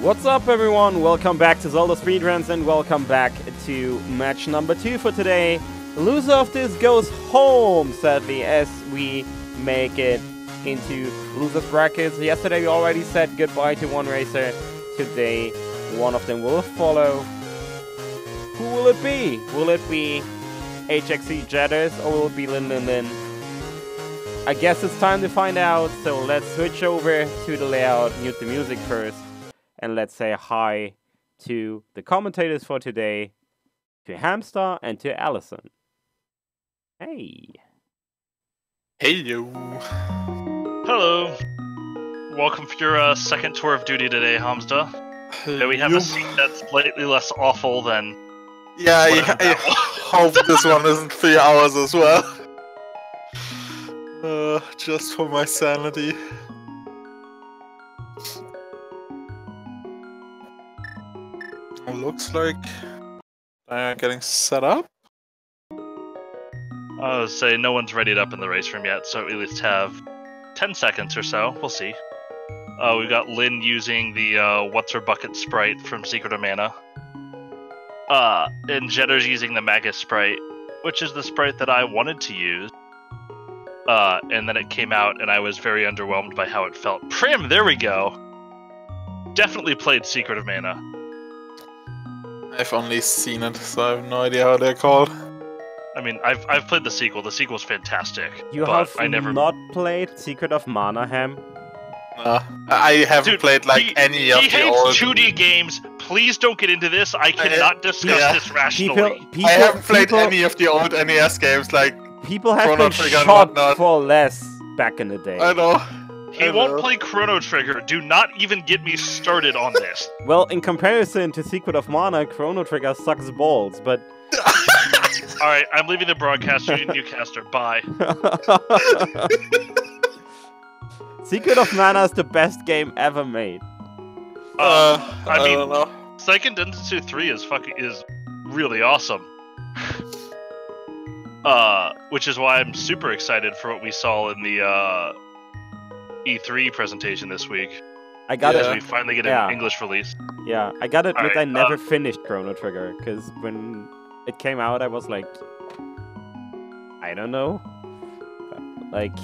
What's up, everyone? Welcome back to Zelda Speedruns and welcome back to match number two for today. Loser of this goes home, sadly, as we make it into losers brackets. Yesterday we already said goodbye to one racer. Today, one of them will follow. Who will it be? Will it be HXC Jedders or will it be Lin Lin Lin? I guess it's time to find out, so let's switch over to the layout, mute the music first, and let's say hi to the commentators for today, to Hamster and to Allison. Hey. Hey yo. Hello. Welcome for your uh, second tour of duty today, Hamster. Do we have Yo. a seat that's slightly less awful than Yeah, I, I hope this one isn't three hours as well. Uh, just for my sanity. Looks like they're getting set up. I would say no one's readied up in the race room yet, so at least have 10 seconds or so. We'll see. Uh, we've got Lin using the uh, What's Her Bucket sprite from Secret of Mana. Uh, and Jedder's using the Magus sprite, which is the sprite that I wanted to use. Uh, and then it came out, and I was very underwhelmed by how it felt. Prim, there we go. Definitely played Secret of Mana. I've only seen it, so I have no idea how they're called. I mean, I've I've played the sequel. The sequel's fantastic. You but have I never. not played Secret of Manaham? Uh, I haven't Dude, played like he, any of he the hates old. 2D games. Please don't get into this. I cannot discuss yeah. this rationally. People, people, I haven't played people, any of the old NES games. Like people have Chrono been Trigger shot for less back in the day. I know. He I won't play Chrono Trigger. Do not even get me started on this. Well, in comparison to Secret of Mana, Chrono Trigger sucks balls, but All right, I'm leaving the broadcast. You Newcaster. Bye. Secret of Mana is the best game ever made. Uh, I I, mean- don't. Seiken Densetsu 3 is fucking is really awesome. uh, which is why I'm super excited for what we saw in the uh, E3 presentation this week. I got Yeah. It. we finally get an Yeah. English release. Yeah, I gotta admit, Alright, I never um, finished Chrono Trigger because when it came out, I was like, I don't know, like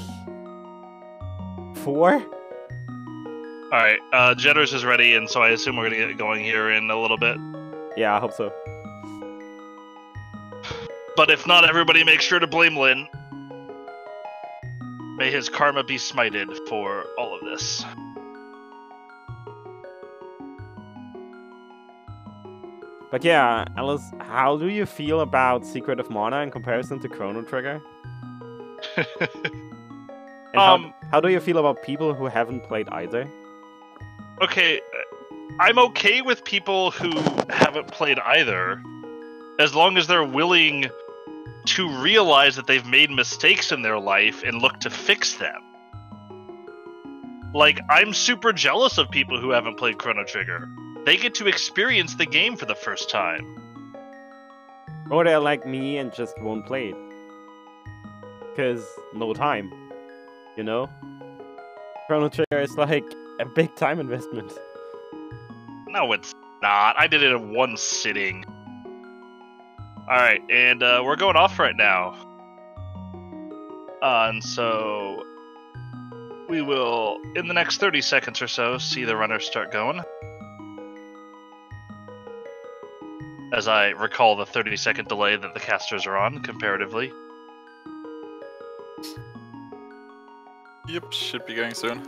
four. All right, uh, Jedders is ready, and so I assume we're gonna get going here in a little bit. Yeah, I hope so. But if not, everybody make sure to blame Lin. May his karma be smited for all of this. But yeah, Alice, how do you feel about Secret of Mana in comparison to Chrono Trigger? And how, Um, how do you feel about people who haven't played either? okay, uh, I'm okay with people who haven't played either, as long as they're willing to realize that they've made mistakes in their life and look to fix them. Like, I'm super jealous of people who haven't played Chrono Trigger. They get to experience the game for the first time. Or they're like me and just won't play it. Because no time. You know? Chrono Trigger is like a big time investment. No, it's not. I did it in one sitting. Alright, and uh, we're going off right now. Uh, and so we will, in the next 30 seconds or so, see the runners start going. As I recall the 30 second delay that the casters are on, comparatively. Yep, should be going soon.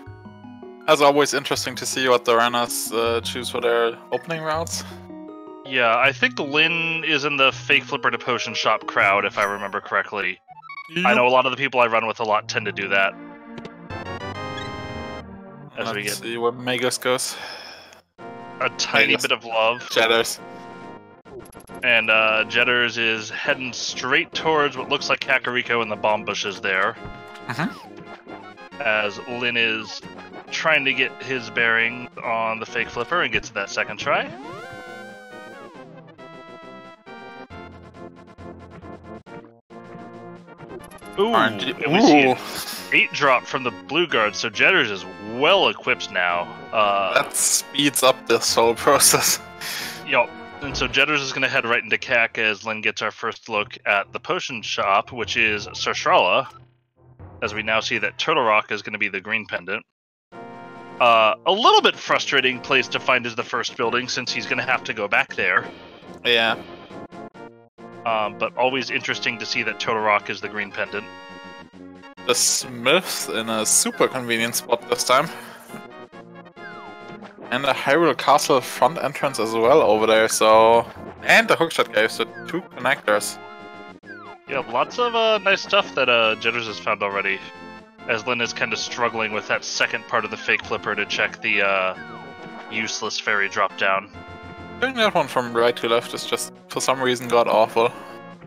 As always, interesting to see what the runners uh, choose for their opening routes. Yeah, I think Lin is in the fake flipper to potion shop crowd, if I remember correctly. I know a lot of the people I run with a lot tend to do that. As Let's we get see where Magus goes. a tiny Yes. bit of love. Jedders. And uh, Jedders is heading straight towards what looks like Kakariko and the bomb bushes there. Mhm. As Lin is trying to get his bearing on the fake flipper and gets to that second try. Ooh, RNG. and we see an eight drop from the blue guard, so Jedders is well equipped now. Uh, That speeds up this whole process. Yup. And so Jedders is going to head right into CAC as Lin gets our first look at the potion shop, which is Sahasrala, as we now see that Turtle Rock is going to be the green pendant. Uh, a little bit frustrating place to find is the first building, since he's going to have to go back there. Yeah. Um, but always interesting to see that Turtle Rock is the green pendant. The Smiths in a super convenient spot this time. And a Hyrule Castle front entrance as well over there, so... And the hookshot cave, so two connectors. Yeah, lots of uh, nice stuff that uh, Jitters has found already. As Lin is kind of struggling with that second part of the fake flipper to check the uh, useless fairy drop down. Doing that one from right to left is just, for some reason, god awful.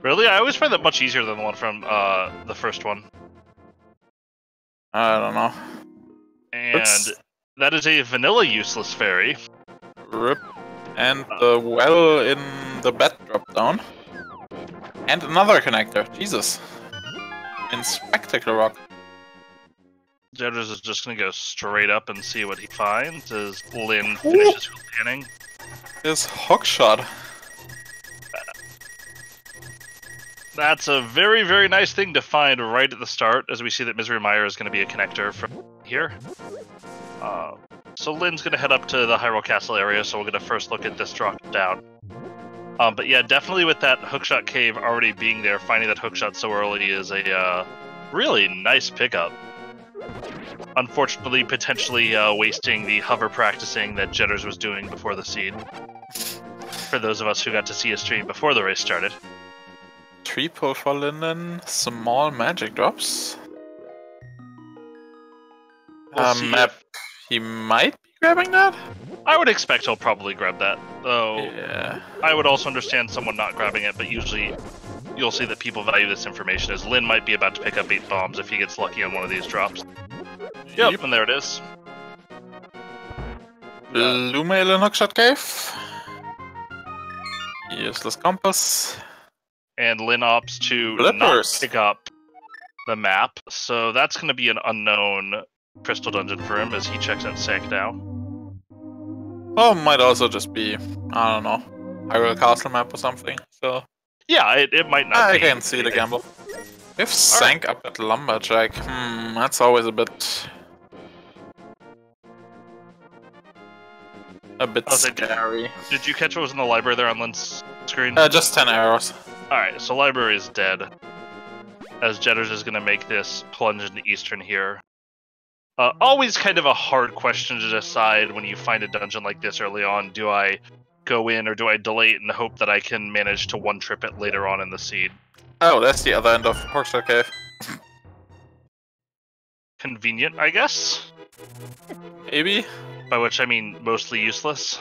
Really, I always find that much easier than the one from uh, the first one. I don't know. And Oops. that is a vanilla useless fairy. Rip. And the well in the bed drop down. And another connector. Jesus. In Spectacle Rock. Jitters is just going to go straight up and see what he finds as Lin finishes her panning. Is hookshot. That's a very, very nice thing to find right at the start, as we see that Misery Mire is going to be a connector from here. Uh, so Lin's going to head up to the Hyrule Castle area, so we'll get a first look at this drop down. Um, but yeah, definitely with that Hookshot Cave already being there, finding that Hookshot so early is a uh, really nice pickup. Unfortunately, potentially uh, wasting the hover practicing that Jedders was doing before the seed. For those of us who got to see a stream before the race started. Tree pull for Linden. Small magic drops. We'll um, if- He might be grabbing that? I would expect he'll probably grab that, though. Yeah. I would also understand someone not grabbing it, but usually you'll see that people value this information as Lin might be about to pick up eight bombs if he gets lucky on one of these drops. Yep, Yep. and there it is. Uh, Lumail in Hookshot Cave. Useless compass. And Lin opts to not pick up the map, so that's going to be an unknown crystal dungeon for him as he checks out Sank now. Well, oh, might also just be, I don't know, Hyrule Castle map or something. So Yeah, it, it might not I can see the gamble. If sank up at Lumberjack, hmm, that's always a bit. A bit Oh, did- scary. Did you catch what was in the library there on Lin's screen? Uh, just 10 arrows. Alright, so library is dead. As Jedders is going to make this plunge into Eastern here. Uh, always kind of a hard question to decide when you find a dungeon like this early on. Do I go in or do I delay it and hope that I can manage to one trip it later on in the seed? Oh, that's the other end of Hookshot Cave. Convenient, I guess? Maybe? By which I mean mostly useless.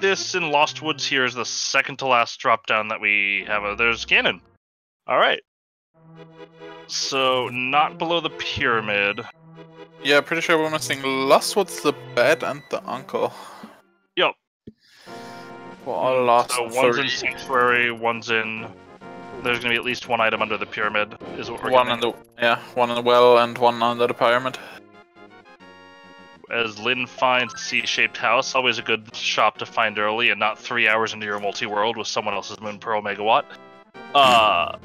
This in Lost Woods here is the second to last drop down that we have. Uh, There's Ganon. All right. So not below the pyramid. Yeah, pretty sure we're missing Lostwood's the bed and the uncle. Yep. For all lost So one's in. Sanctuary, one's in. There's gonna be at least one item under the pyramid. Is what we're One getting. in the yeah, one in the well and one under the pyramid. As Lin finds the C-shaped house, always a good shop to find early and not three hours into your multi-world with someone else's Moon Pearl Megawatt. Uh,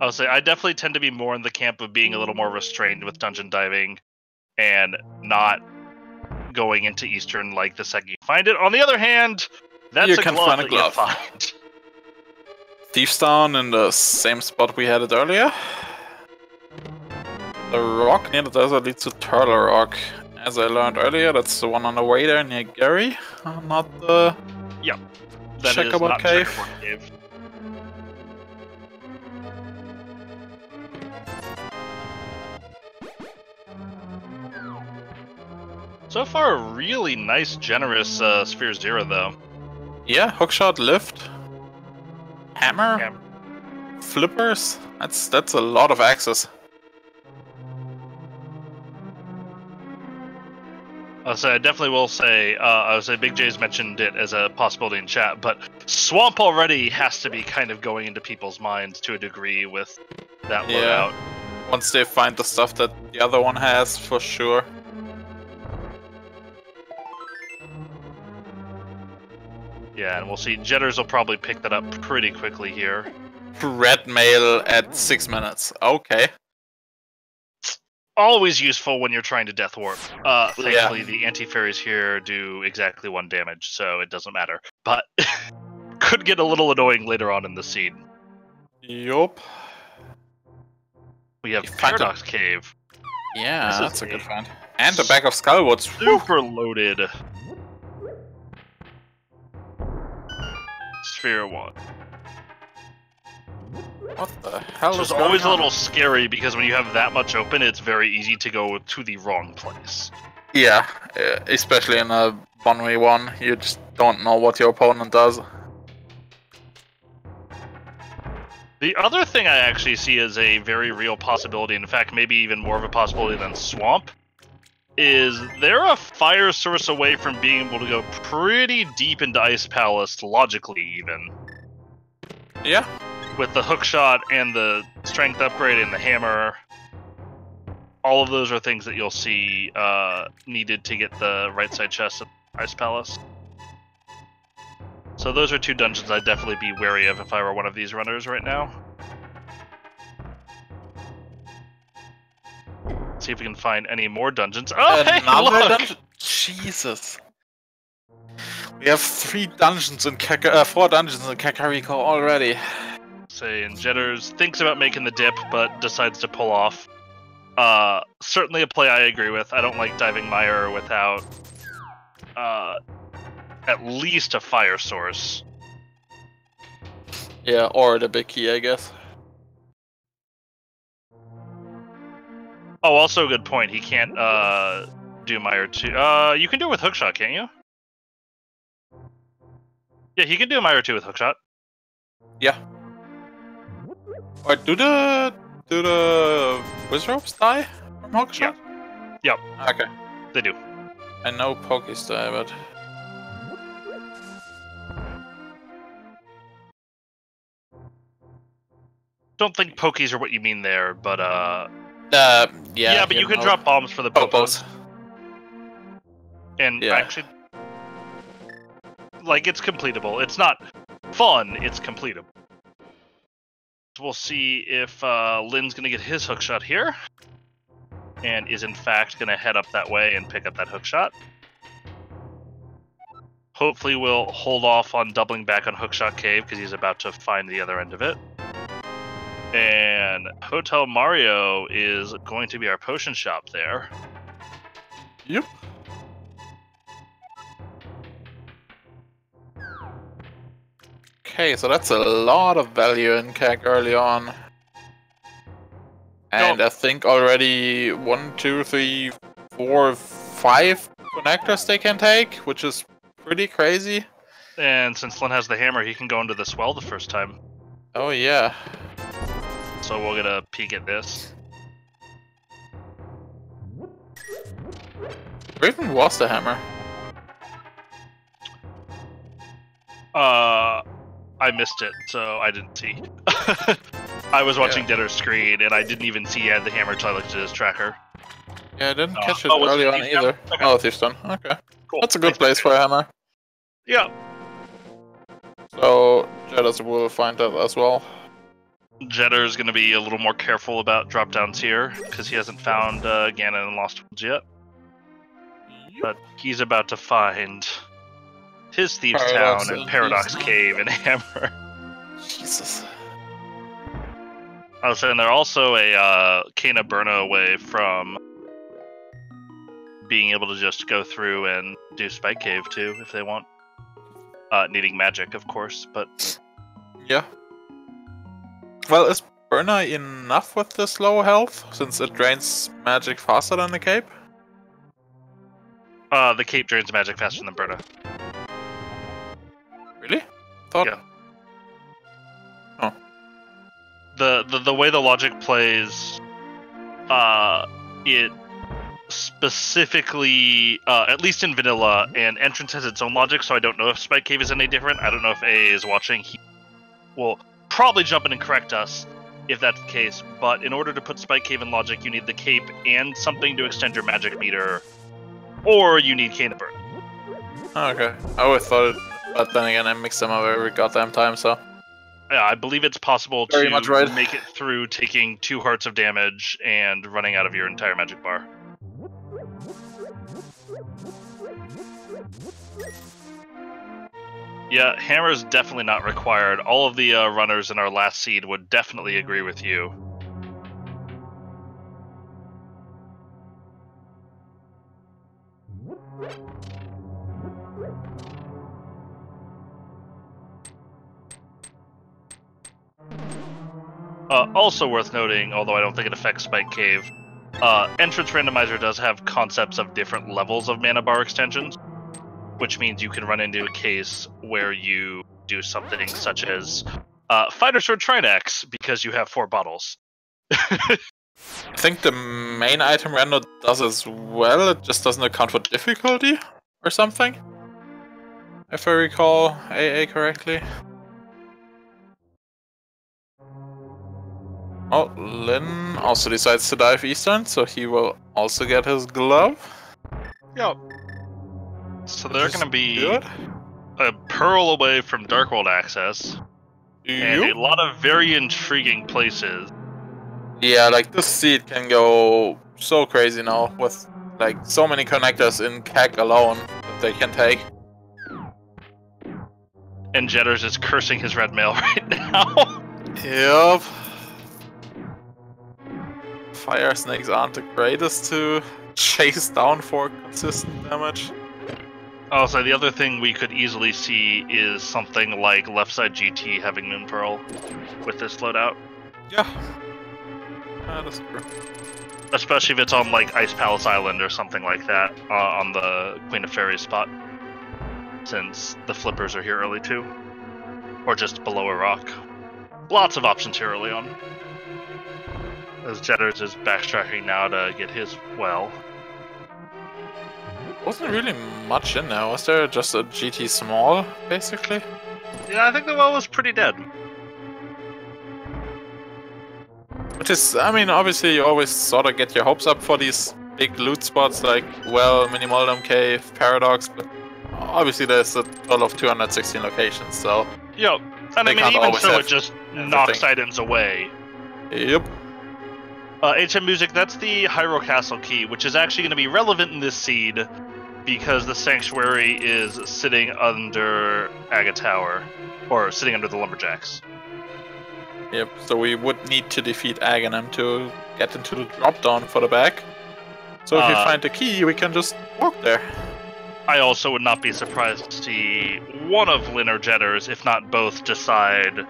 I would say I definitely tend to be more in the camp of being a little more restrained with dungeon diving and not going into Eastern like the second you find it. On the other hand, that's You a glove that glove. you find. Thieves Town in the same spot we had it earlier. The rock near the desert leads to Turtle Rock. As I learned earlier, that's the one on the way there near Gary, uh, not the That is Checkerboard Cave. Checkerboard Cave. So far, a really nice, generous uh, Sphere Zero, though. yeah hookshot lift, Hammer? Yeah. Flippers? That's that's a lot of axes. Uh, I say, I definitely will say, uh, I would say Big J's mentioned it as a possibility in chat, but Swamp already has to be kind of going into people's minds to a degree with that yeah. Once they find the stuff that the other one has, for sure. Yeah, and we'll see. Jedders will probably pick that up pretty quickly here. Red mail at six minutes. Okay. Always useful when you're trying to death warp. Uh, Yeah. thankfully, the anti fairies here do exactly one damage, so it doesn't matter. But could get a little annoying later on in the scene. Yup. We have You Paradox Cave, Yeah, This that's a a- good find. And the back of Skullwoods. Super loaded. Sphere one. What the hell Which is is always a little scary because when you have that much open, it's very easy to go to the wrong place. Yeah, uh, especially in a 1v1, you just don't know what your opponent does. The other thing I actually see as a very real possibility, in fact, maybe even more of a possibility than Swamp, is they're a fire source away from being able to go pretty deep into Ice Palace, logically, even. Yeah, With the hook shot and the strength upgrade and the hammer. All of those are things that you'll see uh, needed to get the right side chest of Ice Palace. So those are two dungeons I'd definitely be wary of if I were one of these runners right now. See if we can find any more dungeons. Oh, hey, another look! dungeon. Jesus. We have three dungeons in Kaka- uh, four dungeons in Kakariko already. Say, and Jedders thinks about making the dip, but decides to pull off. Uh, certainly a play I agree with. I don't like diving mire without uh, at least a fire source. Yeah, or the big key, I guess. Oh, also a good point. He can't uh, do mire two. Uh, you can do it with hookshot, can't you? Yeah, he can do mire two with hookshot. Yeah. Or do the do the wizards die from hookshot? Yep. Okay. They do. I know Pokies die, but Don't think pokies are what you mean there, but uh, uh, yeah. yeah, but you can drop bombs for the popos. popos. and Yeah. actually like it's completable it's not fun it's completable we'll see if uh, lynn's gonna get his hook shot here and is in fact gonna head up that way and pick up that hook shot hopefully we'll hold off on doubling back on hookshot cave because he's about to find the other end of it and hotel mario is going to be our potion shop there Yep. Okay, so that's a lot of value in CAC early on. And I think already one, two, three, four, five connectors they can take, which is pretty crazy. And since Lin has the hammer, he can go into the swell the first time. Oh yeah. So we'll get a peek at this. Where even was the hammer? Uh, I missed it, so I didn't see. I was watching Dinner's screen, and I didn't even see he had the hammer until I looked at his tracker. Yeah, I didn't Oh. catch it Oh, was it early on either. Okay. Oh, Thieves Town. Okay. Cool. That's a good Thanks, place for a hammer. Yeah. So, Jedders will find that as well. Jedder's gonna be a little more careful about drop downs here because he hasn't found uh, Ganon and Lost Woods yet. But he's about to find his Thieves Paradox Town and and Paradox Thieves' Cave and Hammer. Jesus. I was saying they're also a uh, Kana Byrna away from being able to just go through and do Spike Cave too if they want. Uh, needing magic, of course, but Yeah. Well, is Byrna enough with this low health, since it drains magic faster than the cape? uh, the Cape drains magic faster than Byrna. Really? Thought. Yeah. The, the the way the logic plays, uh, it specifically, uh, at least in vanilla, and entrance has its own logic, so I don't know if Spike Cave is any different. I don't know if A is watching. He will probably jump in and correct us if that's the case. But in order to put Spike Cave in logic, you need the cape and something to extend your magic meter, or you need Cane. Okay. I always thought it, but then again, I mix them up every goddamn time, so. Yeah, I believe it's possible Very to much right. make it through taking two hearts of damage and running out of your entire magic bar. Yeah, hammer's definitely not required. All of the uh, runners in our last seed would definitely agree with you. Uh, also worth noting, although I don't think it affects Spike Cave, uh, Entrance Randomizer does have concepts of different levels of mana bar extensions, which means you can run into a case where you do something such as uh, Fighter Sword Trinexx because you have four bottles. I think the main item render does as well, it just doesn't account for difficulty or something. If I recall AA correctly. Oh, Lin also decides to dive Eastern, so he will also get his glove. Yep. So they're going to be a pearl away from Dark World access, and a lot of very intriguing places. Yeah, like this seed can go so crazy now with like so many connectors in CAC alone that they can take. And Jedders is cursing his red mail right now. Yep. Fire snakes aren't the greatest to chase down for consistent damage. Also, the other thing we could easily see is something like left side GT having Moon Pearl with this loadout. Yeah. Ah, that's true. Especially if it's on like Ice Palace Island or something like that uh, on the Queen of Fairies spot. Since the flippers are here early too. Or just below a rock. Lots of options here early on. As Jedders is backtracking now to get his well. Wasn't really much in there, was there? Just a GT small, basically? Yeah, I think the well was pretty dead. Which is, I mean, obviously you always sort of get your hopes up for these big loot spots like Well, Mini Moldorm Cave, Paradox, but obviously there's a total of 216 locations, so Yep. And I mean, even so, it just everything. knocks items away. yep. Uh, HM Music, that's the Hyrule Castle key, which is actually going to be relevant in this seed because the Sanctuary is sitting under Aga Tower, or sitting under the Lumberjacks. Yep, so we would need to defeat Aghanim to get into the drop down for the back. So if we Uh, find the key, we can just walk there. I also would not be surprised to see one of Lin or Jedders, if not both, decide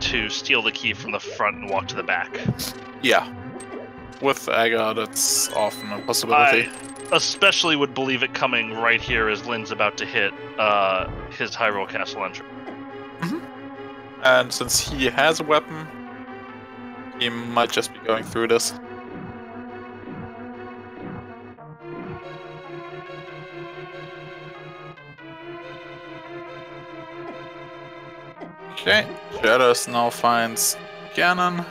to steal the key from the front and walk to the back. Yeah. With Aga, that's often a possibility. I especially would believe it coming right here as Lin's about to hit uh, his Hyrule Castle entry. And since he has a weapon, he might just be going through this. Okay, Jedders now finds Ganon.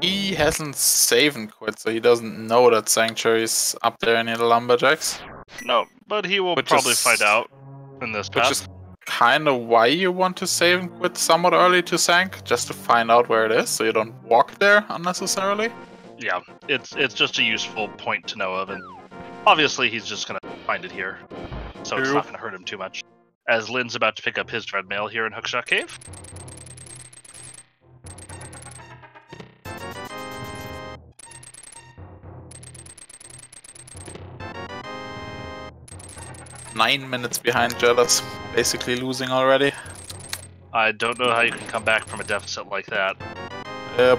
He hasn't saved and quit, so he doesn't know that Sanctuary's up there near the Lumberjacks. No, but he will Which probably is- find out in this Which is kind of why you want to save and quit somewhat early to Sank, just to find out where it is, so you don't walk there unnecessarily. Yeah, it's it's just a useful point to know of, and obviously he's just gonna find it here, so it's not gonna hurt him too much. As Lin's about to pick up his dread mail here in Hookshot Cave. Nine minutes behind Jealous, basically losing already. I don't know how you can come back from a deficit like that. Yep.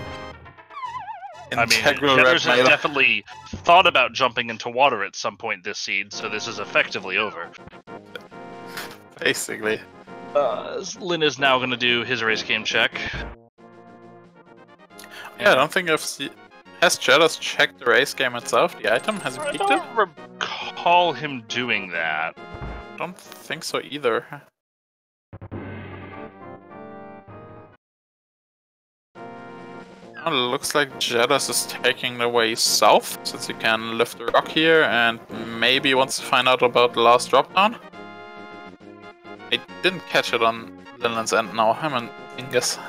I mean, Integral Jedders has definitely thought about jumping into water at some point this seed, so this is effectively over. Basically. Uh, Lin is now going to do his race game check. Yeah, I don't think I've seen. Has Jedders checked the race game itself? The item has he I peeked it? don't recall him doing that. I don't think so either. Looks like Jedders is taking the way south, since he can lift the rock here, and maybe wants to find out about the last drop down. I didn't catch it on Linland's end now, I'm an Ingus.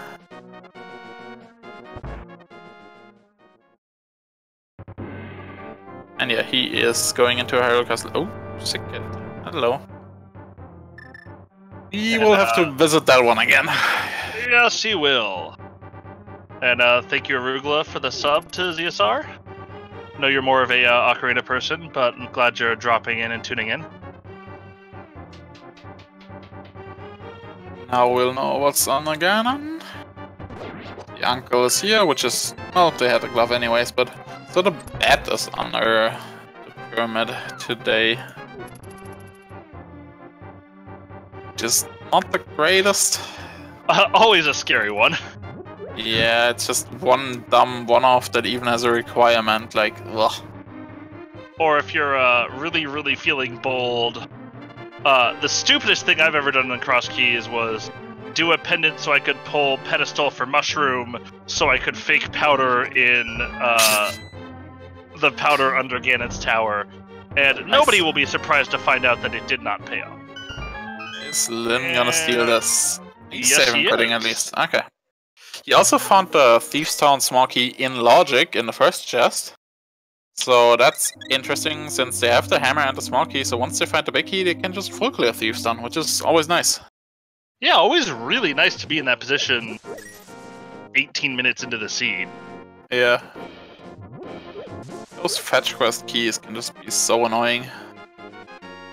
Yeah, he is going into a Hyrule Castle. Oh, sick kid. Hello. We will have to visit that one again. Yes, he will. And uh, thank you, Arugula, for the sub to ZSR. know you're more of a uh, Ocarina person, but I'm glad you're dropping in and tuning in. Now we'll know what's on the Ganon. The uncle is here, which is... Well, they had a glove anyways, but... So the bat is under the pyramid today. Just not the greatest. Uh, always a scary one. Yeah, it's just one dumb one-off that even has a requirement, like, ugh. Or if you're uh, really, really feeling bold. Uh, the stupidest thing I've ever done in Cross Keys was do a pendant so I could pull pedestal for mushroom, so I could fake powder in uh, the powder under Ganon's tower, and nobody will be surprised to find out that it did not pay off. Is Lin gonna steal this? He's Yes, saving he at least. Okay. He also found the Thief's Town small key in Logic in the first chest. So that's interesting since they have the hammer and the small key, so once they find the big key, they can just full clear Thief's Town, which is always nice. Yeah, always really nice to be in that position 18 minutes into the seed. Yeah. Those fetch quest keys can just be so annoying.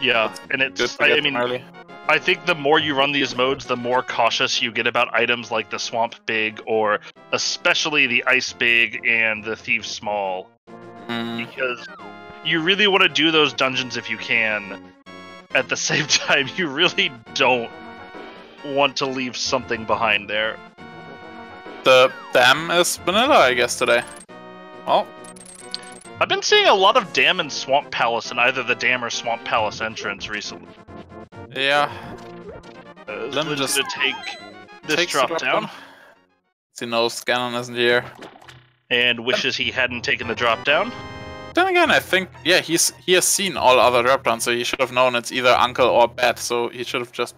Yeah, and it's, I, I mean, early. I think the more you run these modes, the more cautious you get about items like the Swamp Big or especially the Ice Big and the Thief Small. Mm, Because you really want to do those dungeons if you can. At the same time, you really don't want to leave something behind there. the dam is vanilla, I guess, today. Well, I've been seeing a lot of Dam and Swamp Palace in either the Dam or Swamp Palace entrance recently. yeah. Uh, Let me just gonna take this drop drop down down. He knows Ganon isn't here. and wishes he hadn't taken the drop down. Then again, I think yeah, he's he has seen all other drop downs, so he should have known it's either Uncle or Bat. So he should have just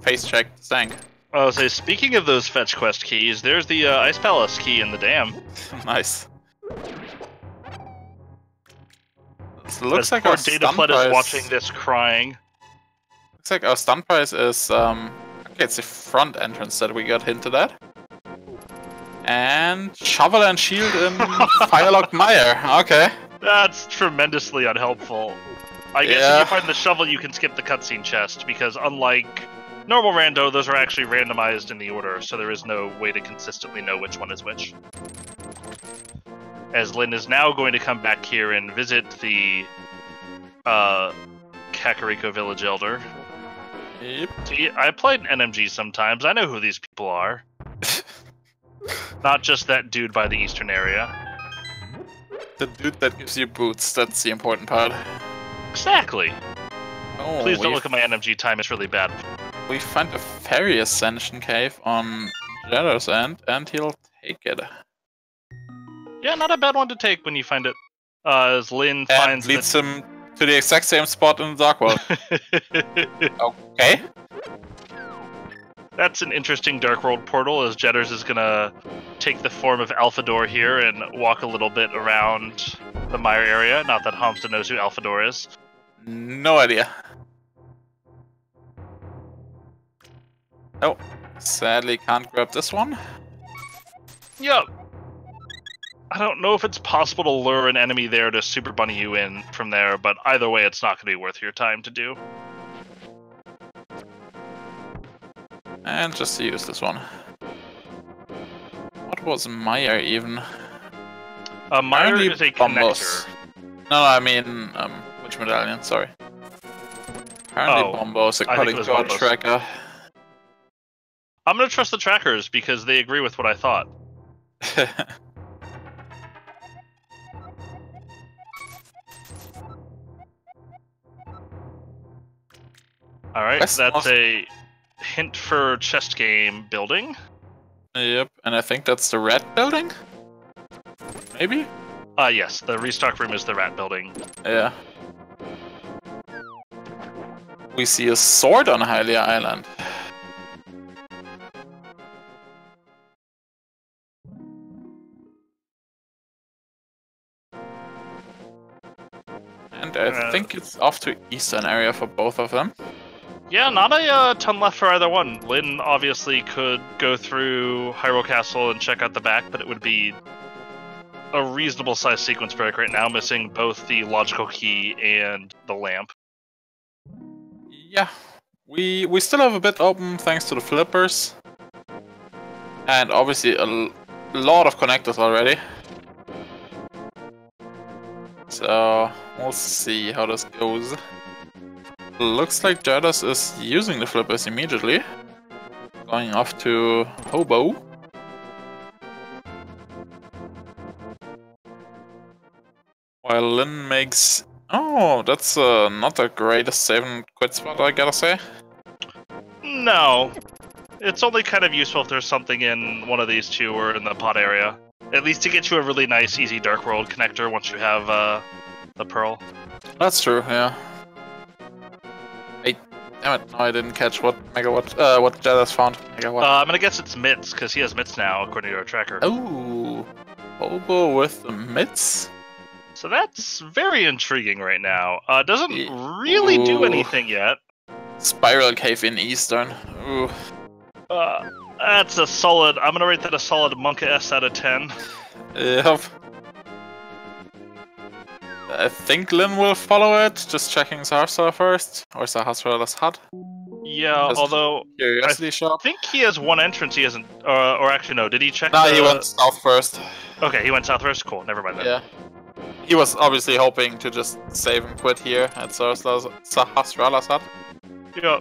face checked Stank. Oh, so speaking of those fetch quest keys, there's the uh, Ice Palace key in the dam. nice. This looks like our Data stun price. is watching this crying. Looks like our stun price is um. Okay, it's the front entrance that we got hinted at. And shovel and shield in Firelock Mire. Okay. That's tremendously unhelpful. I guess Yeah. if you find the shovel, you can skip the cutscene chest because unlike normal rando, those are actually randomized in the order, so there is no way to consistently know which one is which. As Lin is now going to come back here and visit the uh, Kakariko Village Elder. Yep. See, I played NMG sometimes. I know who these people are. Not just that dude by the eastern area. The dude that gives you boots. That's the important part. Exactly. Oh, Please don't look at my NMG time. It's really bad. We find a fairy ascension cave on Jeddah's end, and he'll take it. Yeah, not a bad one to take when you find it. Uh, as Lin And finds leads him to the exact same spot in the Dark World. okay. That's an interesting Dark World portal, as Jedders is gonna take the form of Alphador here and walk a little bit around the Mire area. Not that Homestead knows who Alphador is. No idea. Oh, sadly can't grab this one. Yep. I don't know if it's possible to lure an enemy there to Super Bunny you in from there, but either way, it's not going to be worth your time to do. And just to use this one. What was Maya even? Uh, Apparently is a Bombos. connector. No, I mean, um, which medallion? Sorry. Apparently Oh, Bombos, according to our tracker. I'm going to trust the trackers because they agree with what I thought. All right, West that's north. a hint for chest game building. Yep, and I think that's the rat building? Maybe? Uh, yes, the restock room is the rat building. Yeah. We see a sword on Hylia Island. And I Uh, think it's off to eastern area for both of them. Yeah, not a uh, ton left for either one. Lin obviously could go through Hyrule Castle and check out the back, but it would be a reasonable size sequence break right now, missing both the logical key and the lamp. Yeah, we we still have a bit open thanks to the flippers, and obviously a lot of connectors already. So we'll see how this goes. Looks like Jedders is using the flippers immediately, going off to Hobo. While Lin makes Oh, that's uh, not the greatest save and quit spot, I gotta say. No. It's only kind of useful if there's something in one of these two or in the pot area. At least to get you a really nice, easy Dark World connector once you have uh, the Pearl. That's true, yeah. Damn it, no, I didn't catch what megawatt, uh, what Jedders found. Megawatt. Uh, I'm gonna guess it's Mitts, because he has Mitts now, according to our tracker. oh, Hobo with the mitts? So that's very intriguing right now. Uh, doesn't really do anything yet. Spiral Cave in Eastern. Ooh. Uh, that's a solid. I'm gonna rate that a solid Monka S out of 10. Yep. I think Lin will follow it, just checking Zarstar first, or Sahasrala's hut. Yeah, Just- although Curiosity shop. I think he has one entrance. He hasn't, uh, or actually no. Did he check? No, the... he went south first. Okay, he went south first. Cool. Never mind then. Yeah. He was obviously hoping to just save and quit here at Sahasrala's hut. Yeah.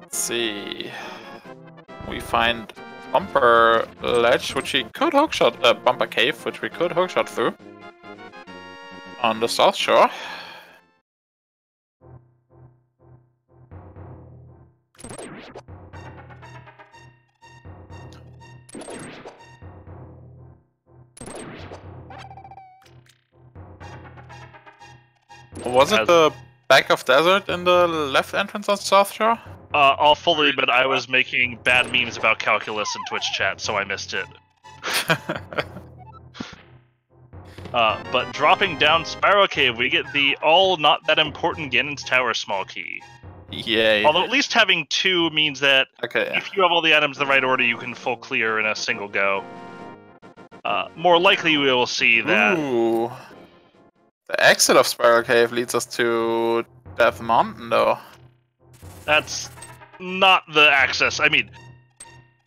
Let's see. We find bumper ledge, which we could hookshot, uh, bumper cave, which we could hookshot through on the south shore. Was it the back of desert in the left entrance on south shore? Uh, I'll fully admit I was making bad memes about calculus in Twitch chat, so I missed it. Uh, but dropping down Spiral Cave, we get the all not that important Ganon's Tower small key. Yay. Although at least having two means that Okay, yeah. if you have all the items in the right order, you can full clear in a single go. Uh, more likely, we will see that. Ooh. The exit of Spiral Cave leads us to Death Mountain, though. That's not the access. I mean,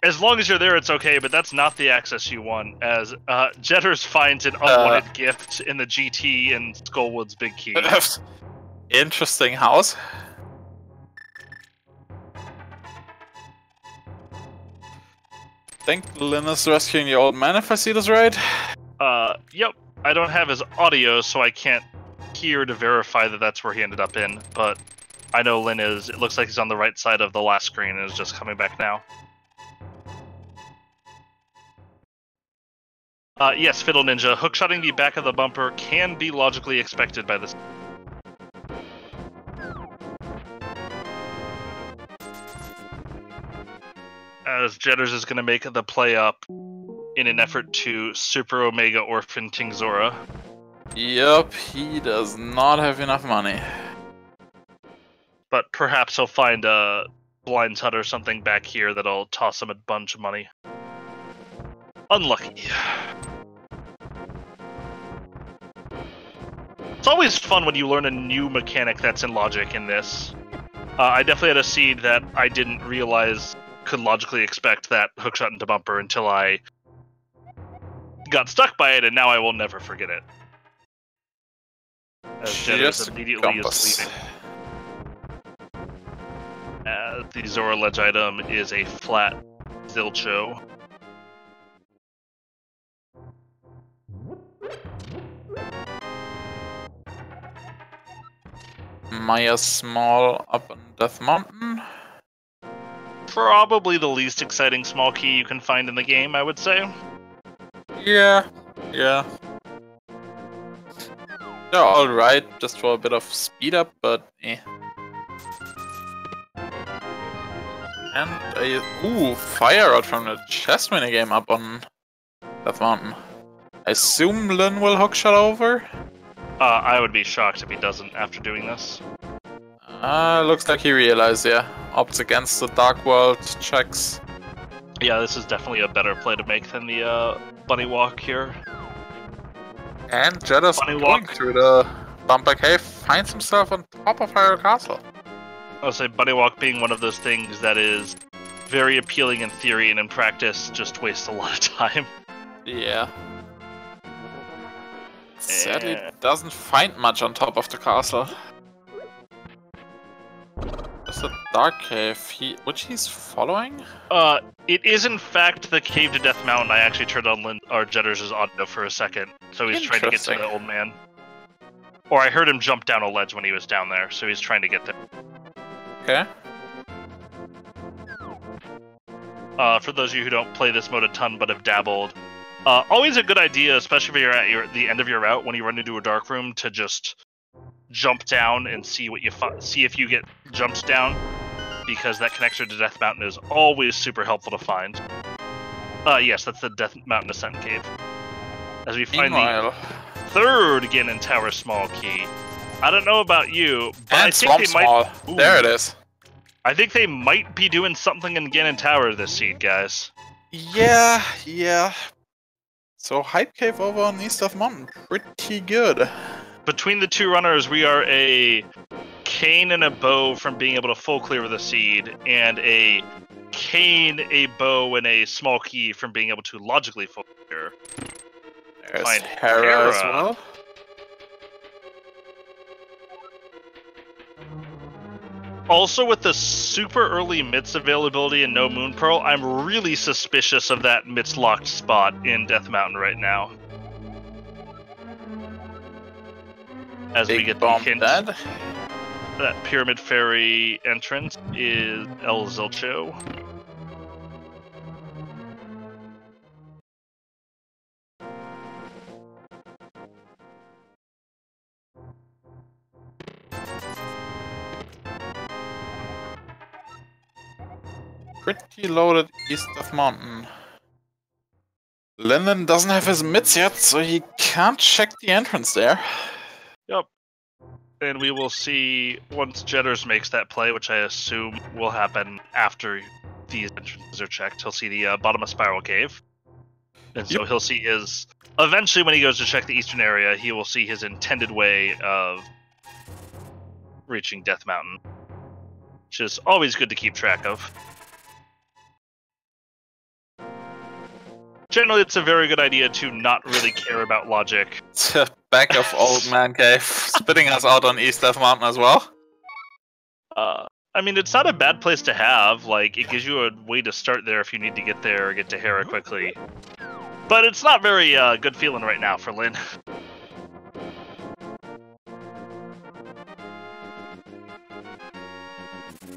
as long as you're there, it's okay, but that's not the access you want. As uh, Jedders finds an unwanted gift in the GT and Skullwood's big key. Interesting house. think Lin is rescuing the old man, if I see this right. Uh, yep. I don't have his audio, so I can't hear to verify that that's where he ended up in. But I know Lin is. It looks like he's on the right side of the last screen and is just coming back now. Uh, yes, Fiddle Ninja. Hookshotting the back of the bumper can be logically expected by this. As Jedders is going to make the play up in an effort to Super Omega Orphan Tingzora. Yup, he does not have enough money. But perhaps he'll find a blind hut or something back here that'll toss him a bunch of money. Unlucky. It's always fun when you learn a new mechanic that's in logic in this. Uh, I definitely had a seed that I didn't realize could logically expect that hookshot into bumper until I got stuck by it, and now I will never forget it. As Just immediately compass. is leaving. The Zora Ledge item is a flat Zilcho. Maya Small up on Death Mountain. Probably the least exciting small key you can find in the game, I would say. Yeah, yeah. They're alright, just for a bit of speed up, but eh. And a ooh, fire rod from the chest minigame up on that Mountain. I assume Lin will hookshot over? Uh, I would be shocked if he doesn't after doing this. Uh, looks like he realized, yeah. Opts against the Dark World checks. Yeah, this is definitely a better play to make than the uh, bunny walk here. And Bunny going walk. through the bumper cave, finds himself on top of Hyrule Castle. I would say bunny walk being one of those things that is very appealing in theory and in practice just wastes a lot of time. Yeah. Sadly, Eh. doesn't find much on top of the castle. It's a dark cave, he, which he's following? Uh, it is in fact the cave to Death Mountain. I actually turned on Lin- or Jedders' audio for a second, so he's trying to get to the old man. Or I heard him jump down a ledge when he was down there, so he's trying to get there. Okay. Uh, for those of you who don't play this mode a ton but have dabbled, uh, always a good idea, especially if you're at your, the end of your route when you run into a dark room, to just jump down and see what you see if you get jumped down, because that connector to Death Mountain is always super helpful to find. Uh, yes, that's the Death Mountain Ascent Cave. As we find the third Ganon Tower small key. I don't know about you, but I think Swamp they might. Ooh. There it is. I think they might be doing something in Ganon Tower this seed, guys. Yeah, yeah. So Hype Cave over on East of Mountain, pretty good. Between the two runners, we are a cane and a bow from being able to full clear the seed, and a cane, a bow, and a small key from being able to logically full clear. There's Find Hera as well. Also, with the super early Mitts availability and no Moon Pearl, I'm really suspicious of that Mitts locked spot in Death Mountain right now. As we Big get the hint dead. that Pyramid Fairy entrance is El Zilcho. Pretty loaded East of Mountain. Lyndon doesn't have his mitts yet, so he can't check the entrance there. Yep. And we will see once Jedders makes that play, which I assume will happen after these entrances are checked. He'll see the uh, bottom of Spiral Cave. And so Yep. he'll see his. Eventually, when he goes to check the eastern area, he will see his intended way of reaching Death Mountain, which is always good to keep track of. Generally, it's a very good idea to not really care about logic Back of Old Man Cave, spitting us out on East of Mountain as well. Uh, I mean, it's not a bad place to have. Like, it gives you a way to start there if you need to get there or get to Hera quickly. But it's not very uh, good feeling right now for Lin.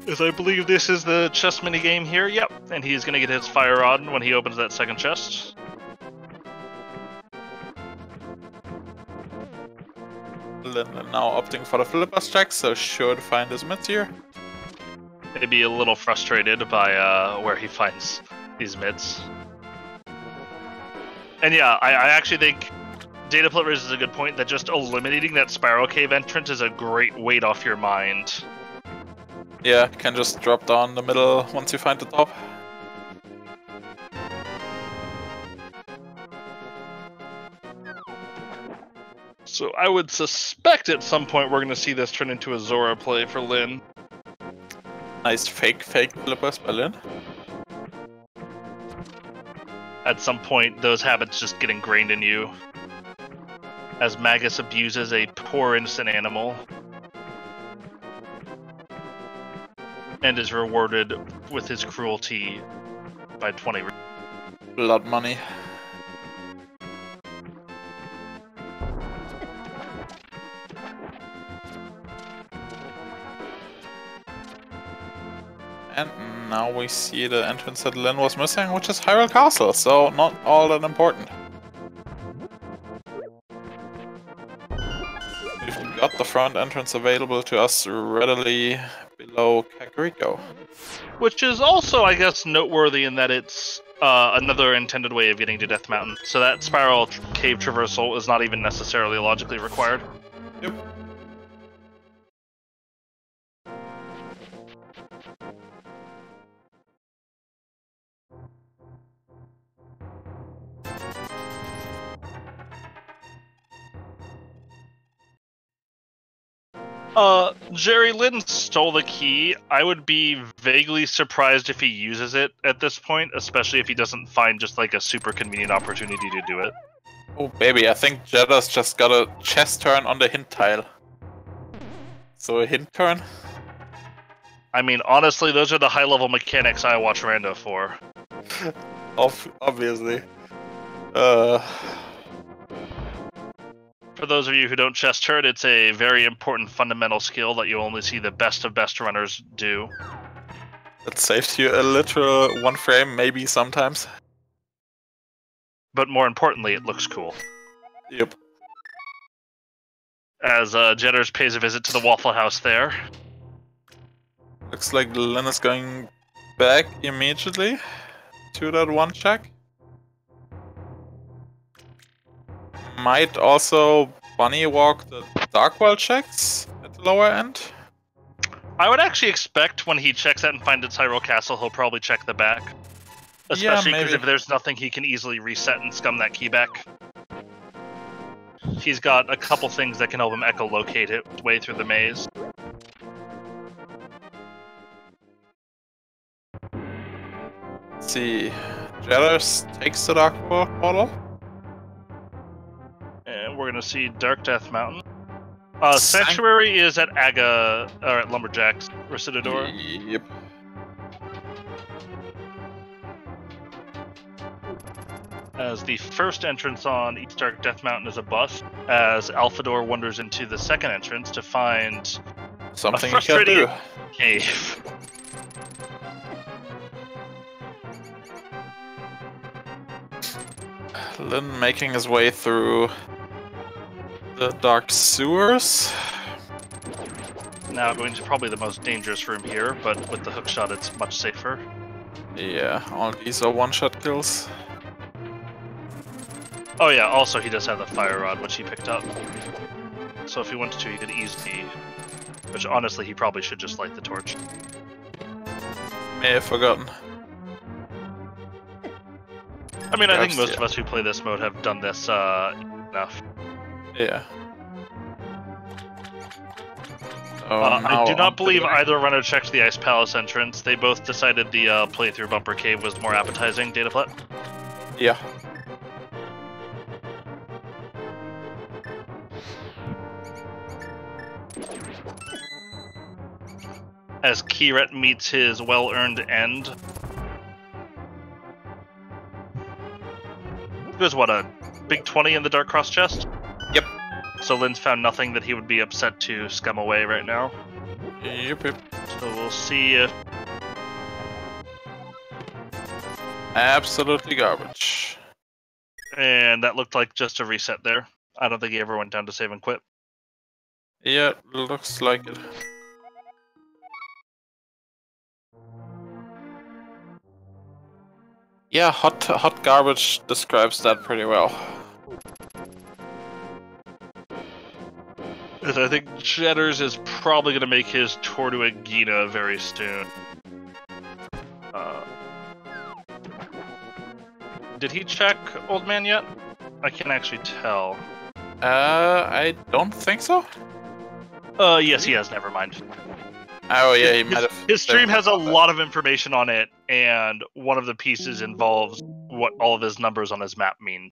As I believe this is the chest mini game here. Yep, and he's gonna get his fire rod when he opens that second chest. Lyndon now opting for the Philippus check, so to find his mitts here. Maybe a little frustrated by uh, where he finds these mids. And yeah, I, I actually think Data Plit raises a good point that just eliminating that spiral cave entrance is a great weight off your mind. Yeah, you can just drop down the middle once you find the top. So I would suspect at some point we're going to see this turn into a Zora play for Lin. Nice fake, fake Philippus by Lin. At some point, those habits just get ingrained in you. As Magus abuses a poor innocent animal. and is rewarded with his cruelty by 20 blood money. And now we see the entrance that Lin was missing, which is Hyrule Castle, so not all that important. Front entrance available to us readily below Kakariko. Which is also, I guess, noteworthy in that it's uh, another intended way of getting to Death Mountain. So that spiral cave traversal is not even necessarily logically required. Yep. Uh, Jerry Lin stole the key. I would be vaguely surprised if he uses it at this point, especially if he doesn't find just like a super convenient opportunity to do it. Oh baby, I think Jedders just got a chest turn on the hint tile. So a hint turn? I mean, honestly, those are the high level mechanics I watch Rando for. Ob- obviously. Uh, For those of you who don't chest turn, it's a very important fundamental skill that you only see the best of best runners do. It saves you a literal one frame, maybe sometimes. But more importantly, it looks cool. Yep. As uh, Jedders pays a visit to the Waffle House there. Looks like Lin is going back immediately to that one check. Might also bunny walk the dark Darkwell checks at the lower end. I would actually expect when he checks that and finds it's Hyrule Castle, he'll probably check the back. Especially because maybe. if there's nothing, he can easily reset and scum that key back. He's got a couple things that can help him echolocate it way through the maze. Let's see. Jedders takes the Dark World portal. And we're gonna see Dark Death Mountain. Uh, Sanct- Sanctuary is at Aga, or at Lumberjack's Recidador. Yep. As the first entrance on East Dark Death Mountain is a bust, as Alphador wanders into the second entrance to find Something you can frustrating- do. cave. Lyn making his way through the dark sewers. Now going to probably the most dangerous room here, but with the hookshot it's much safer. Yeah, all these are one-shot kills. Oh yeah, also he does have the fire rod, which he picked up. So if he wanted to, he could easily... Which honestly, he probably should just light the torch. May have forgotten. I mean, I think most yeah. of us who play this mode have done this uh, enough. Yeah. Oh, Uh, I do not believe the- either runner checked the Ice Palace entrance. They both decided the uh, playthrough Bumper Cave was more appetizing. Data plat. Yeah. As Kiret meets his well-earned end. There's what a big twenty in the Dark Cross chest. So Lin's found nothing that he would be upset to scum away right now. Yep, yep. So we'll see if Absolutely garbage. and that looked like just a reset there. I don't think he ever went down to save and quit. Yeah, looks like it. Yeah, hot hot garbage describes that pretty well. And I think Jedders is probably going to make his tour to Aginah very soon. Uh, did he check Old Man yet? I can't actually tell. Uh, I don't think so. Uh, yes, he has. Never mind. Oh yeah, he might have. His stream has a lot of information on it, and one of the pieces involves what all of his numbers on his map mean.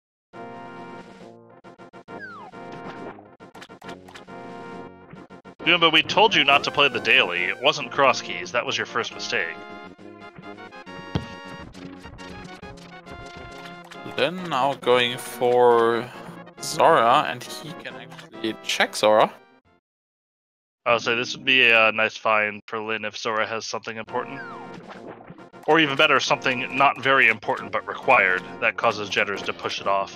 Yeah, but we told you not to play the daily. It wasn't cross keys. That was your first mistake. Then now going for Zora, and he can actually check Zora. I'll say this would be a uh, nice find for Lin if Zora has something important. Or even better, something not very important but required that causes Jedders to push it off.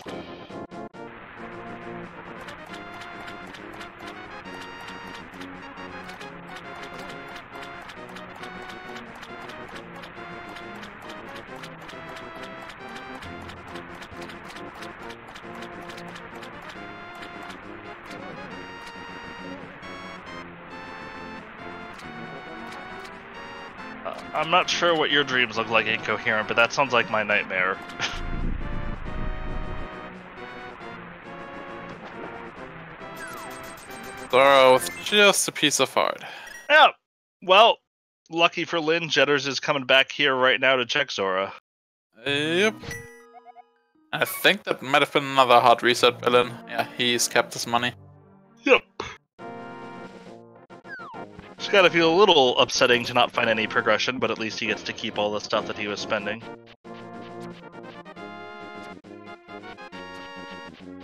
I'm not sure what your dreams look like incoherent, but that sounds like my nightmare. Zora with just a piece of art. yeah. Well, lucky for Lin, Jedders is coming back here right now to check Zora. Yep. I think that might have been another hard reset villain. Yeah, he's kept his money. Yep. It's gotta feel a little upsetting to not find any progression, but at least he gets to keep all the stuff that he was spending.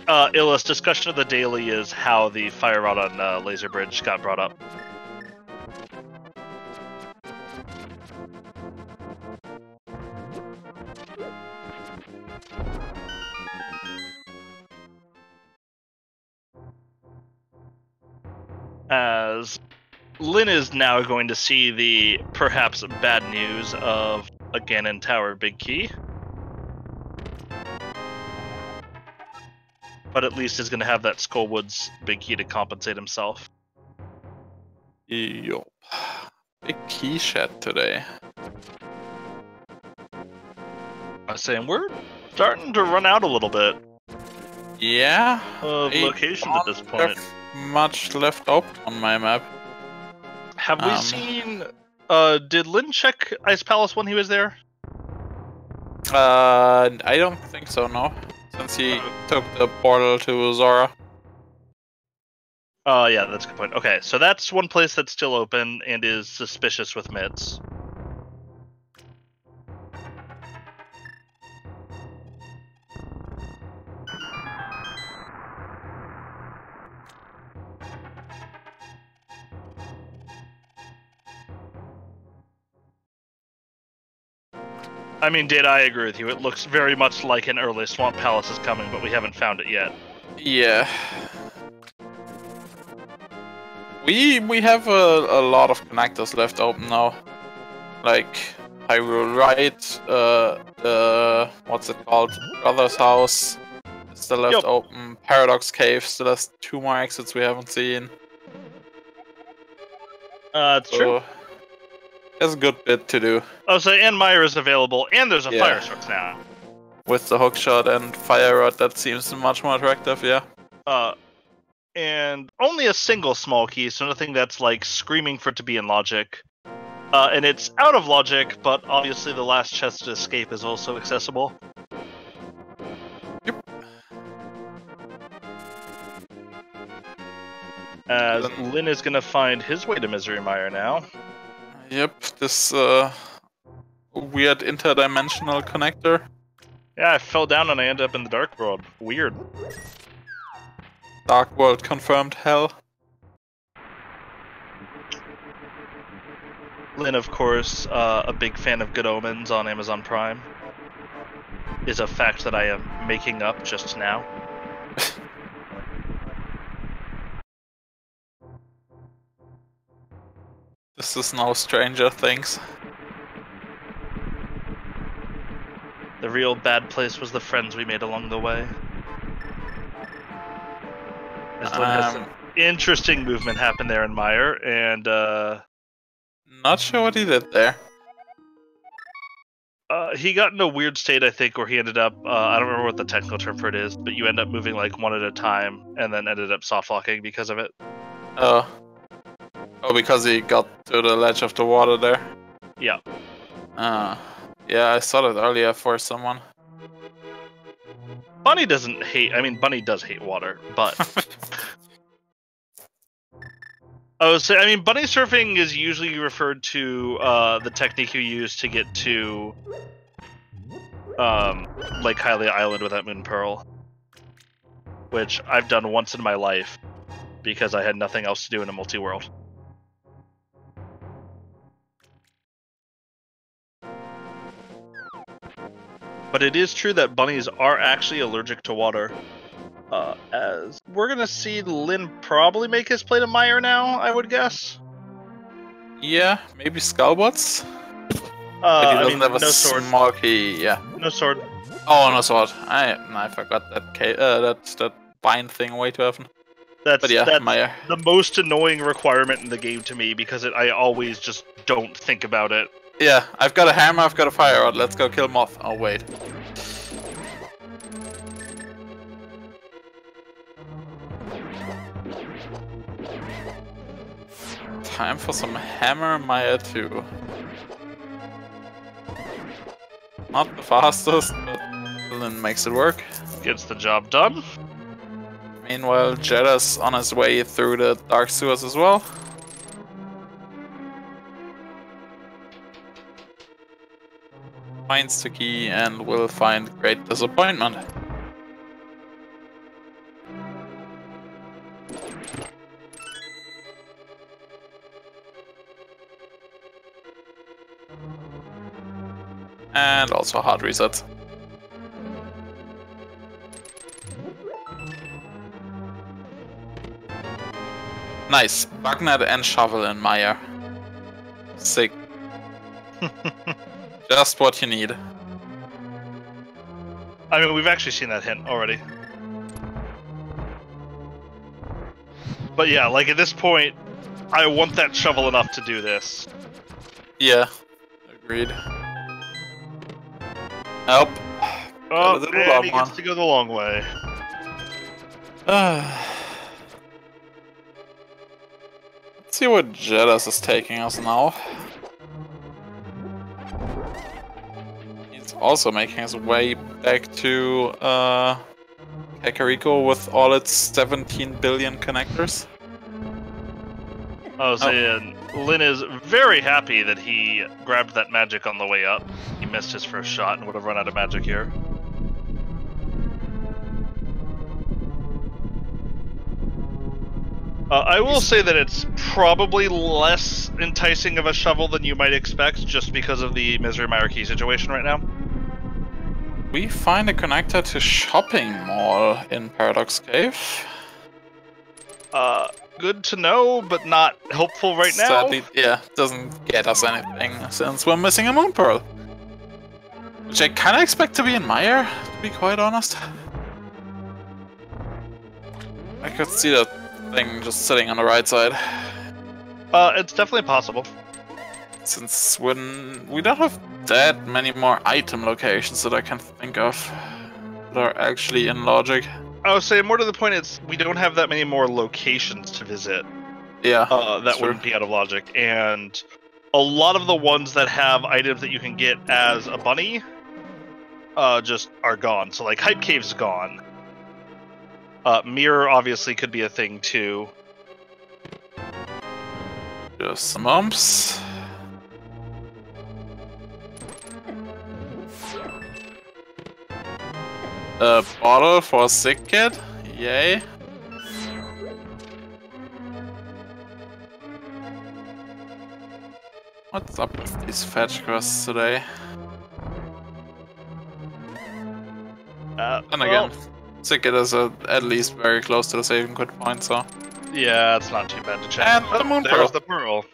Uh, Illis, discussion of the daily is how the fire rod on uh, Laser Bridge got brought up. As Lin is now going to see the perhaps bad news of a Ganon Tower Big Key. But at least is going to have that Skullwoods Big Key to compensate himself. Yup. Big key shed today. I was saying we're starting to run out a little bit Yeah. of locations at this point. much left open on my map. Have we um, seen? Uh, did Lin check Ice Palace when he was there? Uh, I don't think so, no. Since he took the portal to Zora. Oh, yeah, that's a good point. Okay, so that's one place that's still open and is suspicious with mitts. I mean, did I agree with you? It looks very much like an early Swamp Palace is coming, but we haven't found it yet. Yeah. We we have a, a lot of connectors left open now. Like Hyrule Right, uh the what's it called? Brother's house still left Yup. open. Paradox Cave still has two more exits we haven't seen. Uh, it's true. There's a good bit to do Oh, so and Mire is available, and there's a Yeah. fire source now. with the hookshot and fire rod. That seems much more attractive. Yeah. Uh, and only a single small key, so nothing that's like screaming for it to be in logic. Uh, and it's out of logic, but obviously the last chest to escape is also accessible. Yep. As Lin is gonna find his way to Misery Mire now. Yep. This uh weird interdimensional connector. Yeah, I fell down and I ended up in the Dark World. Weird. Dark World confirmed hell. Lin, of course, uh, a big fan of Good Omens on Amazon Prime, is a fact that I am making up just now. This is no Stranger Things. The real bad place was the friends we made along the way. As Lin has some Um, interesting movement happened there in Mire, and uh, not sure what he did there. uh, he got in a weird state, I think, where he ended up. Uh, I don't remember what the technical term for it is, but you end up moving like one at a time, and then ended up soft locking because of it. Oh. Oh, because he got to the ledge of the water there. Yeah. Uh, yeah, I saw that earlier for someone. Bunny doesn't hate. I mean, Bunny does hate water, but I was say, I mean, bunny surfing is usually referred to uh, the technique you use to get to um, Lake Hylia Island with that moon pearl, which I've done once in my life because I had nothing else to do in a multi-world. But it is true that bunnies are actually allergic to water. Uh, as we're gonna see Lin probably make his play to Mire now, I would guess. Yeah, maybe Skullbots. Uh, But he doesn't mean, have a no sword, small key. Yeah. no sword. Oh, no sword. I I forgot that ca- uh, that that bind thing way too often. That's But yeah, that's Mire. the most annoying requirement in the game to me because it, I always just don't think about it. Yeah, I've got a hammer. I've got a fire rod. Let's go kill Moth. Oh wait. Time for some hammer Mire 2. Not the fastest, but Lin makes it work. Gets the job done. Meanwhile, Jedders on his way through the dark sewers as well. Finds the key and will find great disappointment. And also hard reset. Nice. Bugnet and shovel in Mire. Sick. Just what you need. I mean, we've actually seen that hint already. But yeah, like at this point, I want that shovel enough to do this. Yeah. Agreed. Help. Oh, was and he one. gets to go the long way. Let's see what Jedders is taking us now. Also making his way back to uh, Kakariko with all its 17 billion connectors. I was Oh. saying, Lin is very happy that he grabbed that magic on the way up. He missed his first shot and would have run out of magic here. Uh, I will say that it's probably less enticing of a shovel than you might expect, just because of the Misery Mire Key situation right now. We find a connector to shopping mall in Paradox Cave. Uh, good to know, but not helpful right now. Sadly, yeah, doesn't get us anything since we're missing a moon pearl. Which I kinda expect to be in Mire, to be quite honest. I could see that thing just sitting on the right side. Uh, it's definitely possible. Since when we don't have that many more item locations that I can think of that are actually in logic. I was say more to the point, it's we don't have that many more locations to visit. Yeah. Uh, that wouldn't be out of logic. And a lot of the ones that have items that you can get as a bunny, uh, just are gone. So like Hype Cave's gone. Uh, Mirror obviously could be a thing too. Just some umps. A bottle for a sick kid? Yay. What's up with these fetch quests today? Uh, And well, again, kid is uh, at least very close to the saving quit point, so. yeah, it's not too bad to check. And Oh, the moon pearl. the pearl.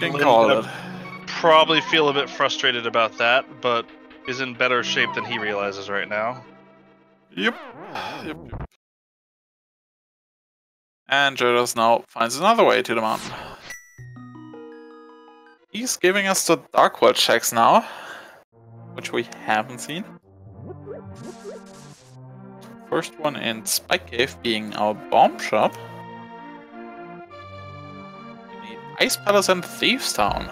Can call it. Probably feel a bit frustrated about that, but is in better shape than he realizes right now. Yep. Yep. yep. And Jedders now finds another way to the mountain. He's giving us the Dark World checks now, which we haven't seen. First one in Spike Cave being our bomb shop. We need Ice Palace and Thieves Town.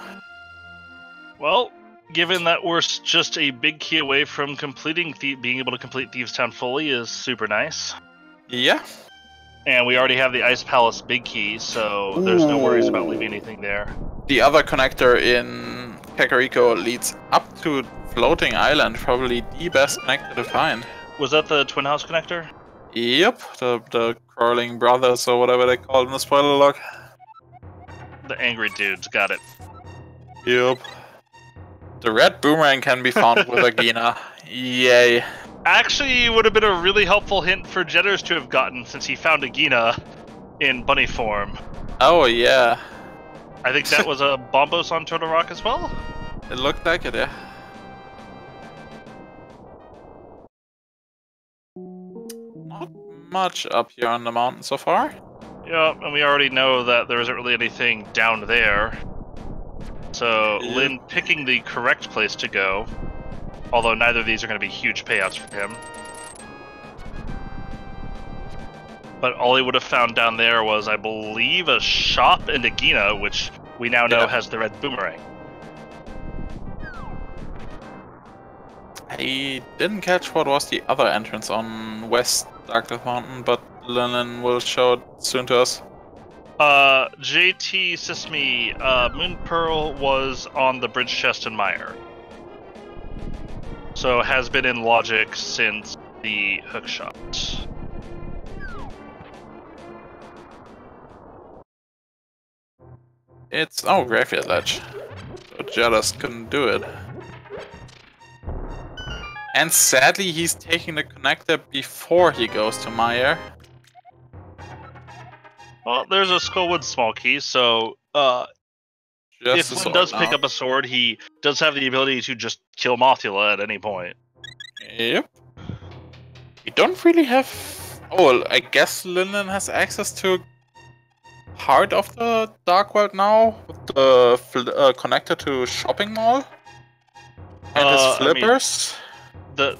Well, given that we're just a big key away from completing the- being able to complete Thieves Town fully is super nice. Yeah, And we already have the Ice Palace big key, so there's no worries about leaving anything there. the other connector in Kakariko leads up to Floating Island, probably the best connector to find. Was that the Twin House connector? Yep, the the crawling brothers or whatever they call in the spoiler log. The angry dudes, got it. Yep. The red boomerang can be found with Aginah. Yay. Actually, would have been a really helpful hint for Jedders to have gotten since he found Aginah in bunny form. Oh yeah. I think that was a Bombos on Turtle Rock as well. It looked like it, yeah. Much up here on the mountain so far. Yeah, and we already know that there isn't really anything down there. So Yeah. Lin picking the correct place to go, although neither of these are going to be huge payouts for him. But all he would have found down there was, I believe, a shop in Nagina, which we now know Yeah. has the red boomerang. I didn't catch what was the other entrance on West Darkness Mountain, but Lennon will show it soon to us. Uh, JT Sesame, uh, Moon Pearl was on the bridge chest in Mire. So has been in Logic since the hook shot. It's oh Graveyard Ledge. So Jedders couldn't do it. And sadly he's taking the connector before he goes to Mire. Well, there's a Skullwood small key, so uh, Just if sword does now. pick up a sword, he does have the ability to just kill Mothula at any point. Yep. We don't really have. Oh, well, I guess Linden has access to part of the Dark World now with the uh, connector to shopping mall and Uh, his I mean- flippers. The,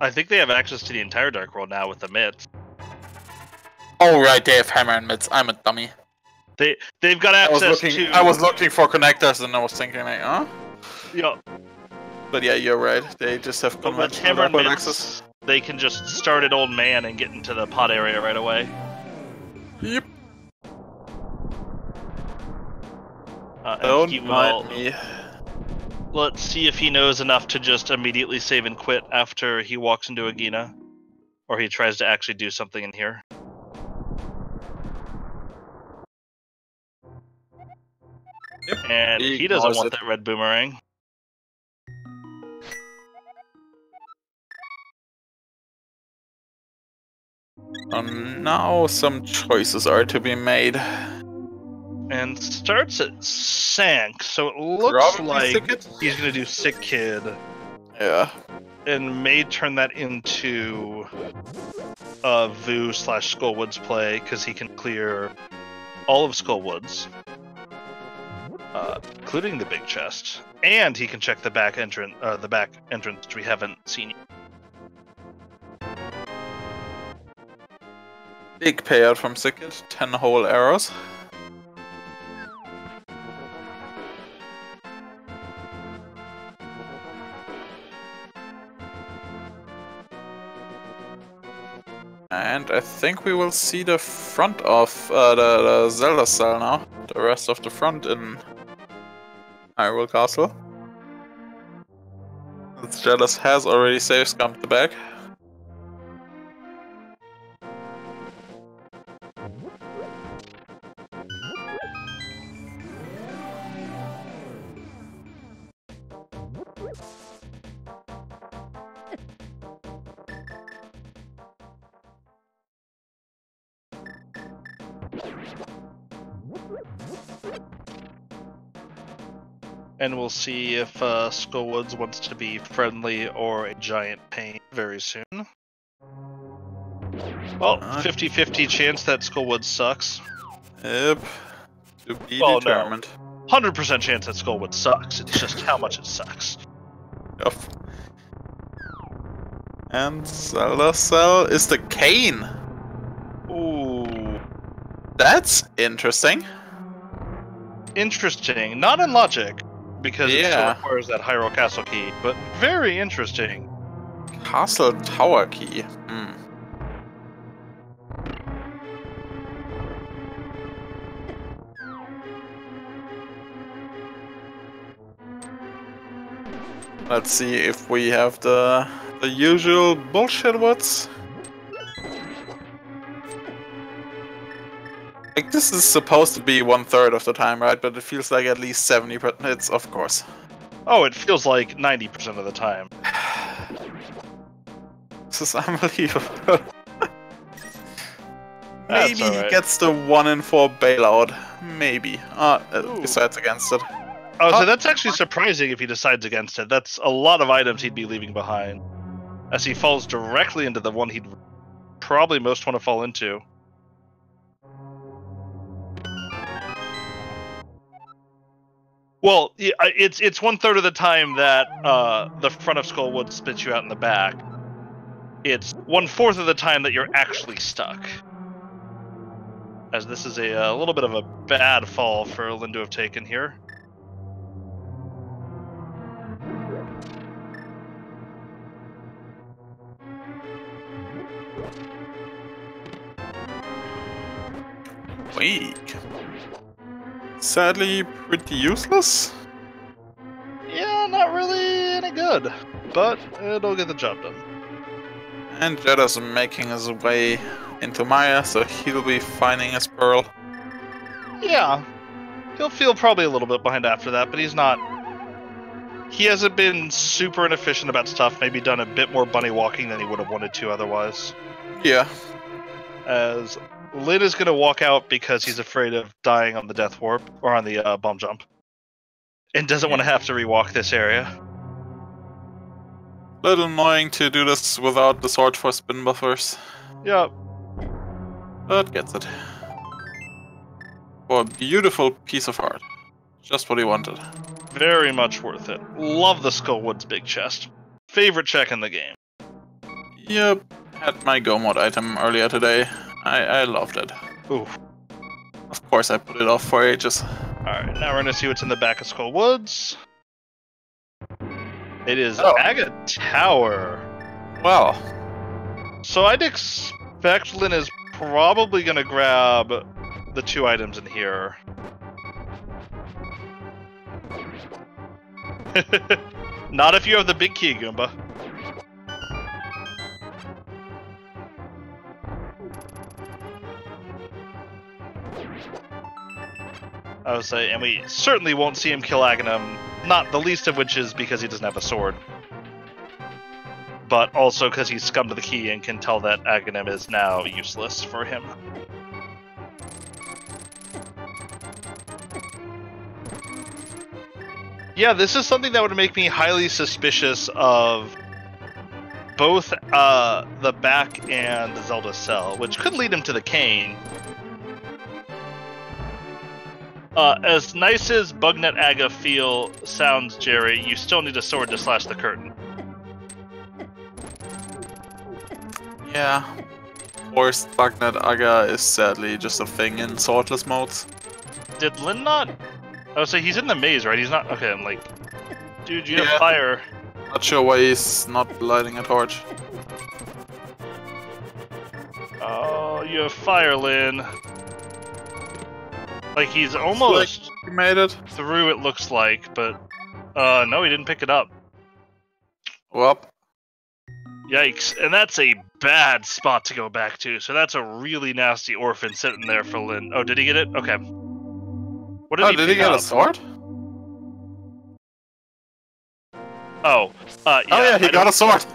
I think they have access to the entire Dark World now with the mitts. Oh right, they have hammer and mitts. I'm a dummy. They they've got I was access looking. to. I was looking for connectors and I was thinking like, huh? Yeah, But yeah, you're right. They just have but conventional hammer Dark and World mitts, access. they can just start at Old Man and get into the pod area right away. Yep. Uh, Don't he will- mind me. Let's see if he knows enough to just immediately save and quit after he walks into Aginah. Or he tries to actually do something in here. Yep. And He he, doesn't want it. that red boomerang. Um, now some choices are to be made. And starts at Sank, so it looks Probably like he's gonna do Sick Kid Yeah. and may turn that into a Vu slash Skullwoods play because he can clear all of Skullwoods, uh, including the big chest, and he can check the back entrance, uh, the back entrance which we haven't seen. Yet. Big payout from Sick Kid, 10 whole arrows. And I think we will see the front of uh, the, the Zelda cell now. The rest of the front in Hyrule Castle. Jedders has already safe scumped the back. See if uh, Skullwoods wants to be friendly or a giant pain very soon. Well, Uh, 50 50 chance that Skullwoods sucks. Yep. To be no. determined. 100% chance that Skullwoods sucks. It's just how much it sucks. Yup. And Cell is the cane. Ooh. That's interesting. Interesting. Not in logic, because it still requires that Hyrule Castle key, but very interesting. Castle Tower Key. Hmm. Let's see if we have the the usual bullshit words. Like this is supposed to be one third of the time, right? But it feels like at least seventy. It's of course. Oh, it feels like 90% of the time. This is unbelievable. Maybe he gets the one in four bailout. Maybe. Uh, uh, Ooh. besides against it. Oh, so Oh. that's actually surprising if he decides against it. That's a lot of items he'd be leaving behind. As he falls directly into the one he'd probably most want to fall into. Well, it's it's one third of the time that uh, the front of Skull would spit you out in the back. It's one fourth of the time that you're actually stuck. As this is a, a little bit of a bad fall for Lin to have taken here. Weak. Sadly, pretty useless. Yeah, not really any good, but it'll get the job done. And Jedders making his way into Mire, so he'll be finding his pearl. Yeah, he'll feel probably a little bit behind after that, but he's not. He hasn't been super inefficient about stuff. Maybe done a bit more bunny walking than he would have wanted to otherwise. Yeah. As Lin is going to walk out because he's afraid of dying on the death warp or on the uh, bomb jump, and doesn't want to have to rewalk this area. Little annoying to do this without the sword for spin buffers, Yep. but gets it. For a beautiful piece of art. Just what he wanted. very much worth it. Love the Skullwoods big chest. Favorite check in the game. Yep, had my Go mod item earlier today. I, I loved it. Ooh. Of course, I put it off for ages. Alright, now we're gonna see what's in the back of Skull Woods. It is Oh. Aga Tower. Well, So I'd expect Lin is probably gonna grab the two items in here. Not if you have the big key, Goomba. I would say, and we certainly won't see him kill Aghanim, not the least of which is because he doesn't have a sword. But also because he's scummed the key and can tell that Aghanim is now useless for him. Yeah, this is something that would make me highly suspicious of both uh, the back and the Zelda cell, which could lead him to the cane. Uh, as nice as Bugnet Aga feel sounds, Jerry, you still need a sword to slash the curtain. yeah. Worst Bagnet Aga is sadly just a thing in swordless modes. Did Lin not? Oh, so he's in the maze, right? He's not. Okay, I'm like, dude, you Yeah. have fire. Not sure why he's not lighting a torch. Oh, you have fire, Lin. Like he's almost He made it. through. It looks like, but uh, no, he didn't pick it up. Well, Yikes! And that's a bad spot to go back to. So that's a really nasty orphan sitting there for Lin. Oh, did he get it? Okay. What did oh, he did he get up? a sword? Oh, uh, yeah, oh yeah, I he don't- got a sword.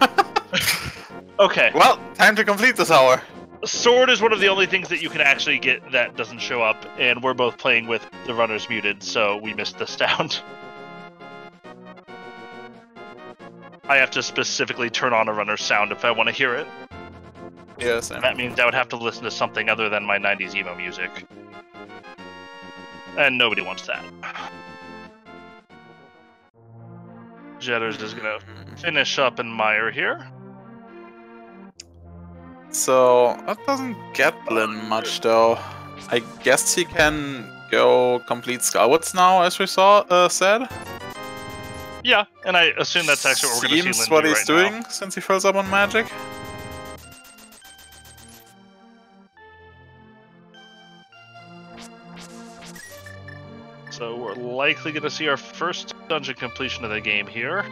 Okay. well, time to complete this hour. Sword is one of the only things that you can actually get that doesn't show up, and we're both playing with the runners muted, so we missed the sound. I have to specifically turn on a runner sound if I want to hear it. Yes, and That means I would have to listen to something other than my 90s emo music. And nobody wants that. Jedders is gonna mm-hmm. finish up in Mire here. So that doesn't get Lin much though. I guess he can go complete Skullwoods now, as we saw uh, said. Yeah, and I assume that's actually what we're gonna Seems see Lin what he's right doing now. since he fills up on magic. So we're likely going to see our first dungeon completion of the game here.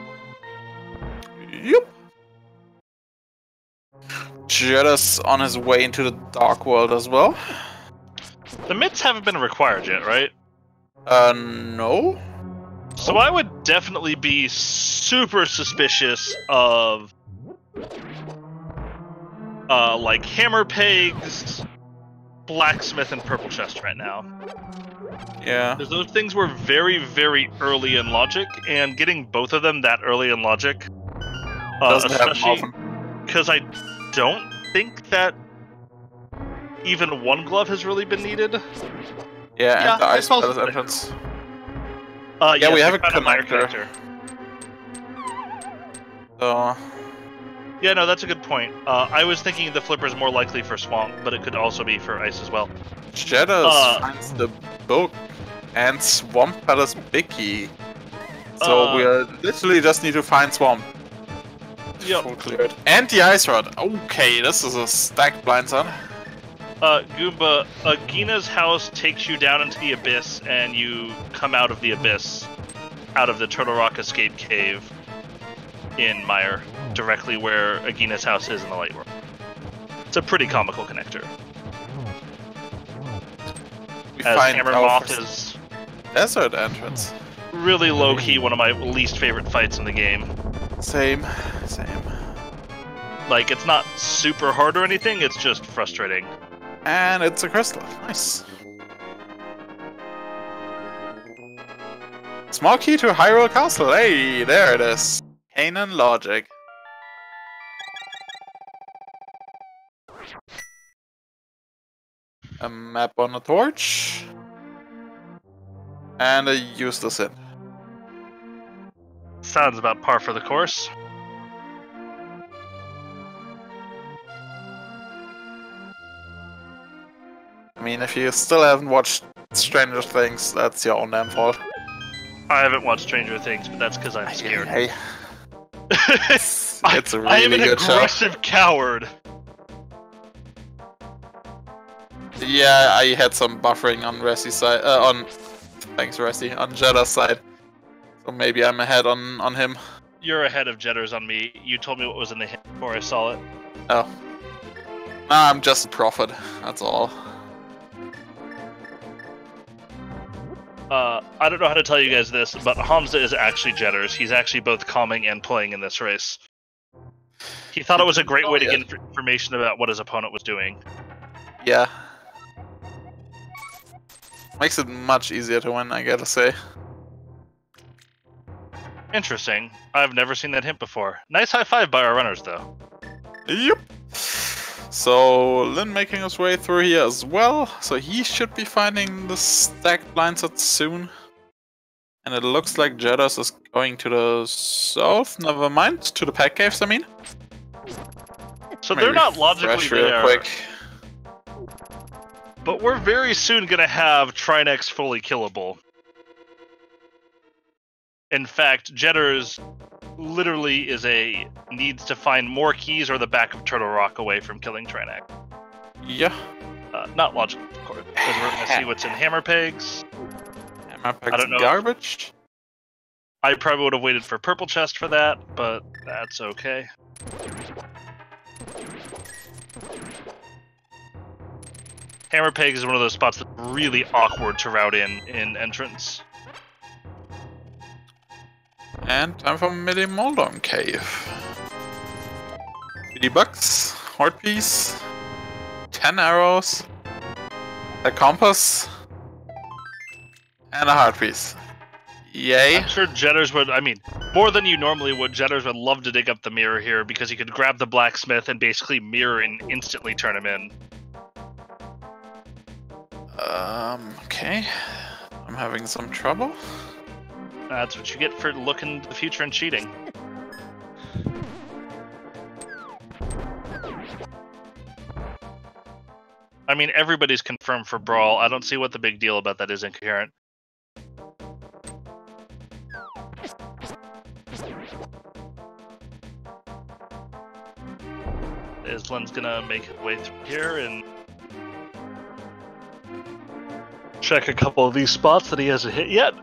Yep. Jedder's on his way into the Dark World as well. The mitts haven't been required yet, right? Uh, no. So I would definitely be super suspicious of uh, like hammer pegs, blacksmith, and purple chest right now. Yeah. Because those things were very, very early in logic, and getting both of them that early in logic, uh, Doesn't happen especially because I don't think that even one glove has really been needed. Uh, Yeah, Yeah, and the ice suppose- palace entrance. Uh, Yeah, yes, we have we a found minor connector. So Yeah, no, that's a good point. Uh, I was thinking the flipper is more likely for swamp, but it could also be for ice as well. Jedders Uh, finds the book and Swamp Palace Biggie. So Uh, we literally just need to find Swamp. Yep. Full cleared. And the ice rod. Okay, this is a stacked blindside. Uh, Goomba, Aginah's house takes you down into the abyss, and you come out of the abyss, out of the Turtle Rock Escape Cave in Mire, directly where Aginah's house is in the light world. It's a pretty comical connector. We As find Hammer our Moth first is desert entrance. really low key, one of my least favorite fights in the game. Same, same. Like, it's not super hard or anything, it's just frustrating. And it's a crystal. Nice. Small key to Hyrule Castle. Hey, there it is. Canaan logic. A map on a torch. And a useless hint. Sounds about par for the course. I mean, if you still haven't watched Stranger Things, that's your own damn fault. I haven't watched Stranger Things, but that's because I'm scared. Hey, it's, it's a I am really an good show. aggressive coward. Yeah, I had some buffering on Resi's side. Uh, on thanks, Resi. On Jedder's side. So maybe I'm ahead on on him. You're ahead of Jedders on me. You told me what was in the hint before I saw it. Oh. Nah, I'm just a prophet. That's all. Uh, I don't know how to tell you guys this, but Hamza is actually Jedders. He's actually both calming and playing in this race. He thought it was a great way to Oh, yeah. get information about what his opponent was doing. Yeah. Makes it much easier to win, I gotta say. Interesting. I've never seen that hint before. Nice high five by our runners, though. Yep. So Lin making his way through here as well. So he should be finding the stacked blindside soon. And it looks like Jedders is going to the south. Never mind, to the pack caves. I mean. So Maybe they're not logically there, quick. but we're very soon gonna have Trinexx fully killable. In fact, Jedders literally is a needs to find more keys or the back of Turtle Rock away from killing Trinexx. Yeah. Uh, not logical, of course, because we're gonna see what's in Hammer Pegs. Hammer I don't know. garbage. I probably would have waited for Purple Chest for that, but that's okay. Hammer Peg is one of those spots that's really awkward to route in in entrance. And time for Mini Moldorm Cave. 50 bucks, heart piece, 10 arrows, a compass, and a heart piece. Yay. I'm sure Jedders would, I mean, more than you normally would, Jedders would love to dig up the mirror here because he could grab the blacksmith and basically mirror and instantly turn him in. Um, okay. I'm having some trouble. That's what you get for looking to the future and cheating. I mean, everybody's confirmed for Brawl. I don't see what the big deal about that is incoherent. Islin's gonna make his way through here and check a couple of these spots that he hasn't hit yet.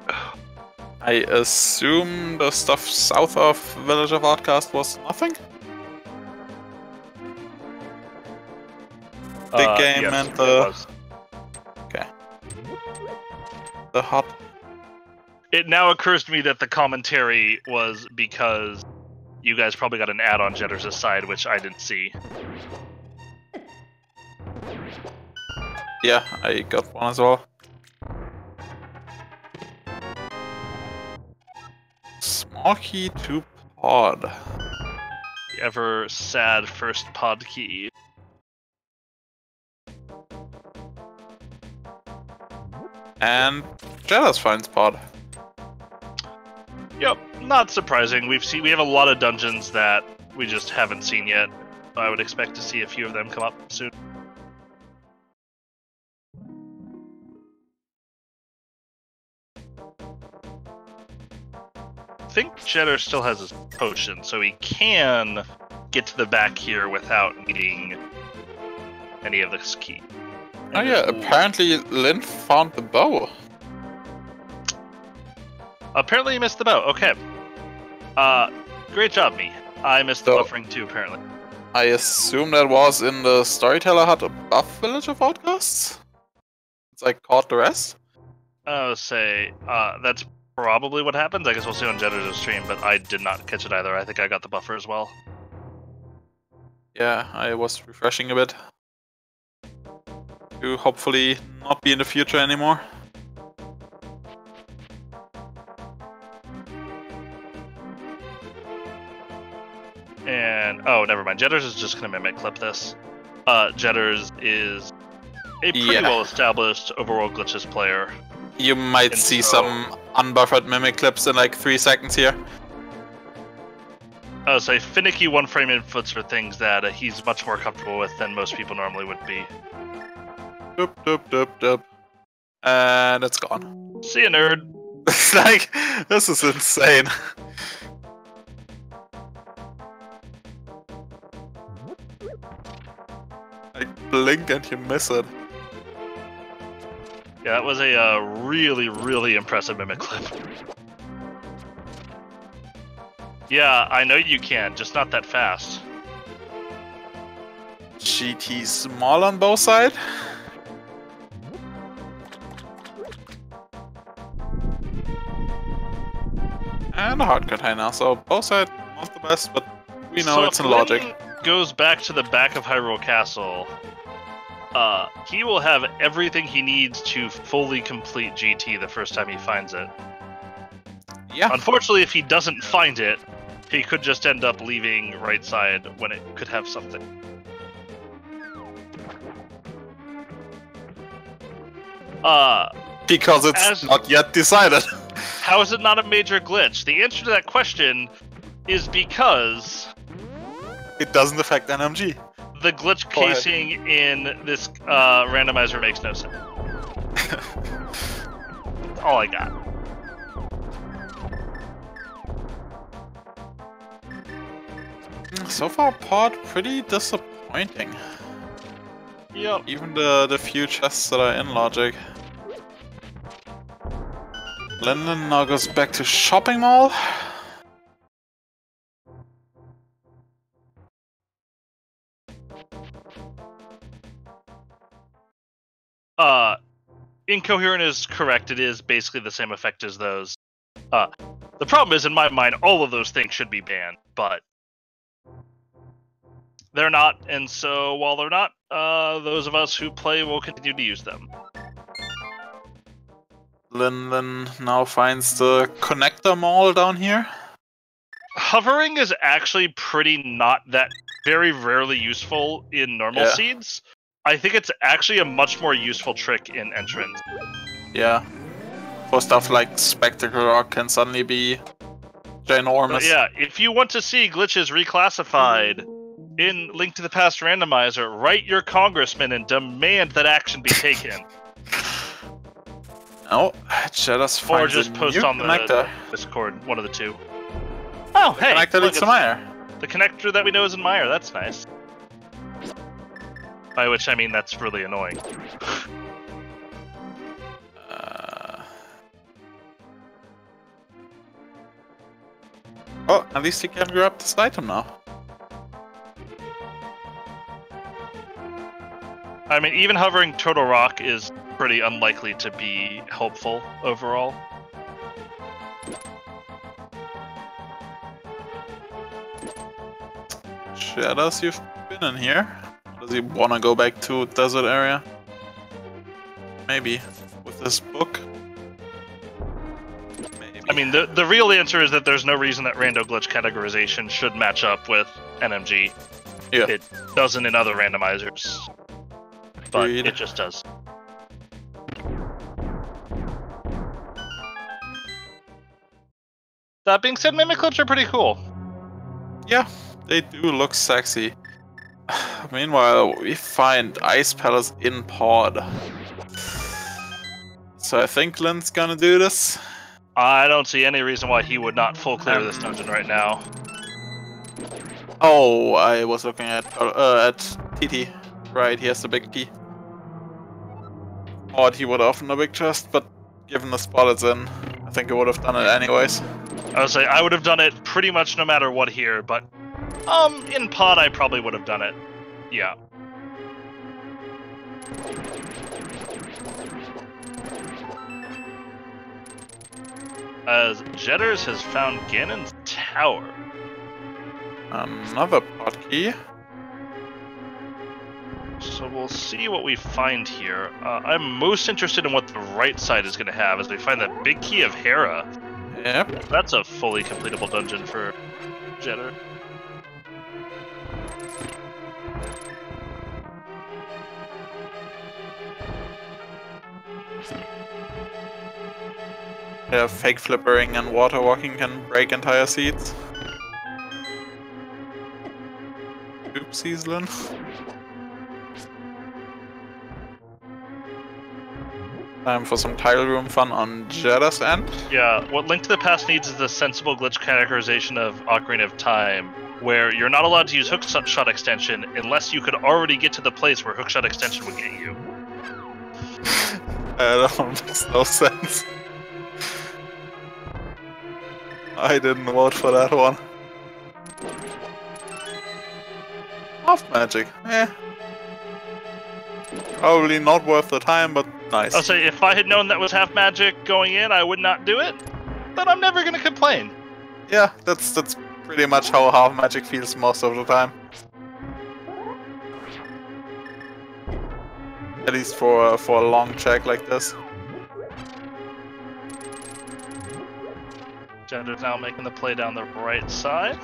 I assume the stuff south of Village of Outcast was nothing? Game Uh, yes, and it the- was. The hot. It now occurs to me that the commentary was because you guys probably got an ad on Jedders' side, which I didn't see. Yeah, I got one as well. Small key to pod. The ever sad first pod key. And Jedders finds pod. Yep, not surprising. We've seen we have a lot of dungeons that we just haven't seen yet. I would expect to see a few of them come up soon. I think Jedder still has his potion, so he can get to the back here without needing any of this key. Oh yeah, apparently Lin found the bow. Apparently you missed the bow. Okay. Uh, great job, me. I missed the So- buffering too, apparently. I assume that was in the Storyteller Hut above Village of Outcasts? It's like caught the rest? I would say uh, that's probably what happens. I guess we'll see on Jedder's stream, but I did not catch it either. I think I got the buffer as well. Yeah, I was refreshing a bit. To hopefully not be in the future anymore. And oh, never mind. Jedders is just gonna mimic clip this. Uh, Jedders is a pretty Yeah. well established overworld glitches player. You might And see so- some unbuffered mimic clips in like three seconds here. Uh, so finicky one frame inputs are things that uh, he's much more comfortable with than most people normally would be. Doop, doop, doop, doop. And it's gone. See ya, nerd. It's like, this is insane. Like, blink and you miss it. Yeah, that was a uh, really, really impressive mimic clip. Yeah, I know you can, just not that fast. GT small on both side. And a hard now. so both side not the best, but we know So it's in logic. Goes back to the back of Hyrule Castle. Uh, he will have everything he needs to fully complete GT the first time he finds it. Yeah, Unfortunately, if he doesn't find it, he could just end up leaving right side when it could have something. Uh, because it's as- not yet decided. how is it not a major glitch? The answer to that question is because it doesn't affect NMG. The glitch Go ahead. casing in this uh, randomizer makes no sense. That's all I got. so far, pod pretty disappointing. Yep. Even the the few chests that are in logic. Linden now goes back to shopping mall. Uh, incoherent is correct. It is basically the same effect as those. Uh, the problem is, in my mind, all of those things should be banned, but they're not. And so, while they're not, uh, those of us who play will continue to use them. Linden now finds the connector mall down here. Hovering is actually pretty not that very rarely useful in normal Yeah. seeds. I think it's actually a much more useful trick in entrance. Yeah. For stuff like Spectacle Rock can suddenly be ginormous. But yeah, if you want to see glitches reclassified in Link to the Past randomizer, write your congressman and demand that action be taken, Oh, Jealous or finds just post new on the connector. Discord, one of the two. Oh, hey, connector look, leads to it's Mire. the connector that we know is in Mire. That's nice. By which I mean that's really annoying. uh... Oh, at least you can grab this item now. I mean, even hovering Turtle Rock is pretty unlikely to be helpful overall. Shadows, you've been in here. Does he wanna go back to desert area? Maybe. With this book? Maybe. I mean, the the real answer is that there's no reason that rando glitch categorization should match up with NMG. Yeah. It doesn't in other randomizers, but Agreed. it just does. That being said, mimic clips are pretty cool. Yeah, they do look sexy. Meanwhile, we find Ice Palace in pod. So I think Lin's gonna do this. I don't see any reason why he would not full clear Um, this dungeon right now. Oh, I was looking at uh, at TT. Right, he has the big P. Thought he would open a big chest, but given the spot it's in, I think he would have done it anyways. I would say I would have done it pretty much no matter what here, but um, in pod I probably would have done it. Yeah. As Jedders has found Ganon's tower. Another pot key. So we'll see what we find here. Uh, I'm most interested in what the right side is going to have as we find that big key of Hera. Yep. That's a fully completable dungeon for Jedder. Yeah, fake flippering and water walking can break entire seats. Oopsies, Lin. Time for some tile room fun on Jedder's end. Yeah, what Link to the Past needs is the sensible glitch categorization of Ocarina of Time, where you're not allowed to use hookshot extension unless you could already get to the place where hookshot extension would get you. That makes no sense. I didn't vote for that one. Half magic, eh. Probably not worth the time, but nice. I'll say if I had known that was half magic going in, I would not do it. But I'm never gonna complain. Yeah, that's that's pretty much how half magic feels most of the time. At least for uh, for a long check like this. Jedder's now making the play down the right side.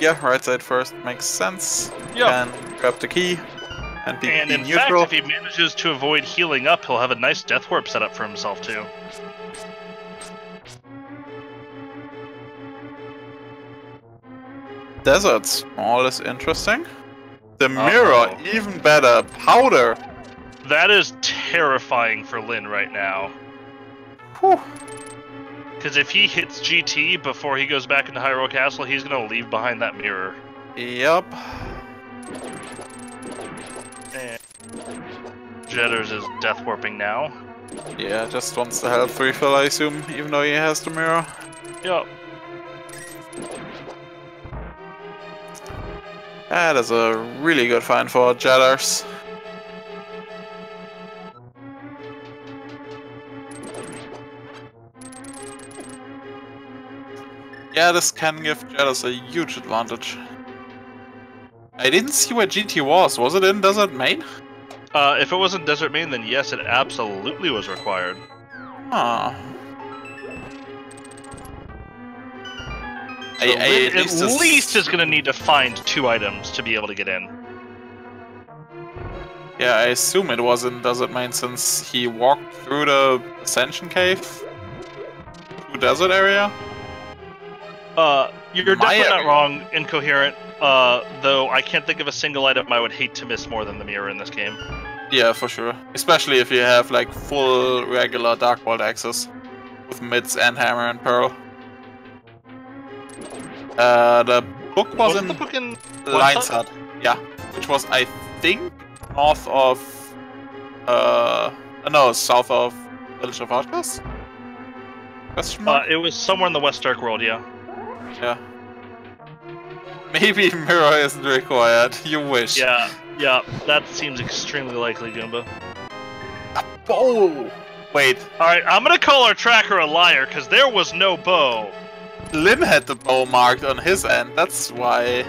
Yeah, right side first makes sense. Yeah. And grab the key. And be, And be in neutral. fact, if he manages to avoid healing up, he'll have a nice death warp set up for himself too. Deserts, all is interesting. The mirror, Uh-oh. even better. Powder. That is terrifying for Lin right now. Whew. Because if he hits GT before he goes back into Hyrule Castle, he's gonna leave behind that mirror. Yep. And Jedders is death warping now. Yeah, just wants the health refill, I assume, even though he has the mirror. Yup. Ah, that is a really good find for Jedders. Yeah, this can give Jedders a huge advantage. I didn't see where GT was. Was it in Desert Main? Uh, if it was in Desert Main, then yes, it absolutely was required. Huh. So I- I at at least least, is gonna need to find two items to be able to get in. Yeah, I assume it was in Desert Main since he walked through the Ascension Cave to Desert area. Uh, you're definitely not wrong, incoherent. Uh, though I can't think of a single item I would hate to miss more than the mirror in this game. Yeah, for sure. Especially if you have like full regular Dark World access with mitts and hammer and pearl. Uh, the book was Wasn't in the book in? Hut. Yeah, which was I think north of, uh, no, south of Village of Outcasts. Uh, it was somewhere in the West Dark World, yeah. Yeah. Maybe mirror isn't required. You wish. Yeah, yeah, that seems extremely likely, Goomba. Oh, Wait, Alright, I'm gonna call our tracker a liar, because there was no bow. Lin had the bow marked on his end. That's why.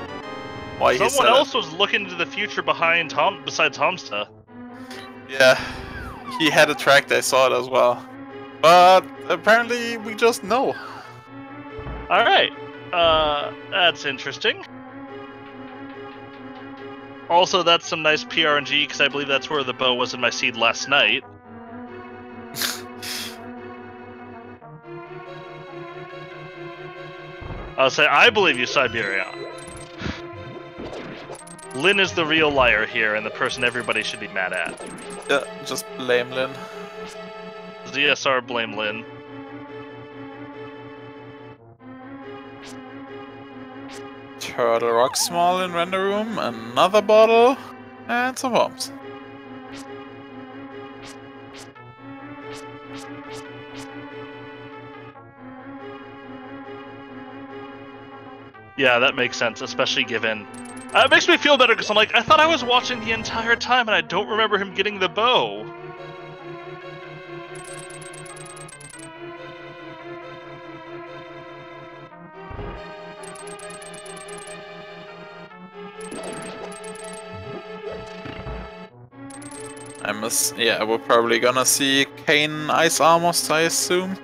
Why he Someone else was looking into the future behind Tom besides Hamsta. Yeah, he had a track. I saw it as well. But apparently, we just know. Alright. Uh that's interesting. Also, that's some nice PRNG because I believe that's where the bow was in my seed last night. I'll say I believe you, Siberian. Lin is the real liar here and the person everybody should be mad at. Yeah, just blame Lin. ZSR blame Lin. Turtle Rock Small in render room, another bottle, and some bombs. Yeah, that makes sense, especially given. Uh, it makes me feel better because I'm like, I thought I was watching the entire time and I don't remember him getting the bow. I must. Yeah, we're probably gonna see Kane Ice Armos, I assume.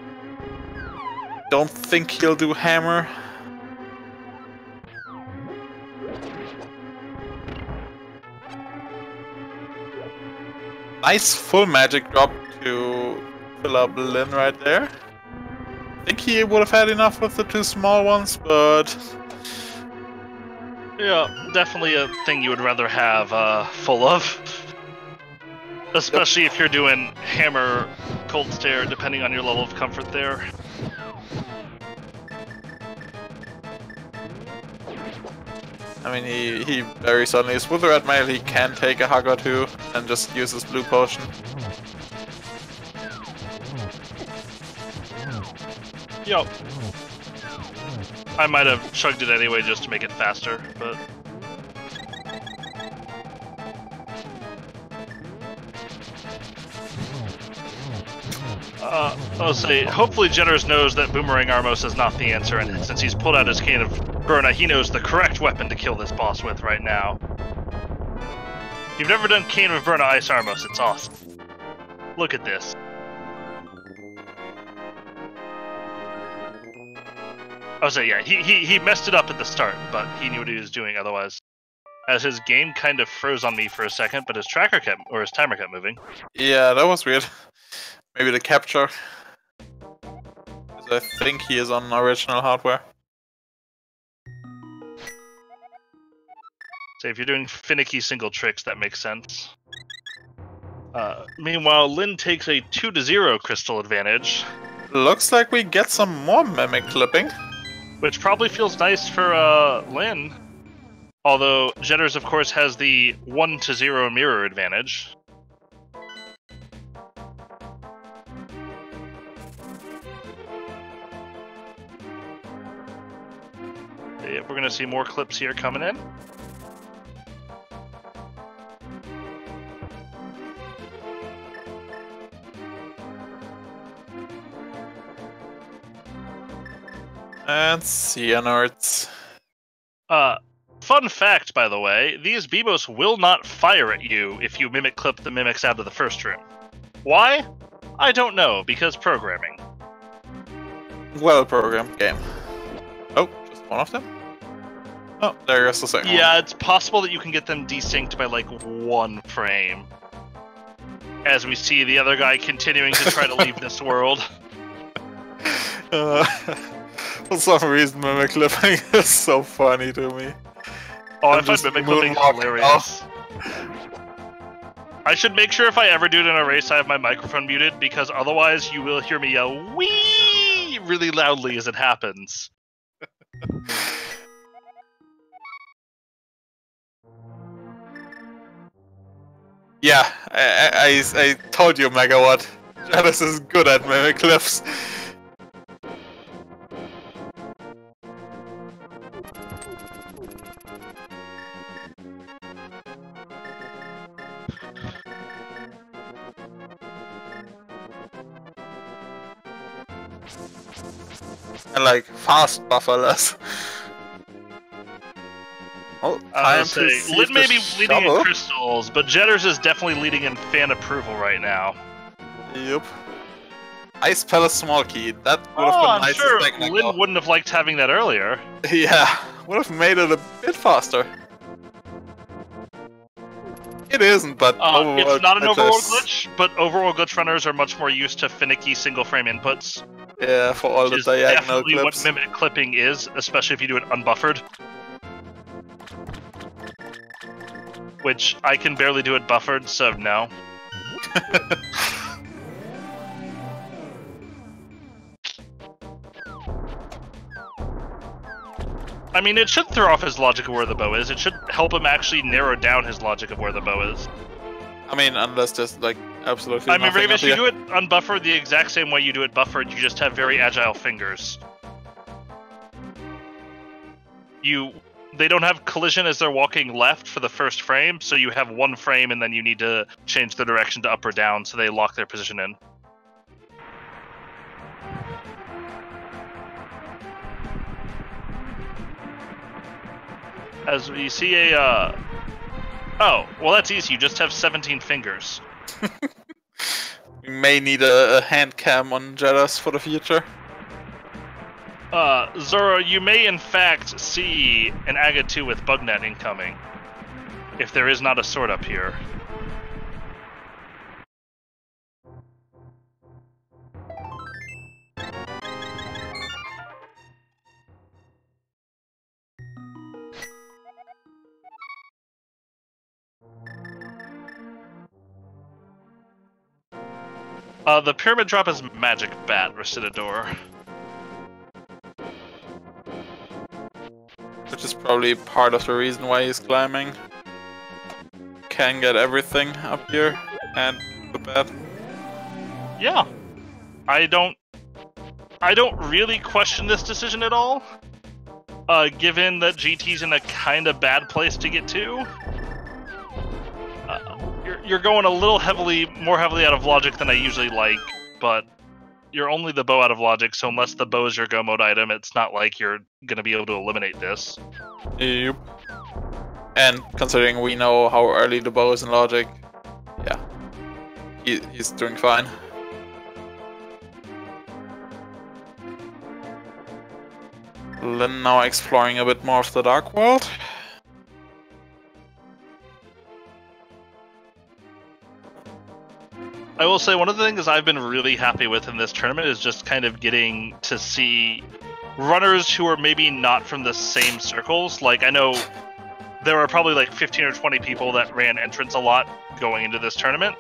Don't think he'll do Hammer. Nice full magic drop to fill up Lin right there. I think he would have had enough with the two small ones, but Yeah, definitely a thing you would rather have uh, full of. Especially if you're doing hammer cold stare, depending on your level of comfort there. I mean, he, he very suddenly is with the red mail, he can take a hug or two and just use his blue potion. Yo. I might have chugged it anyway just to make it faster, but. I'll say, hopefully Jedders knows that Boomerang Armos is not the answer, and since he's pulled out his cane of Byrna, he knows the correct weapon to kill this boss with right now. If you've never done Cane of Byrna Ice Armos, it's awesome. Look at this. Oh, so yeah, he, he he messed it up at the start, but he knew what he was doing otherwise. As his game kind of froze on me for a second, but his tracker kept or his timer kept moving. Yeah, that was weird. Maybe the capture. I think he is on original hardware. So if you're doing finicky single tricks, that makes sense. Uh, meanwhile, Lin takes a two to zero crystal advantage, Looks like we get some more mimic clipping. which probably feels nice for uh, Lin. Although Jedders, of course, has the one to zero mirror advantage. We're gonna see more clips here coming in. And Xehanorts. Uh, fun fact, by the way, these Bebos will not fire at you if you mimic clip the mimics out of the first room. Why? I don't know, because programming. Well programmed game. Oh, just one of them? Oh, there goes the second one. Yeah, it's possible that you can get them desynced by like one frame. As we see the other guy continuing to try to leave this world. Uh, for some reason, mimic clipping is so funny to me. Oh, I I'm find mimic clipping hilarious. I should make sure if I ever do it in a race, I have my microphone muted because otherwise you will hear me yell "wee" really loudly as it happens. Yeah, I, I, I, told you, Megawatt. Janice is good at mimic clips. And like fast bufferless. Oh, I to say, if may be leading in crystals, but Jedders is definitely leading in fan approval right now. Yep. Ice Palace Small Key. That would have Oh, been I'm nice sure. Lin wouldn't have liked having that earlier. Yeah, would have made it a bit faster. It isn't, but Uh, overall it's not an glitches- overall glitch, but overall glitch runners are much more used to finicky single frame inputs. Yeah, for all the diagonal definitely what clips. mimic clipping is, especially if you do it unbuffered. Which I can barely do it buffered, so no. I mean, it should throw off his logic of where the bow is. It should help him actually narrow down his logic of where the bow is. I mean, unless there's like absolutely I mean, Ravis, you do it unbuffered the exact same way you do it buffered. You just have very agile fingers. You, they don't have collision as they're walking left for the first frame, so you have one frame and then you need to change the direction to up or down so they lock their position in. As we see a, uh... Oh, well that's easy, you just have 17 fingers. We may need a, a hand cam on Jedders for the future. Uh, you may in fact see an Aga 2 with Bugnet incoming. If there is not a sword up here. Uh, the pyramid drop is magic bat, Recidador. Which is probably part of the reason why he's climbing. Can get everything up here and the bed. Yeah. I don't I don't really question this decision at all. Uh given that GT's in a kind of bad place to get to. Uh, you're you're going a little heavily more heavily out of logic than I usually like, but you're only the bow out of logic, so unless the bow is your go mode item, it's not like you're gonna be able to eliminate this. Yep. And considering we know how early the bow is in logic, yeah, he, he's doing fine. Lin now exploring a bit more of the dark world. I will say one of the things I've been really happy with in this tournament is just kind of getting to see runners who are maybe not from the same circles. Like I know there were probably like 15 or 20 people that ran entrance a lot going into this tournament.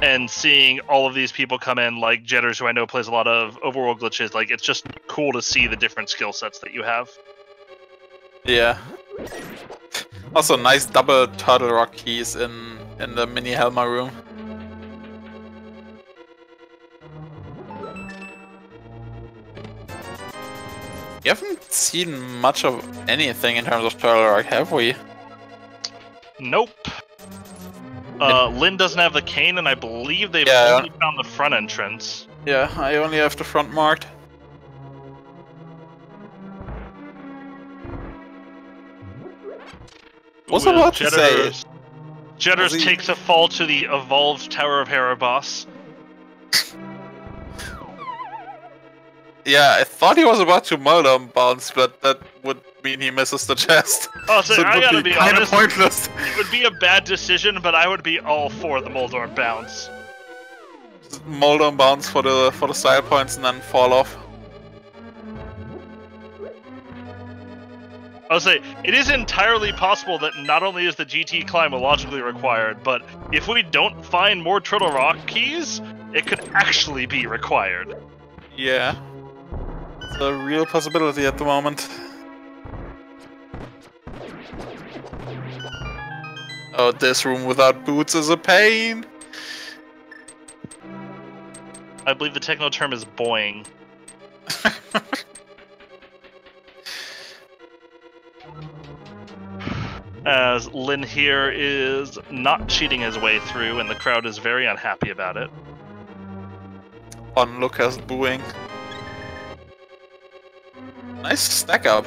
And seeing all of these people come in, like Jedders, who I know plays a lot of overworld glitches, like it's just cool to see the different skill sets that you have. Yeah. Also, nice double turtle rock keys in in the mini Helma room. We haven't seen much of anything in terms of turtle rock, have we? Nope. Uh, Lin doesn't have the cane, and I believe they've Yeah. only found the front entrance. Yeah, I only have the front marked. Was with about to say- Jedders. Jedders he- takes a fall to the evolved Tower of Hera boss. Yeah, I thought he was about to Moldorm bounce, but that would mean he misses the chest. Oh, so, so I would gotta be, be, kind of honest. pointless. It would be a bad decision, but I would be all for the Moldorm bounce. Moldorm bounce for the for the style points and then fall off. I'll say it is entirely possible that not only is the GT climb logically required, but if we don't find more Turtle Rock keys, it could actually be required. Yeah. A real possibility at the moment. Oh, this room without boots is a pain. I believe the techno term is boing. As Lin here is not cheating his way through, and the crowd is very unhappy about it. Onlookers booing. Nice stack up.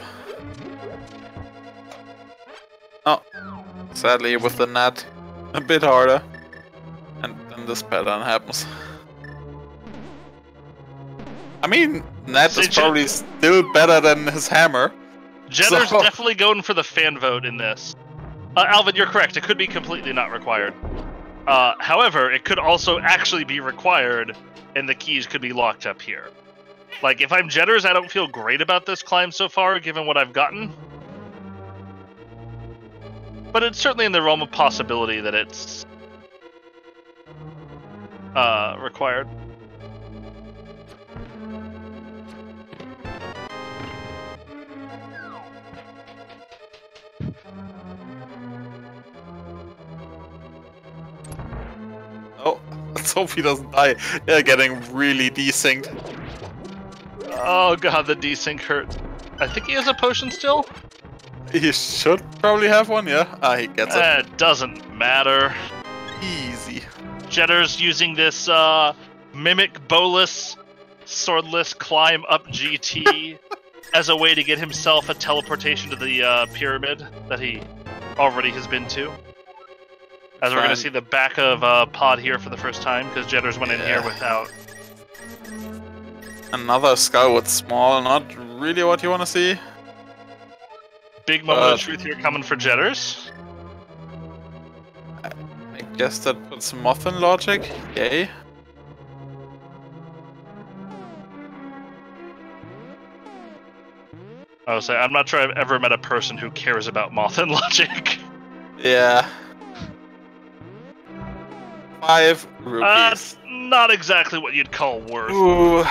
Oh, sadly with the net, a bit harder. And then this pattern happens. I mean, net Say is probably still better than his hammer. Jedder's So- definitely going for the fan vote in this. Uh, Alvin, you're correct. It could be completely not required. Uh, however, it could also actually be required, and the keys could be locked up here. Like, if I'm Jedder's, I don't feel great about this climb so far, given what I've gotten. But it's certainly in the realm of possibility that it's uh, required. Oh, let's hope he doesn't die. They're getting really desynced. Oh god, the desync hurt. I think he has a potion still. He should probably have one, yeah? Ah, he gets it. It doesn't matter. Easy. Jedder's using this uh, mimic bolus swordless climb up GT as a way to get himself a teleportation to the uh, pyramid that he already has been to. As we're going to see the back of uh, Pod here for the first time because Jedders went in here without. Another skull with small, not really what you want to see. Big moment Uh, of truth here coming for Jedders. I guess that puts Moth in logic. Yay. I would say I'm not sure I've ever met a person who cares about Moth and Logic. Yeah. Five Uh, rupees. Not exactly what you'd call worth. Ooh.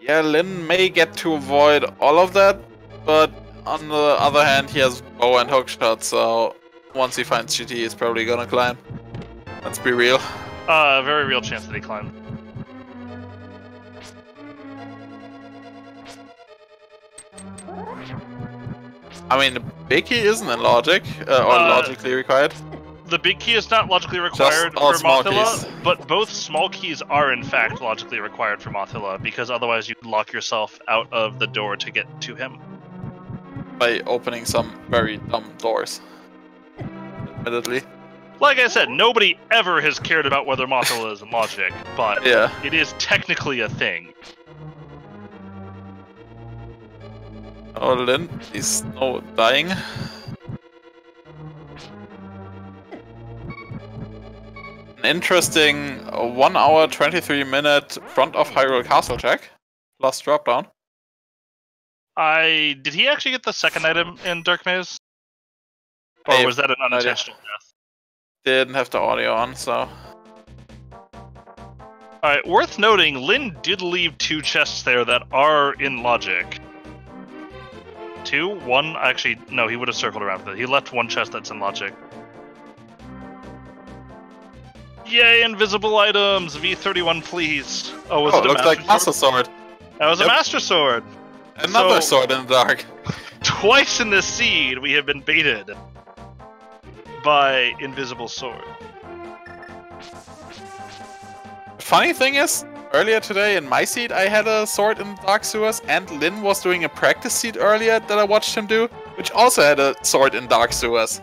Yeah, Lin may get to avoid all of that, but on the other hand, he has bow and hookshot, so once he finds GT, he's probably gonna climb. Let's be real. Uh, very real chance that he climbed. I mean, key isn't in logic, uh, or Uh, logically required. The big key is not logically required for Mothula, keys. but both small keys are in fact logically required for Mothula because otherwise you'd lock yourself out of the door to get to him. By opening some very dumb doors. Admittedly. Like I said, nobody ever has cared about whether Mothula is in logic, but Yeah. it is technically a thing. Oh, Lin, he's no dying. Interesting uh, 1 hour 23 minute front of Hyrule Castle check. Plus drop down. I did he actually get the second item in Dark Maze? Or I was that an no idea. unintentional death? Didn't have the audio on, so. Alright, worth noting, Lin did leave two chests there that are in logic. Two? One? Actually, no, he would have circled around for that. He left one chest that's in logic. Yay, invisible items! V31, please. Oh, was oh, it a looks master like Master sword? Sword. That was a master sword! Another So- sword in the dark. Twice in this seed, we have been baited by invisible sword. Funny thing is, earlier today in my seat, I had a sword in the Dark Sewers, and Lin was doing a practice seat earlier that I watched him do, which also had a sword in Dark Sewers.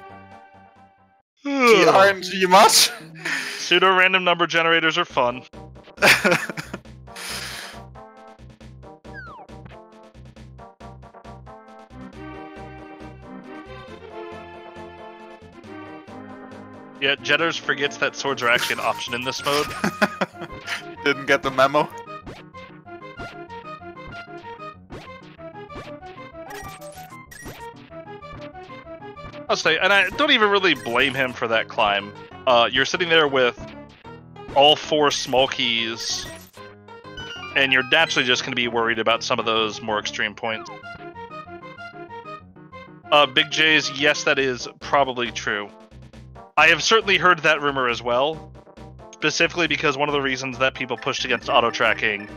Gee, RNG much? Pseudo random number generators are fun. Yeah, Jedders forgets that swords are actually an option in this mode. Didn't get the memo. I'll say, and I don't even really blame him for that climb. Uh, you're sitting there with all four small keys, and you're naturally just going to be worried about some of those more extreme points. Uh, Big J's, yes, that is probably true. I have certainly heard that rumor as well, specifically because one of the reasons that people pushed against auto tracking,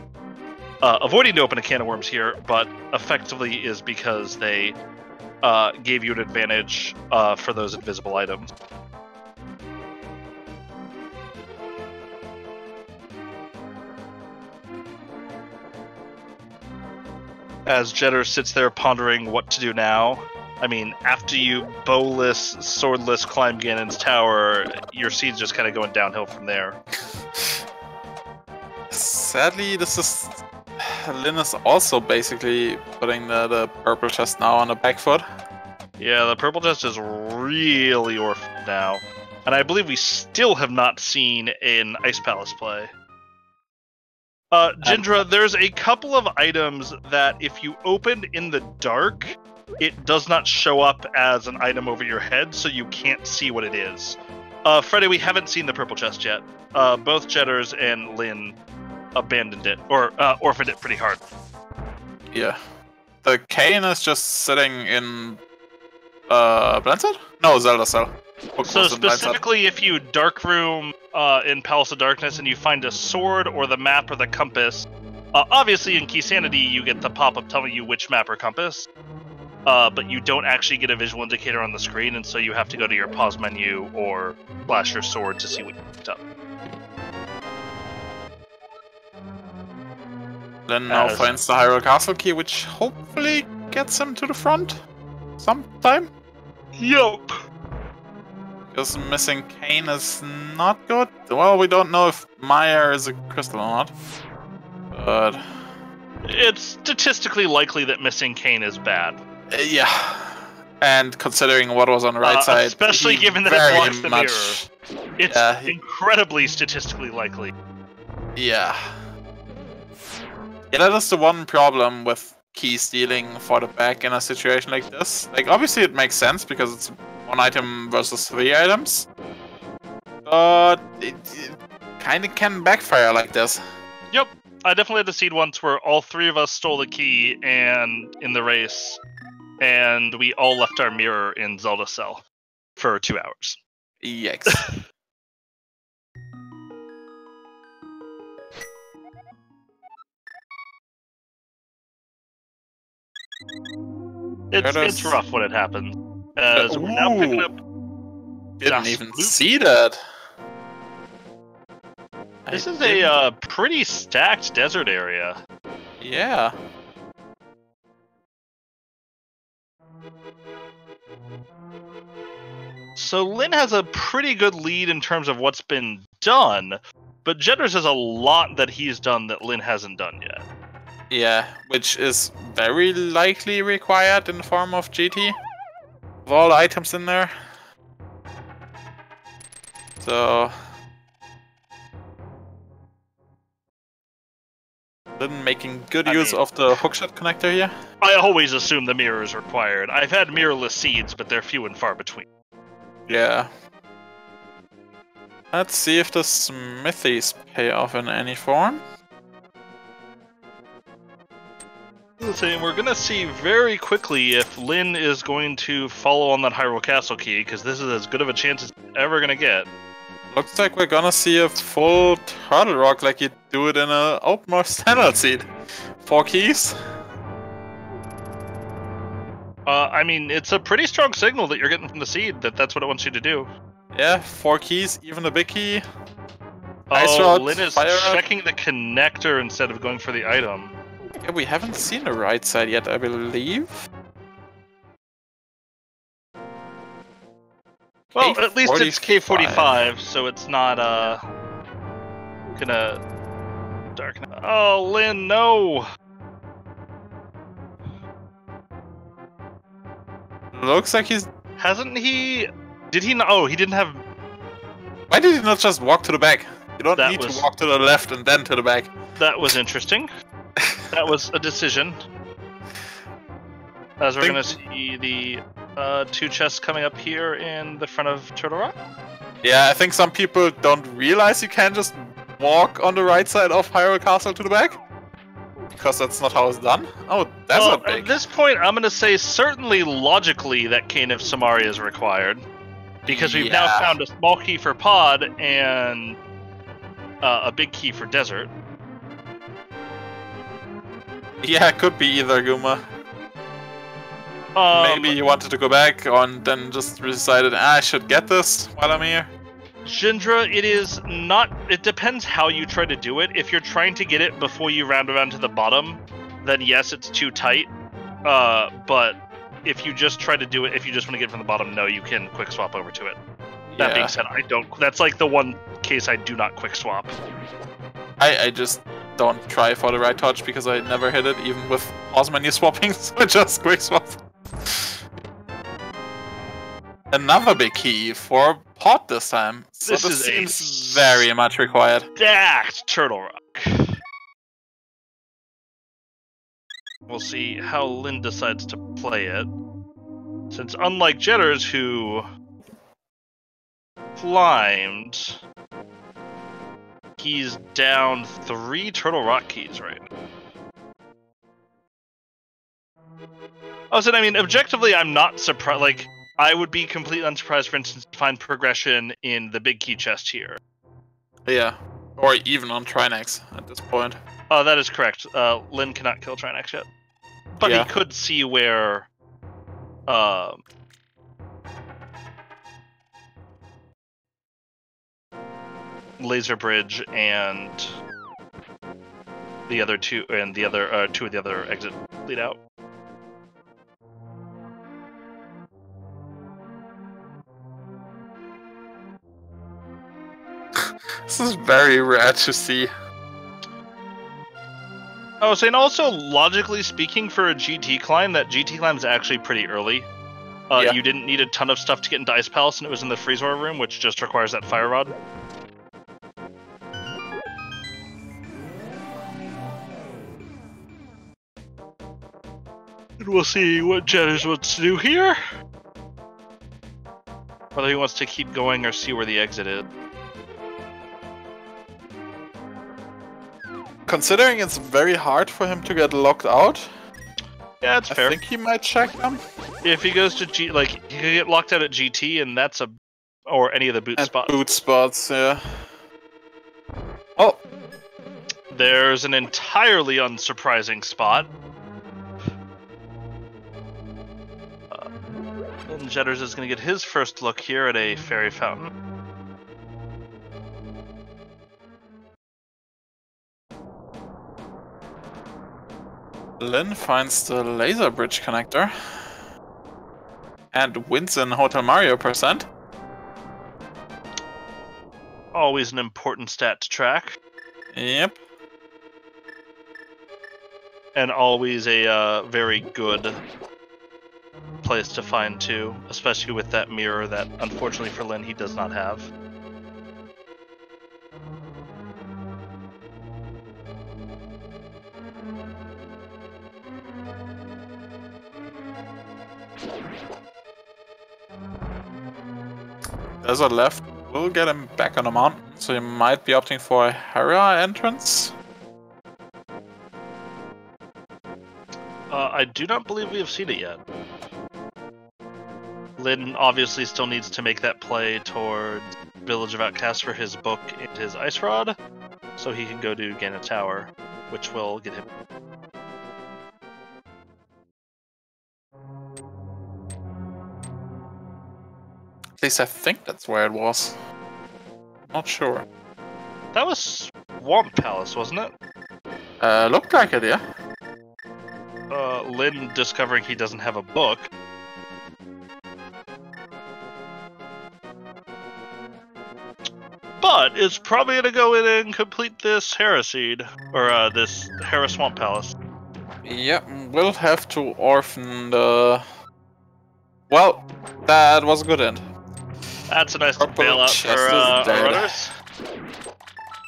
uh, avoiding to open a can of worms here, but effectively is because they uh, gave you an advantage uh, for those invisible items. As Jedder sits there pondering what to do now. I mean, after you bowless, swordless climb Ganon's tower, your seed's just kind of going downhill from there. Sadly, this is. Lin is also basically putting the, the purple chest now on the back foot. Yeah, the purple chest is really orphaned now. And I believe we still have not seen an Ice Palace play. Uh, Jindra, there's a couple of items that if you opened in the dark, it does not show up as an item over your head, so you can't see what it is. Uh, Freddy, we haven't seen the purple chest yet. Uh, both Jedders and Lin abandoned it, or uh, orphaned it pretty hard. Yeah. The cane is just sitting in. Uh, Blendset? No, Zelda Cell. So was in Blendset. specifically, if you dark room uh, in Palace of Darkness and you find a sword or the map or the compass, uh, obviously in Keysanity you get the pop-up telling you which map or compass, uh, but you don't actually get a visual indicator on the screen, and so you have to go to your pause menu or flash your sword to see what you picked up. Then now As- finds the Hyrule Castle key, which hopefully gets him to the front sometime. Yup. Because missing Cane is not good. Well, we don't know if Mire is a crystal or not. But It's statistically likely that missing Cane is bad, uh, yeah. And considering what was on the right Uh, side, especially given that it blocks the much, It's Yeah, he- incredibly statistically likely. Yeah. Yeah, that is the one problem with key stealing for the back in a situation like this. Like, obviously it makes sense because it's one item versus three items. But it, it kind of can backfire like this. Yep. I definitely had a seed once where all three of us stole the key and in the race, and we all left our mirror in Zelda Cell for two hours. Yikes. It's, it's rough when it happens. As we're now picking up. Didn't Just even loop. see that. I This is a didn't- uh, pretty stacked desert area. Yeah. So Lin has a pretty good lead in terms of what's been done, but Jedders has a lot that he's done that Lin hasn't done yet. Yeah, which is very likely required in the form of GT. Of all the items in there. So. Then making good I use mean- of the hookshot connector here. I always assume the mirror is required. I've had mirrorless seeds, but they're few and far between. Yeah. Let's see if the smithies pay off in any form. So we're gonna see very quickly if Lin is going to follow on that Hyrule Castle key, because this is as good of a chance as ever gonna get. Looks like we're gonna see a full turtle rock like you do it in a open standard seed. Four keys. Uh, I mean, it's a pretty strong signal that you're getting from the seed that that's what it wants you to do. Yeah, four keys, even a big key. Ice oh, rod, Lin is checking the connector instead of going for the item. Yeah, we haven't seen the right side yet, I believe. Well, at least it's K45. K45, so it's not uh gonna darken. Oh, Lin, no! Looks like he's. Hasn't he? Did he? Not, oh, he didn't have. Why did he not just walk to the back? You don't That need was- to walk to the left and then to the back. That was interesting. That was a decision. As we're Think- gonna see the uh, two chests coming up here in the front of Turtle Rock. Yeah, I think some people don't realize you can just walk on the right side of Hyrule Castle to the back. Because that's not how it's done. Oh, that's well, not big. at this point, I'm gonna say certainly logically that Cane of Somaria is required, because we've now found a small key for Pod and uh, a big key for Desert. Yeah, it could be either, Guma. Um, Maybe you wanted to go back and then just decided, ah, I should get this while I'm here. Jindra, it is not. It depends how you try to do it. If you're trying to get it before you round around to the bottom, then yes, it's too tight. Uh, but if you just try to do it, if you just want to get from the bottom, no, you can quick swap over to it. That yeah. being said, I don't. That's like the one case I do not quick swap. I, I just don't try for the right touch because I never hit it, even with pause menu swapping, so just quick swap. Another big key for Pod this time. So This this, seems very much required. Stacked Turtle Rock. We'll see how Lin decides to play it. Since unlike Jedders, who climbed, he's down three Turtle Rock keys right now. Oh, so I mean, objectively, I'm not surprised. Like, I would be completely unsurprised, for instance, to find progression in the big key chest here. Yeah. Or even on Trinexx at this point. Oh, that is correct. Uh, Lin cannot kill Trinexx yet, but Yeah. he could see where. Uh, Laser Bridge and the other two and the other uh, two of the other exit lead out. This is very rare to see. Oh, so and also logically speaking, for a GT climb, that GT climb is actually pretty early. Uh, Yeah. You didn't need a ton of stuff to get into Ice Palace, and it was in the Freezer room, which just requires that Fire Rod. We'll see what Jedders wants to do here. Whether he wants to keep going or see where the exit is. Considering it's very hard for him to get locked out, Yeah, it's I fair. think he might check them. If he goes to G, like he could get locked out at GT, and that's a, or any of the boot At spots. boot spots, yeah. Oh, There's an entirely unsurprising spot. And Jedders is going to get his first look here at a fairy fountain. Lin finds the laser bridge connector. And wins in Hotel Mario percent. Always an important stat to track, Yep. and always a uh, very good place to find too, especially with that mirror that, unfortunately for Lin, he does not have. There's a left. We'll get him back on the mountain, so he might be opting for a Hera entrance. Uh, I do not believe we have seen it yet. Lin obviously still needs to make that play towards Village of Outcasts for his book and his Ice Rod, so he can go to Ganon Tower, which will get him. At least I think that's where it was. Not sure. That was Swamp Palace, wasn't it? Uh, looked like it, yeah. Uh, Lin discovering he doesn't have a book. But is probably gonna go in and complete this Heresy, or uh, this Hera Swamp Palace. Yep, we'll have to orphan the... Well, that was a good end. That's a nice Purple bailout for uh, our runners.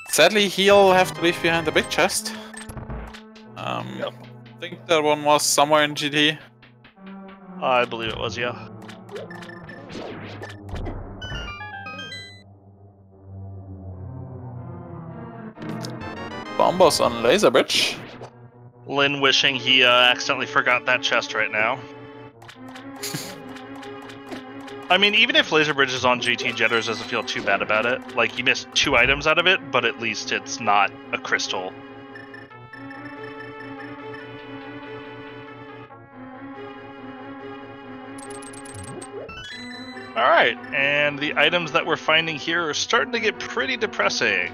Sadly, he'll have to leave behind the big chest. Um, Yep. I think that one was somewhere in GT. I believe it was, yeah. Bombos on Laser Bridge. Lin wishing he uh, accidentally forgot that chest right now. I mean, even if Laser Bridge is on GT, Jedders doesn't feel too bad about it. Like, he missed two items out of it, but at least it's not a crystal. Alright, and the items that we're finding here are starting to get pretty depressing.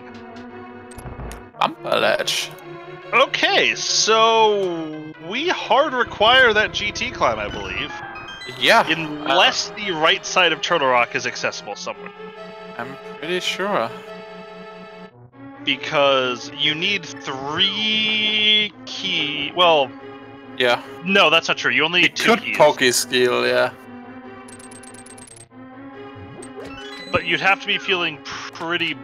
Bumper ledge. Okay, so we hard require that GT climb, I believe, Yeah, unless uh, the right side of Turtle Rock is accessible somewhere. I'm pretty sure. Because you need three key. Well, Yeah, no, that's not true. You only need two could keys. pokey skill. Yeah, But you'd have to be feeling pretty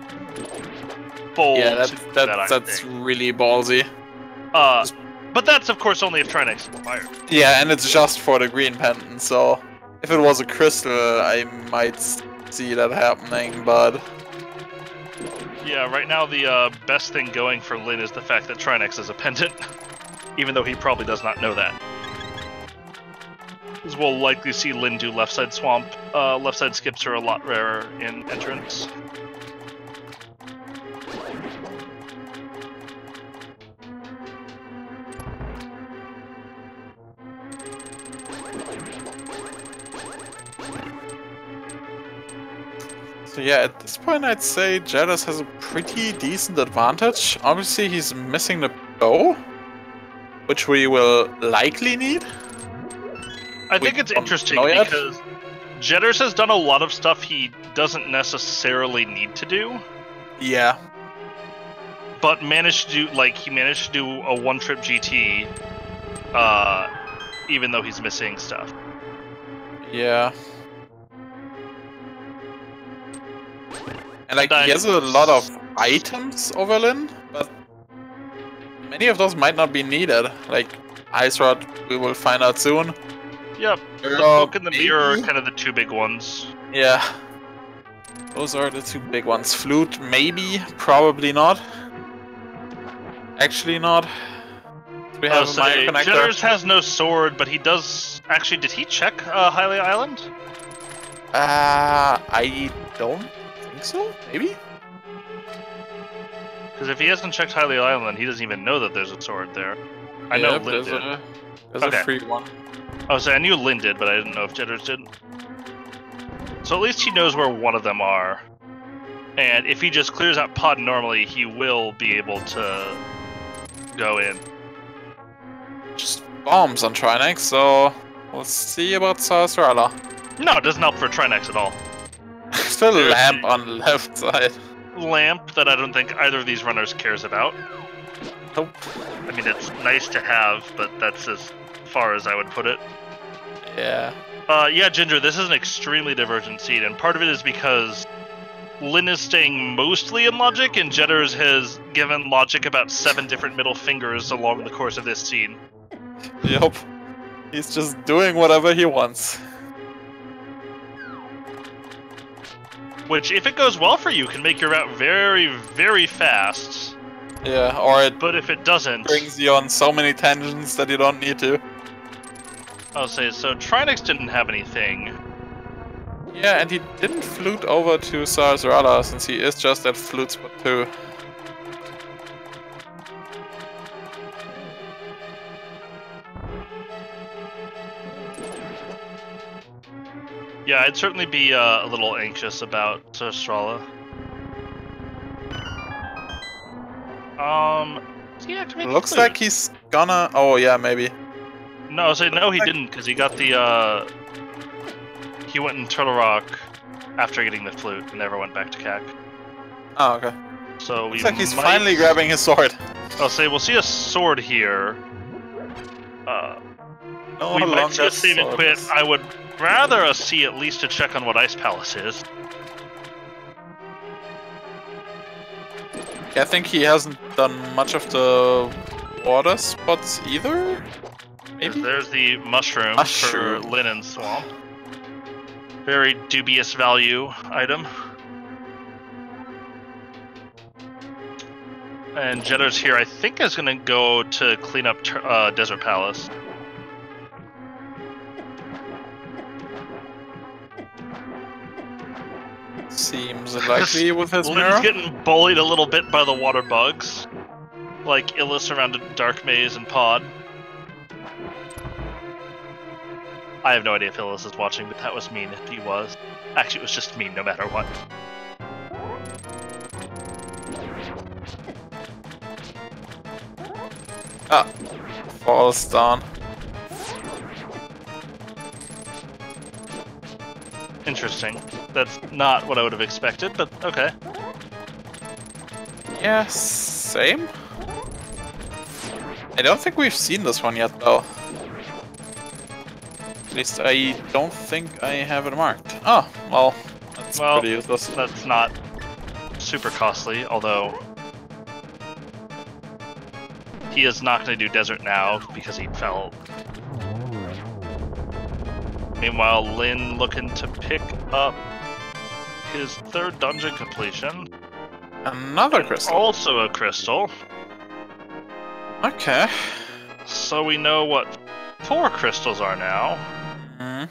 bold. yeah, that's that, that, that's think. really ballsy. Uh, but that's of course only if Trinexx is fired. Yeah, and it's just for the green pendant. So if it was a crystal, I might see that happening. But Yeah, right now the uh, best thing going for Lin is the fact that Trinexx is a pendant, even though he probably does not know that. Because we'll likely see Lin do left side swamp. Uh, left side skips are a lot rarer in entrance. Yeah, at this point I'd say Jedders has a pretty decent advantage. Obviously he's missing the bow, which we will likely need. I We think it's interesting yet? because Jedders has done a lot of stuff he doesn't necessarily need to do, Yeah, but managed to do like he managed to do a one trip GT, uh, even though he's missing stuff. yeah. And like And he has a lot of items over Lin, but many of those might not be needed. Like Ice Rod, we will find out soon. Yep, the book and the mirror are kind of the two big ones. Yeah. Those are the two big ones. Flute, maybe, probably not. Actually not. We have Maya connector. Jedders has no sword, but he does. Actually, did he check uh, Hylia Island? Uh, I don't think so. Maybe. Because if he hasn't checked Hylia Island, he doesn't even know that there's a sword there. I know Yep, Lin there's did. a there's Okay. a free one. I was saying I knew Lin did, but I didn't know if Jedders did. So at least he knows where one of them are. And if he just clears out Pod normally, he will be able to go in. Just bombs on Trinexx, so we'll see about Sarsaparilla. No, it doesn't help for Trinexx at all. Still There's lamp on the left side. Lamp that I don't think either of these runners cares about. Nope. I mean, it's nice to have, but that's as far as I would put it. Yeah. Uh, yeah, Ginger, this is an extremely divergent seed, and part of it is because Lin is staying mostly in logic, and Jedders has given logic about seven different middle fingers along the course of this scene. Yep. He's just doing whatever he wants. Which, if it goes well for you, can make your route very, very fast. Yeah, or it But if it doesn't, brings you on so many tangents that you don't need to. I'll say so. Trinexx didn't have anything. Yeah, and he didn't flute over to Sahasrala since he is just at flute spot 2. Yeah, I'd certainly be uh, a little anxious about. Um, does he activate Looks like he's gonna. Oh, yeah, maybe. No, say no, he like- didn't, because he got the. uh... He went in Turtle Rock after getting the flute and never went back to CAC. Oh, okay. So we Looks like he's might- finally grabbing his sword. I'll say we'll see a sword here. Uh, No we might longer see a save and quit. I would rather us see at least a check on what Ice Palace is. I think he hasn't done much of the water spots either. Maybe. There's the mushroom, Mushroom. for Linen Swamp. Very dubious value item. And Jedder's here, I think, is going to go to clean up uh, Desert Palace. Seems likely with his Lin's mirror. getting bullied a little bit by the water bugs, like Illis around a dark maze and Pod. I have no idea if Illis is watching, but that was mean if he was. Actually, it was just mean no matter what. Ah, falls down. Interesting. That's not what I would have expected, but okay. Yeah, same. I don't think we've seen this one yet, though. At least I don't think I have it marked. Oh, well, that's Well, pretty useless. That's not super costly, although he is not going to do desert now because he fell. Meanwhile, Lin looking to pick up his third dungeon completion. Another crystal. Also a crystal. Okay. So we know what four crystals are now. Mhm.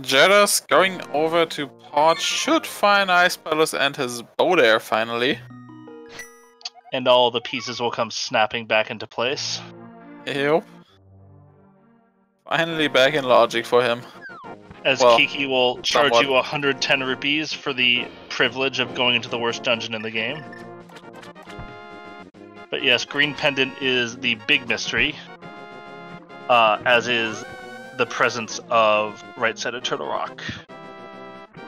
Jedder's going over to Pod should find Ice Palace and his bow there finally. And all the pieces will come snapping back into place. Yep. Finally back in logic for him. As Well, Kiki will charge somewhat. you 110 rupees for the privilege of going into the worst dungeon in the game. But yes, Green Pendant is the big mystery, uh, as is the presence of Right Side of Turtle Rock.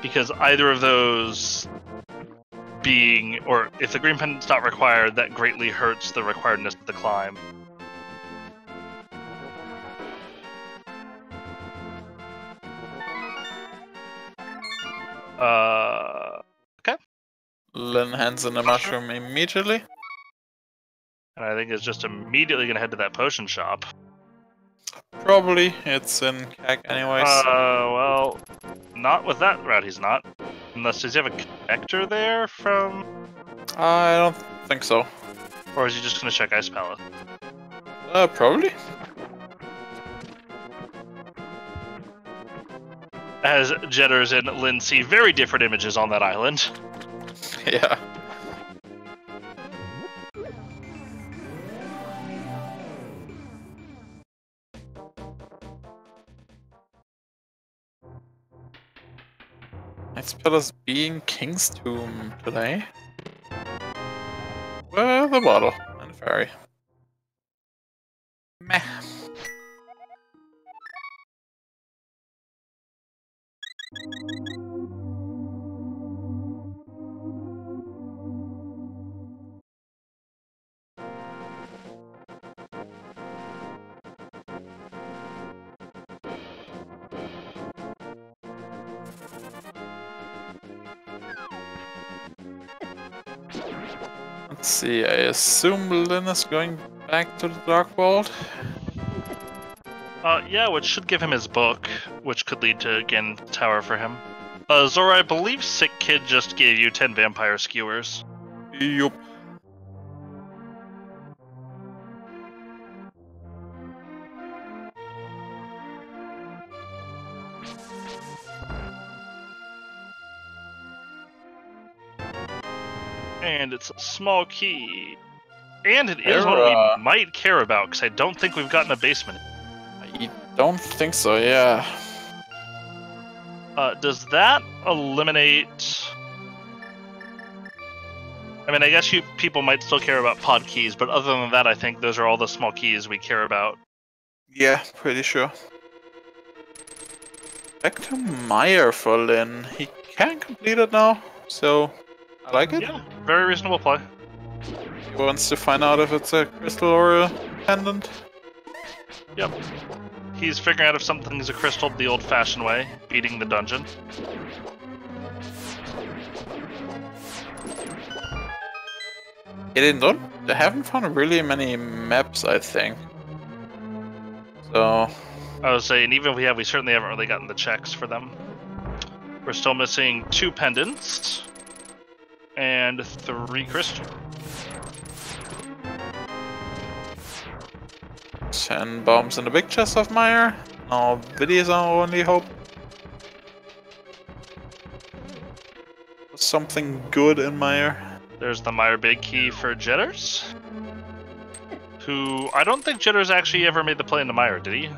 Because either of those being, or if the Green Pendant's not required, that greatly hurts the requiredness of the climb. Uh, okay. Lin hands in the mushroom immediately. and I think is just immediately going to head to that potion shop. Probably it's in CAC anyways. Uh, well, not with that route. He's not, unless does he have a connector there from, I don't think so. or is he just going to check Ice Palace? Uh, probably. As Jedders and Lin see very different images on that island. yeah. Palace being King's Tomb um, today. Well, the bottle and the fairy. Meh. See, I assume Linus going back to the Dark World. Uh, yeah, which should give him his book, which could lead to again tower for him. Uh, Zora, I believe Sick Kid just gave you ten vampire skewers. Yup. And it's a small key. And it is what uh, we might care about, because I don't think we've gotten a basement. I don't think so, yeah. Uh, does that eliminate? I mean, I guess you people might still care about pod keys, but other than that, I think those are all the small keys we care about. Yeah, pretty sure. Back to Mire for Lin. He can complete it now, so I like it. Yeah, very reasonable play. He wants to find out if it's a crystal or a pendant. Yep. He's figuring out if something's a crystal the old-fashioned way, beating the dungeon. Yeah, they don't. They haven't found really many maps, I think. So I was saying, even if we have, we certainly haven't really gotten the checks for them. We're still missing two pendants and three Christian. ten bombs in the big chest of Mire. Viddy is our only hope. Something good in Mire. There's the Mire Big Key for Jedders. Who I don't think Jedders actually ever made the play into Mire, did he?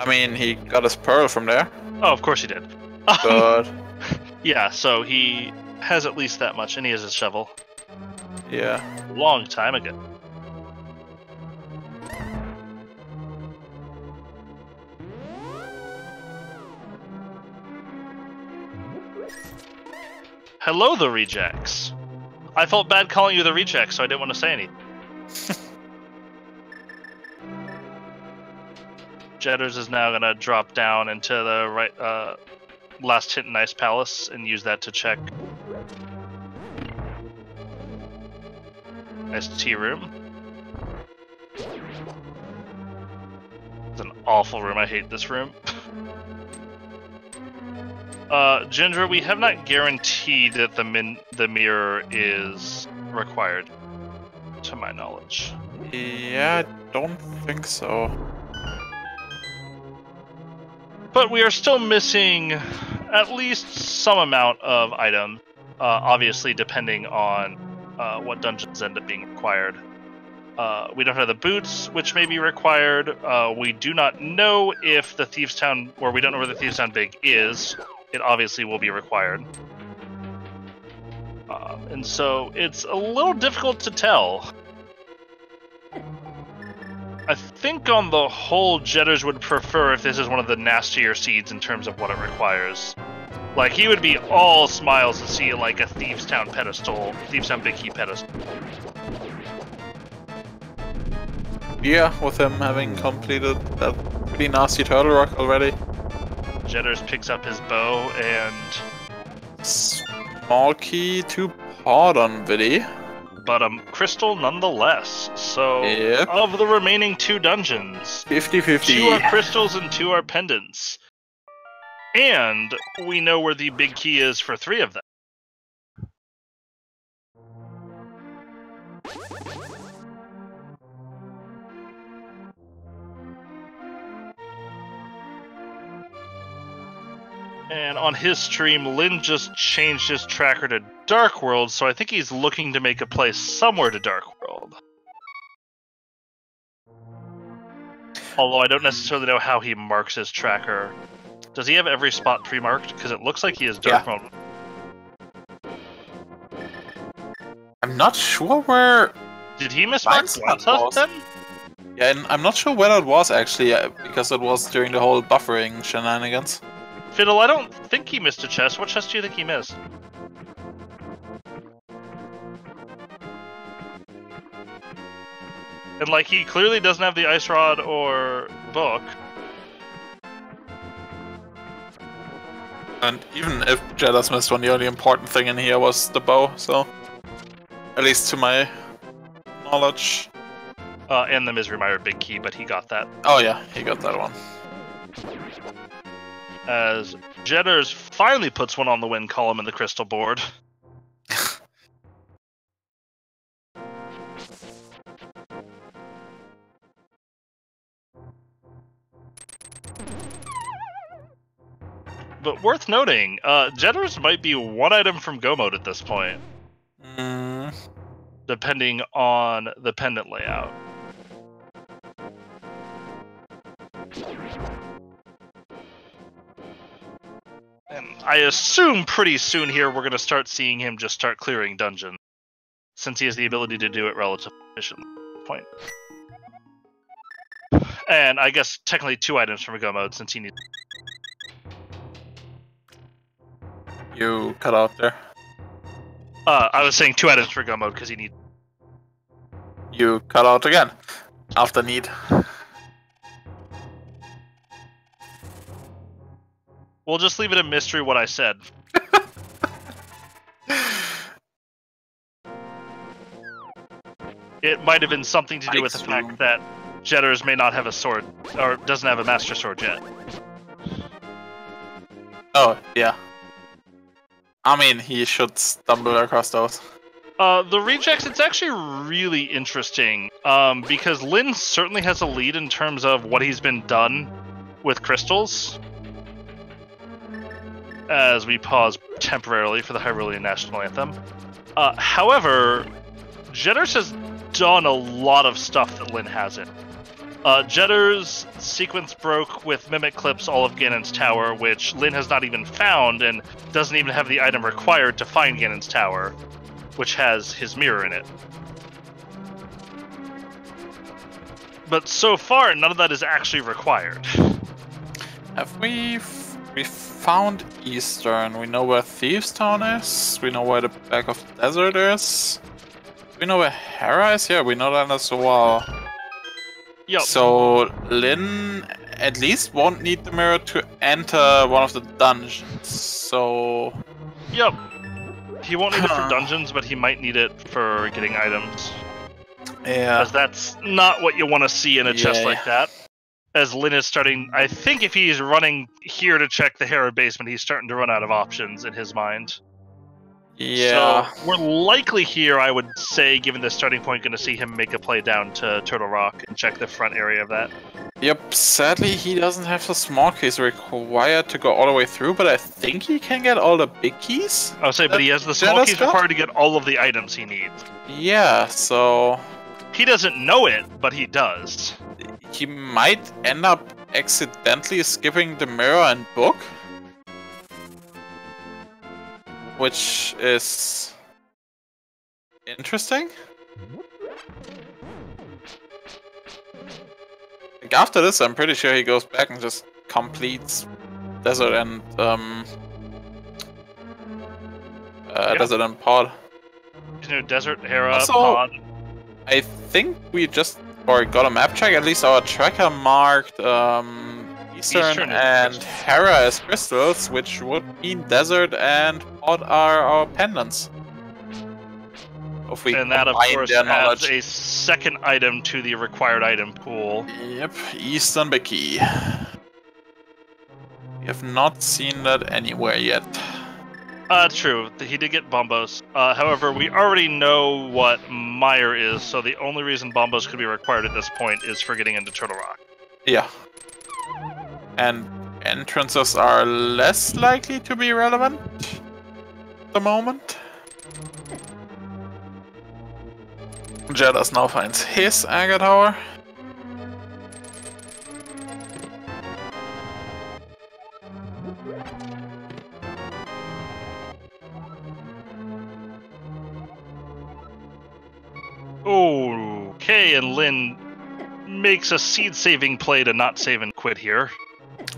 I mean, he got his pearl from there, Oh, of course he did. But yeah, so he has at least that much, and he has a shovel. Yeah. Long time ago. Hello, the rejects. I felt bad calling you the rejects, so I didn't want to say anything. Jedders is now gonna drop down into the right uh, last hit in Ice Palace and use that to check. Tea room. It's an awful room. I hate this room. uh, Ginger, we have not guaranteed that the min- the mirror is required, to my knowledge. Yeah, I don't think so. But we are still missing at least some amount of item, uh, obviously depending on uh, what dungeons end up being required. Uh, we don't have the boots, which may be required. Uh, we do not know if the Thieves Town, or we don't know where the Thieves Town Big is. It obviously will be required. Uh, and so it's a little difficult to tell. I think on the whole, Jedders would prefer if this is one of the nastier seeds in terms of what it requires. Like, he would be all smiles to see, like, a Thieves Town pedestal, Thieves Town Big Key pedestal. Yeah, with him having completed that pretty nasty turtle rock already. Jedders picks up his bow and. Small key to pardon, Viddy. But um, crystal nonetheless. So, Yep. of the remaining two dungeons, 50 50. two are crystals and two are pendants. And we know where the big key is for three of them. And on his stream, Lin just changed his tracker to Dark World, so I think he's looking to make a place somewhere to Dark World. Although I don't necessarily know how he marks his tracker. Does he have every spot pre-marked? Because it looks like he has Dark Yeah. World. I'm not sure where. Did he not Glanta lost. then? Yeah, and I'm not sure where that was actually, uh, because it was during the whole buffering shenanigans. Fiddle, I don't think he missed a chest. What chest do you think he missed? And like he clearly doesn't have the ice rod or book. And even if Jedders missed one, the only important thing in here was the bow, so. At least to my knowledge. Uh, and the Misery Mire big key, but he got that. Oh yeah, he got that one. As Jedders finally puts one on the win column in the crystal board. But worth noting, uh, Jedders might be one item from Go mode at this point, Mm, depending on the pendant layout. I assume pretty soon here we're going to start seeing him just start clearing dungeons, since he has the ability to do it relatively efficiently. Point. And I guess technically two items from a Go mode, since he needs. you cut out there. Uh, I was saying two items for Go mode because he needs. You cut out again. After need. We'll just leave it a mystery what I said. It might have been something to do with the fact that Jedders may not have a sword, or doesn't have a master sword yet. Oh, yeah. I mean, he should stumble across those. Uh, the rejects, it's actually really interesting um, because Lin certainly has a lead in terms of what he's been done with crystals. As we pause temporarily for the Hyrulean National Anthem. Uh, however, Jedders has done a lot of stuff that Lin hasn't. Uh, Jedder's sequence broke with Mimic Clips all of Ganon's tower, which Lin has not even found and doesn't even have the item required to find Ganon's tower, which has his mirror in it. But so far, none of that is actually required. Have we we found Eastern? We know where Thieves Town is. We know where the back of the desert is. We know where Hera is. Yeah, we know that as well. Yep. So Lin at least won't need the mirror to enter one of the dungeons. So Yep. He won't need it for dungeons, but he might need it for getting items. yeah, Because that's not what you want to see in a chest like that. As Lin is starting, I think if he's running here to check the Hera basement, he's starting to run out of options in his mind. yeah. So we're likely here, I would say, given the starting point, going to see him make a play down to Turtle Rock and check the front area of that. Yep, sadly he doesn't have the small keys required to go all the way through, but I think he can get all the big keys. I would say, but he has the small keys stuff? required to get all of the items he needs. Yeah, so He doesn't know it, but he does. He might end up accidentally skipping the mirror and book. Which is interesting. Like after this, I'm pretty sure he goes back and just completes Desert and um, uh, Yeah. Desert and Pod. You know, Desert, Hera, Also- Pod. I think we just or got a map check. At least our tracker marked um, Eastern, Eastern and crystals. Hera as crystals, which would mean Desert and Pod are our pendants. If we And that, of course, adds knowledge. a second item to the required item pool. Yep, Eastern Becky. We have not seen that anywhere yet. Uh, true. He did get Bombos. Uh, however, we already know what Mire is, so the only reason Bombos could be required at this point is for getting into Turtle Rock. Yeah. And entrances are less likely to be relevant at the moment. Jedders now finds his Aga Tower. Okay, and Lin makes a seed saving play to not save and quit here.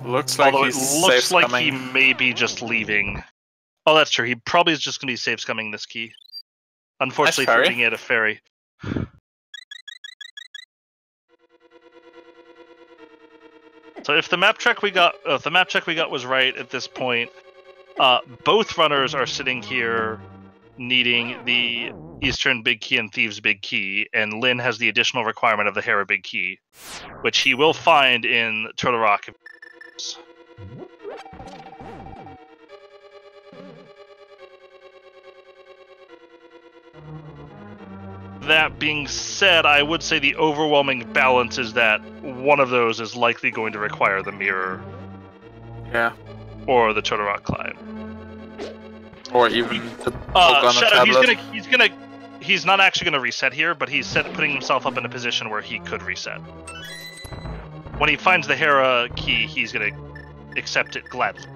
Looks like Although it looks like coming. he may be just leaving. Oh, that's true. He probably is just going to be save scumming this key. Unfortunately, thinking it a ferry. So if the map check we got, if the map check we got was right at this point, uh, both runners are sitting here needing the Eastern Big Key and Thieves Big Key, and Lin has the additional requirement of the Hera Big Key, which he will find in Turtle Rock. That being said, I would say the overwhelming balance is that one of those is likely going to require the mirror Yeah. or the Turtle Rock climb. Or even the book Uh, Shadow, he's gonna, he's gonna, he's not actually gonna reset here, but he's set, putting himself up in a position where he could reset. When he finds the Hera key, he's gonna accept it gladly.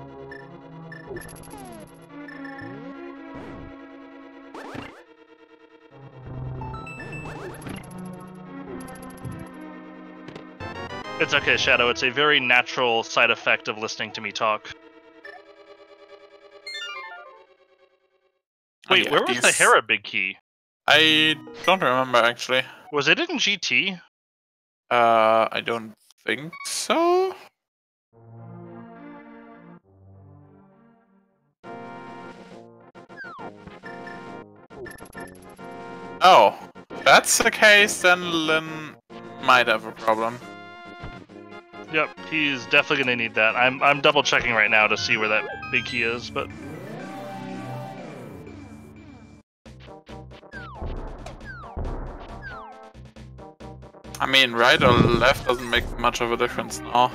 It's okay, Shadow. It's a very natural side effect of listening to me talk. Wait, where was the Hera big key? I don't remember actually. Was it in GT? Uh, I don't think so. Oh, that's the case, then Lin might have a problem. Yep, he's definitely gonna need that. I'm I'm double checking right now to see where that big key is, but I mean, right or left doesn't make much of a difference now.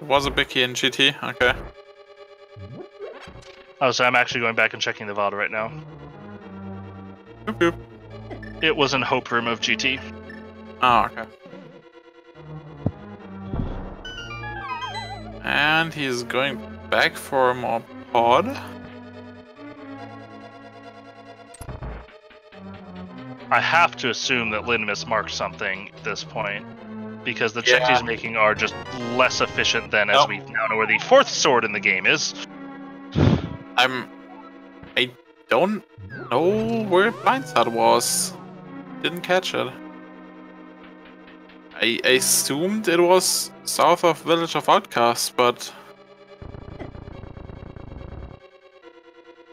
It was a big key in GT, okay. Oh, so I'm actually going back and checking the VOD right now. Boop, boop. It was in Hope Room of GT. Oh, ah, okay. And he's going back for more pod. I have to assume that Lin mismarked something at this point. Because the checks Yeah. he's making are just less efficient than as we now know where the fourth sword in the game is. I'm. I don't know where Blindside was. Didn't catch it. I, I assumed it was south of Village of Outcasts, but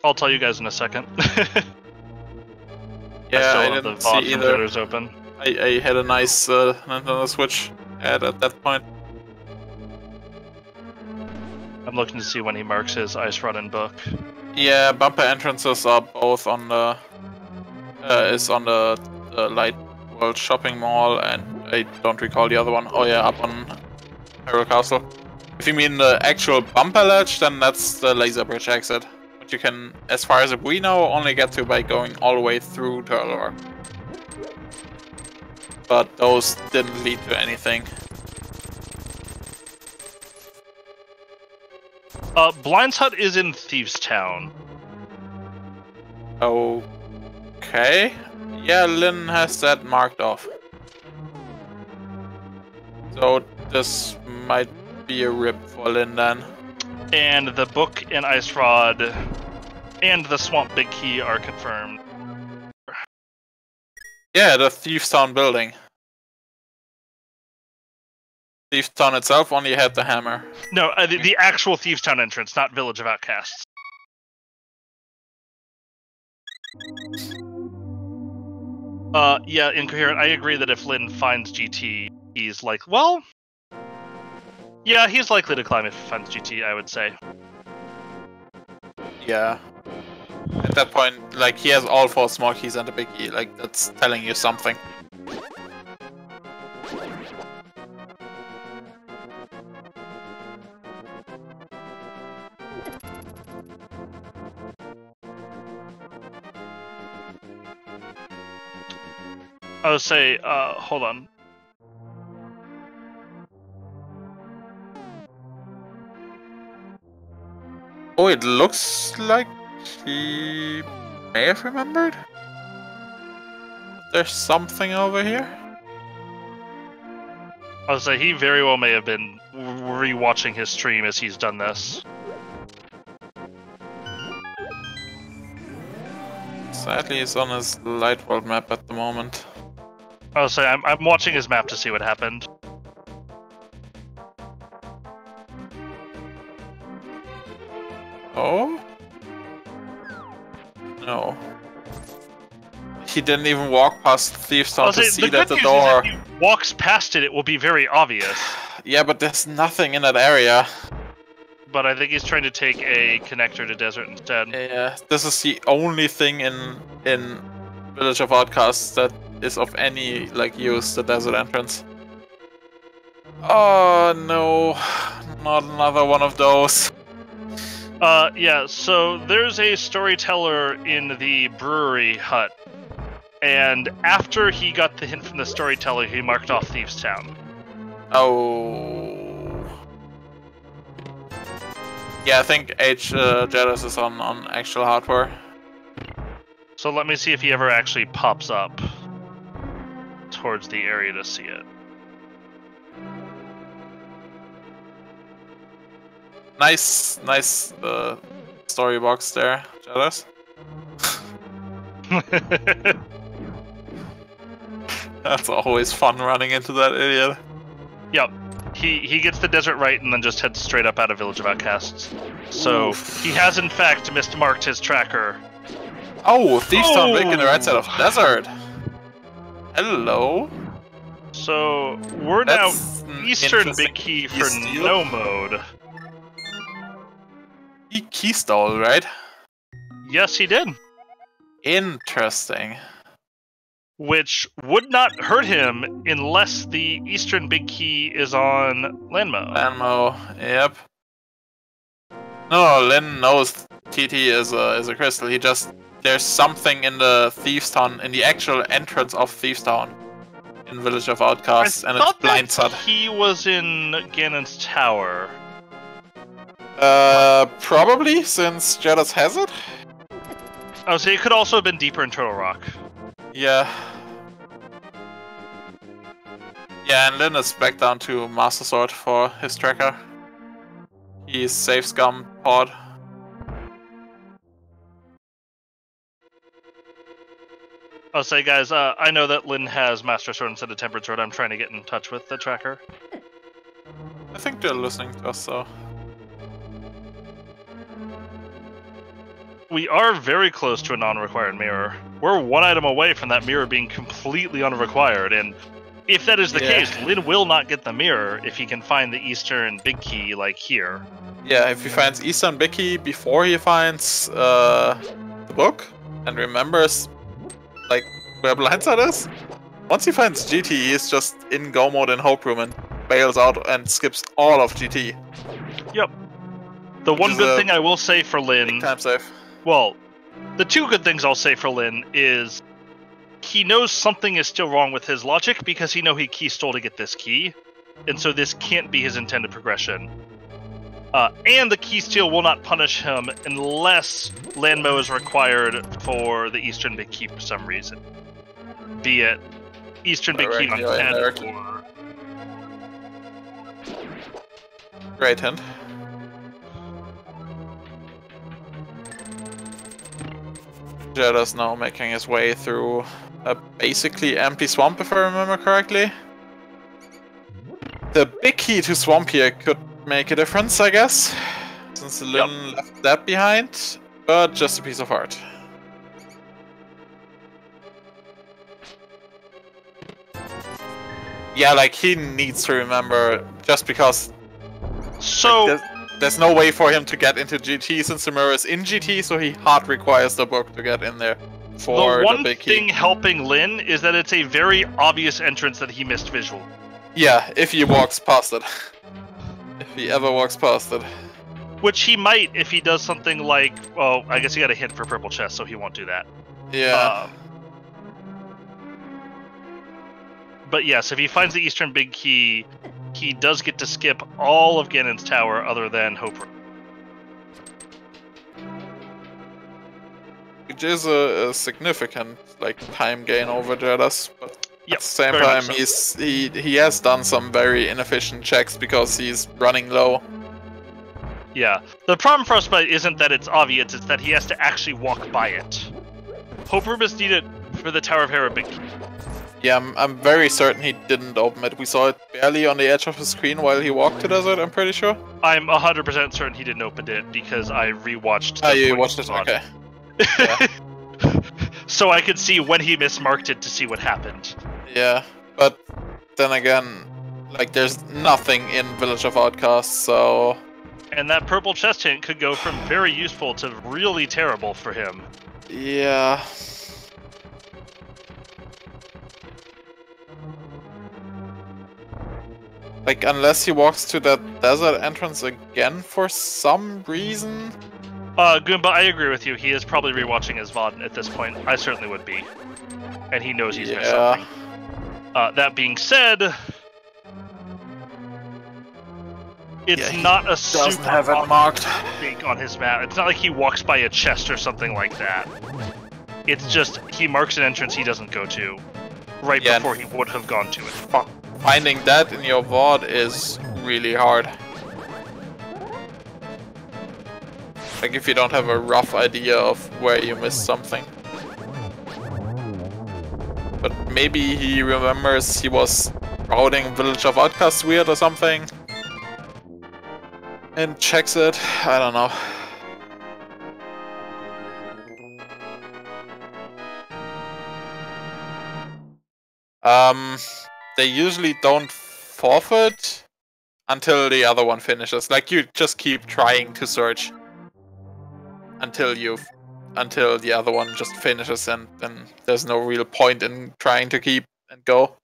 I'll tell you guys in a second. yeah, I I, didn't see either. Open. I, I had a nice uh, Nintendo Switch ad at that point. I'm looking to see when he marks his Ice Rod and book. Yeah, bumper entrances are both on the uh, is on the, the Light World Shopping Mall, and I don't recall the other one. Oh yeah, up on Hyrule Castle. If you mean the actual bumper ledge, then that's the Laser Bridge exit, which you can, as far as we know, only get to by going all the way through Turtle Rock. But those didn't lead to anything. Uh, Blind's Hut is in Thieves Town. Okay. Yeah, Lin has that marked off. So this might be a rip for Lin then. And the book and Ice Rod and the Swamp Big Key are confirmed. Yeah, the Thieves Town building. Thieves Town itself only had the hammer. No, uh, the, the actual Thieves Town entrance, not Village of Outcasts. Uh, yeah, incoherent. I agree that if Lin finds GT, he's like, well, yeah, he's likely to climb if he finds GT. I would say. Yeah. At that point, like he has all four small keys and a big key, like that's telling you something. I would say, uh, hold on. Oh, it looks like he may have remembered. There's something over here. I would say he very well may have been rewatching his stream as he's done this. Sadly, he's on his light world map at the moment. I would say I'm, I'm watching his map to see what happened. Oh? No. He didn't even walk past Town would to see the that the door. is if he walks past it, it will be very obvious. Yeah, but there's nothing in that area. But I think he's trying to take a connector to desert instead. Yeah, this is the only thing in in Village of Outcasts that is of any like use. The desert entrance. Oh no, not another one of those. Uh, yeah. So there's a storyteller in the brewery hut, and after he got the hint from the storyteller, he marked off Thieves Town. Oh. Yeah, I think H uh, Jedders is on on actual hardware. So let me see if he ever actually pops up towards the area to see it. Nice, nice uh, story box there, Jedders. That's always fun running into that idiot. Yep. He he gets the desert right and then just heads straight up out of Village of Outcasts. So Oof. he has in fact mismarked his tracker. Oh, Thieves Town Big in the right side of Oh. desert. Hello. So we're That's now Eastern Big Key for no mode. He key stole, right? Yes, he did. Interesting. Which would not hurt him unless the Eastern Big Key is on Landmo. Lanmo, yep. No, Lin knows TT is a is a crystal. He just there's something in the Thieves Town, in the actual entrance of Thieves Town, in Village of Outcasts, and it's that. He was in Ganon's tower. Uh, probably since Jedders has it. Oh, so it could also have been deeper in Turtle Rock. Yeah. Yeah, and Lin is back down to Master Sword for his tracker. He's save scum pod. I'll say, guys, uh, I know that Lin has Master Sword instead of Tempered Sword. I'm trying to get in touch with the tracker. I think they're listening to us, so. We are very close to a non-required mirror. We're one item away from that mirror being completely unrequired, and if that is the Yeah. case, Lin will not get the mirror if he can find the Eastern Big Key, like here. Yeah, if he finds Eastern Big Key before he finds uh, the book and remembers like where Blindside is, once he finds GT, he's just in go mode in Hope Room and bails out and skips all of GT. Yep. The one good a thing I will say for Lin, time safe. Well, the two good things I'll say for Lin is he knows something is still wrong with his logic because he know he key stole to get this key, and so this can't be his intended progression. Uh, and the key steal will not punish him unless Lanmo is required for the Eastern Big Key for some reason. Be it Eastern Big Key on Directly or 10 indirectly. Or Great hint. Jedder's now making his way through a basically empty swamp, if I remember correctly. The big key to swamp here could make a difference, I guess, since Lin left that behind, but just a piece of art. Yeah, like he needs to remember just because so. there's, there's no way for him to get into GT since the mirror is in GT, so he hard requires the book to get in there for the the, one big key. thing helping Lin is that it's a very obvious entrance that he missed visual. Yeah, if he walks past it. if he ever walks past it. Which he might if he does something like, well, I guess he got a hint for purple chest, so he won't do that. Yeah. Um, but yes, if he finds the Eastern Big Key, he does get to skip all of Ganon's tower other than Hope. Which is a, a significant like time gain over Jedders, but Yep, at the same time so. he's he he has done some very inefficient checks because he's running low. Yeah. The problem for us but isn't that it's obvious, it's that he has to actually walk by it. Hope Room is needed for the Tower of Hera Big Key. Yeah, I'm, I'm very certain he didn't open it. We saw it barely on the edge of the screen while he walked to desert, I'm pretty sure. I'm 100% certain he didn't open it because I rewatched. Oh, the ah, you point watched it? on. Okay. so I could see when he mismarked it to see what happened. Yeah, but then again, like there's nothing in Village of Outcasts, so And that purple chest hint could go from very useful to really terrible for him. yeah. Like unless he walks to that desert entrance again for some reason. Uh, Goomba, I agree with you. He is probably rewatching his VOD at this point. I certainly would be. And he knows he's missed Yeah. something. Uh, that being said, it's Yeah, not a Doesn't super have it marked. mistake on his map. It's not like he walks by a chest or something like that. It's just he marks an entrance he doesn't go to right Yeah, before he would have gone to it. Finding that in your VOD is really hard. Like if you don't have a rough idea of where you missed something. But maybe he remembers he was routing Village of Outcasts weird or something. And checks it. I don't know. Um, they usually don't forfeit until the other one finishes. Like you just keep trying to search until you until the other one just finishes and then there's no real point in trying to keep and go.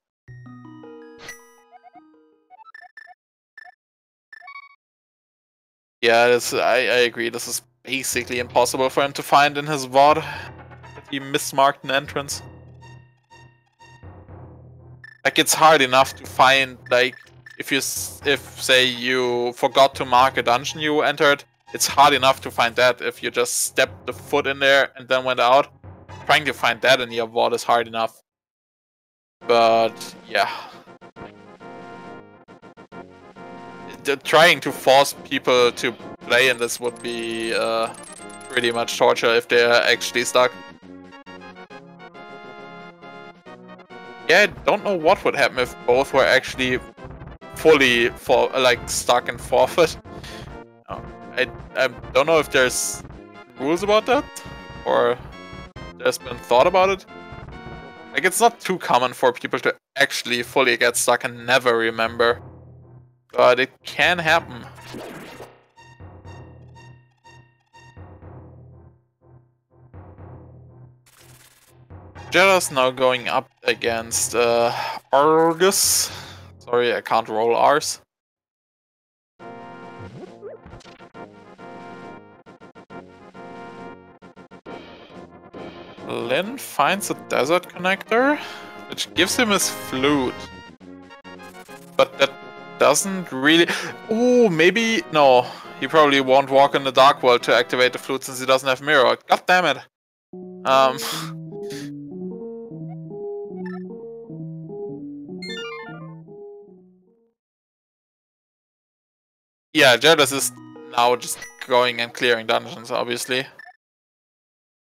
Yeah, this I, I agree. This is basically impossible for him to find in his VOD. He mismarked an entrance. Like it's hard enough to find like if you if say you forgot to mark a dungeon you entered, it's hard enough to find that if you just stepped the foot in there and then went out. Trying to find that in your vault is hard enough. But yeah. The, trying to force people to play in this would be uh, pretty much torture if they're actually stuck. Yeah, I don't know what would happen if both were actually fully for like stuck and forfeit. Um, I, I don't know if there's rules about that or there's been thought about it. Like it's not too common for people to actually fully get stuck and never remember. But it can happen. Jedder's now going up against uh, Arrghus. Sorry, I can't roll R's. Lin finds a desert connector, which gives him his flute. But that doesn't really... Oh, maybe... No, he probably won't walk in the Dark World to activate the flute since he doesn't have Mirror. God damn it. Um... yeah, Jedders is now just going and clearing dungeons, obviously.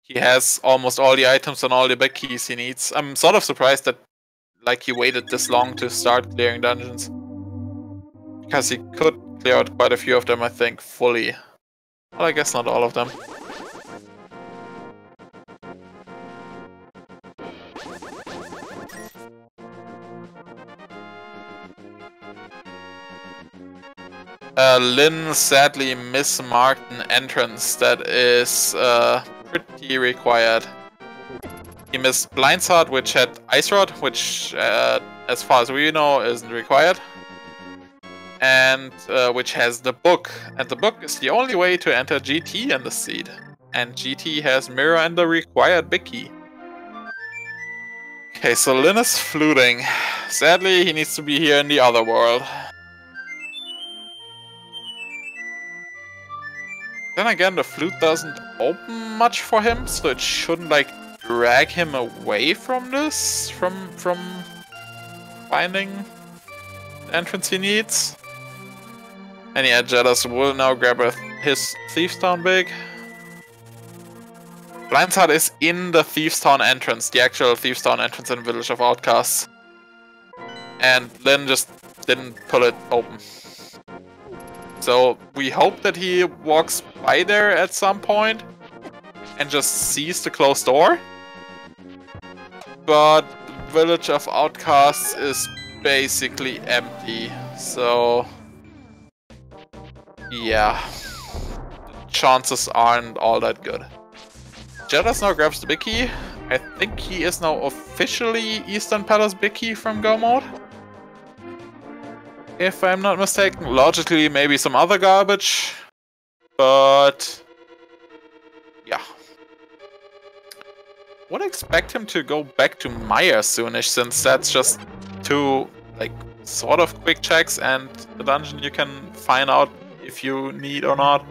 He has almost all the items and all the back keys he needs. I'm sort of surprised that like he waited this long to start clearing dungeons. Because he could clear out quite a few of them, I think, fully. Well, I guess not all of them. Uh, Lin sadly mismarked an entrance that is uh, pretty required. He missed Blindside, which had Ice Rod, which, uh, as far as we know, isn't required. And uh, which has the book. And the book is the only way to enter GT and the seed. And GT has Mirror and the required big key. Okay, so Lin is fluting. Sadly, he needs to be here in the other world. Then again, the flute doesn't open much for him, so it shouldn't like drag him away from this, from from finding the entrance he needs. And yeah, Jedders will now grab a, his Thieves Town big. Blindside is in the Thieves Town entrance, the actual Thieves Town entrance in Village of Outcasts. And Lin just didn't pull it open. So we hope that he walks by there at some point and just sees the closed door. But Village of Outcasts is basically empty, so yeah, chances aren't all that good. Jedders now grabs the big key. I think he is now officially Eastern Palace big key from Go mode if I'm not mistaken. Logically, maybe some other garbage, but yeah. Would expect him to go back to Mire soonish, since that's just two, like, sort of quick checks and a dungeon you can find out if you need or not.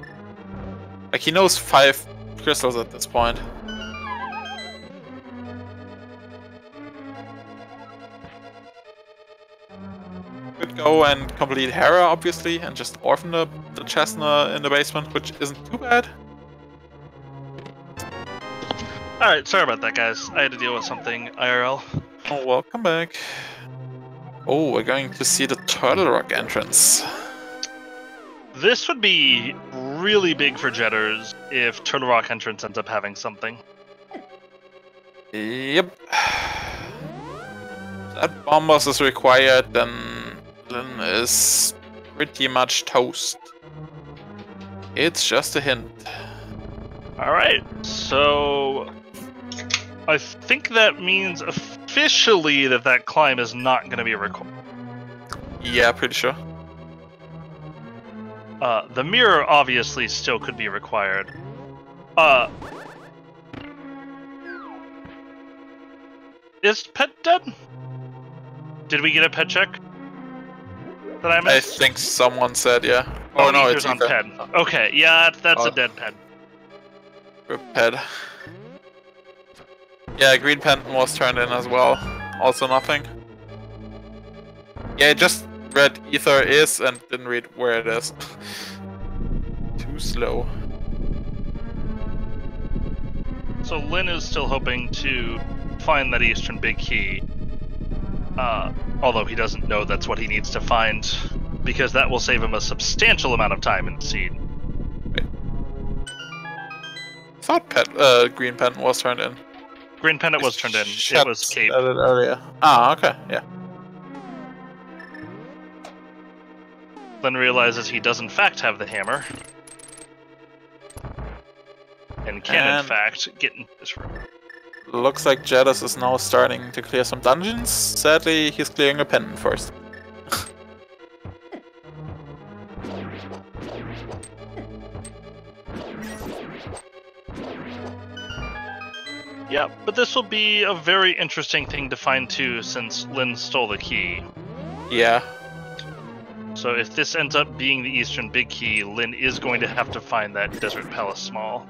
Like, he knows five crystals at this point. Could go and complete Hera, obviously, and just orphan the, the Chesna in the basement, which isn't too bad. Alright, sorry about that, guys. I had to deal with something IRL. Oh, welcome back. Oh, we're going to see the Turtle Rock entrance. This would be really big for Jedders if Turtle Rock entrance ends up having something. Yep. That bombos is required, then Lin is pretty much toast. It's just a hint. Alright, so I think that means officially that that climb is not going to be required. Yeah, pretty sure. Uh, the mirror obviously still could be required. Uh, is Ped dead? Did we get a ped check? That I I think someone said, yeah. Oh, no, it's on. Ped. Okay, yeah, that's Oh. a dead pen. Rip Ped. Yeah, Green pen was turned in as well. Also nothing. Yeah, just read Ether is and didn't read where it is. Too slow. So Lin is still hoping to find that Eastern Big Key. Uh, although he doesn't know that's what he needs to find, because that will save him a substantial amount of time in the Seed. thought Ped, uh, Green Pendant was turned in. Green Pendant was turned in. It Chat was Cape. said it earlier. Ah, okay, yeah. Then realizes he does in fact have the hammer. And can in fact get in this room. Looks like Jedders is now starting to clear some dungeons. Sadly, he's clearing a pendant first. Yeah, but this will be a very interesting thing to find too, since Lin stole the key. Yeah. So if this ends up being the Eastern Big Key, Lin is going to have to find that Desert Palace Small.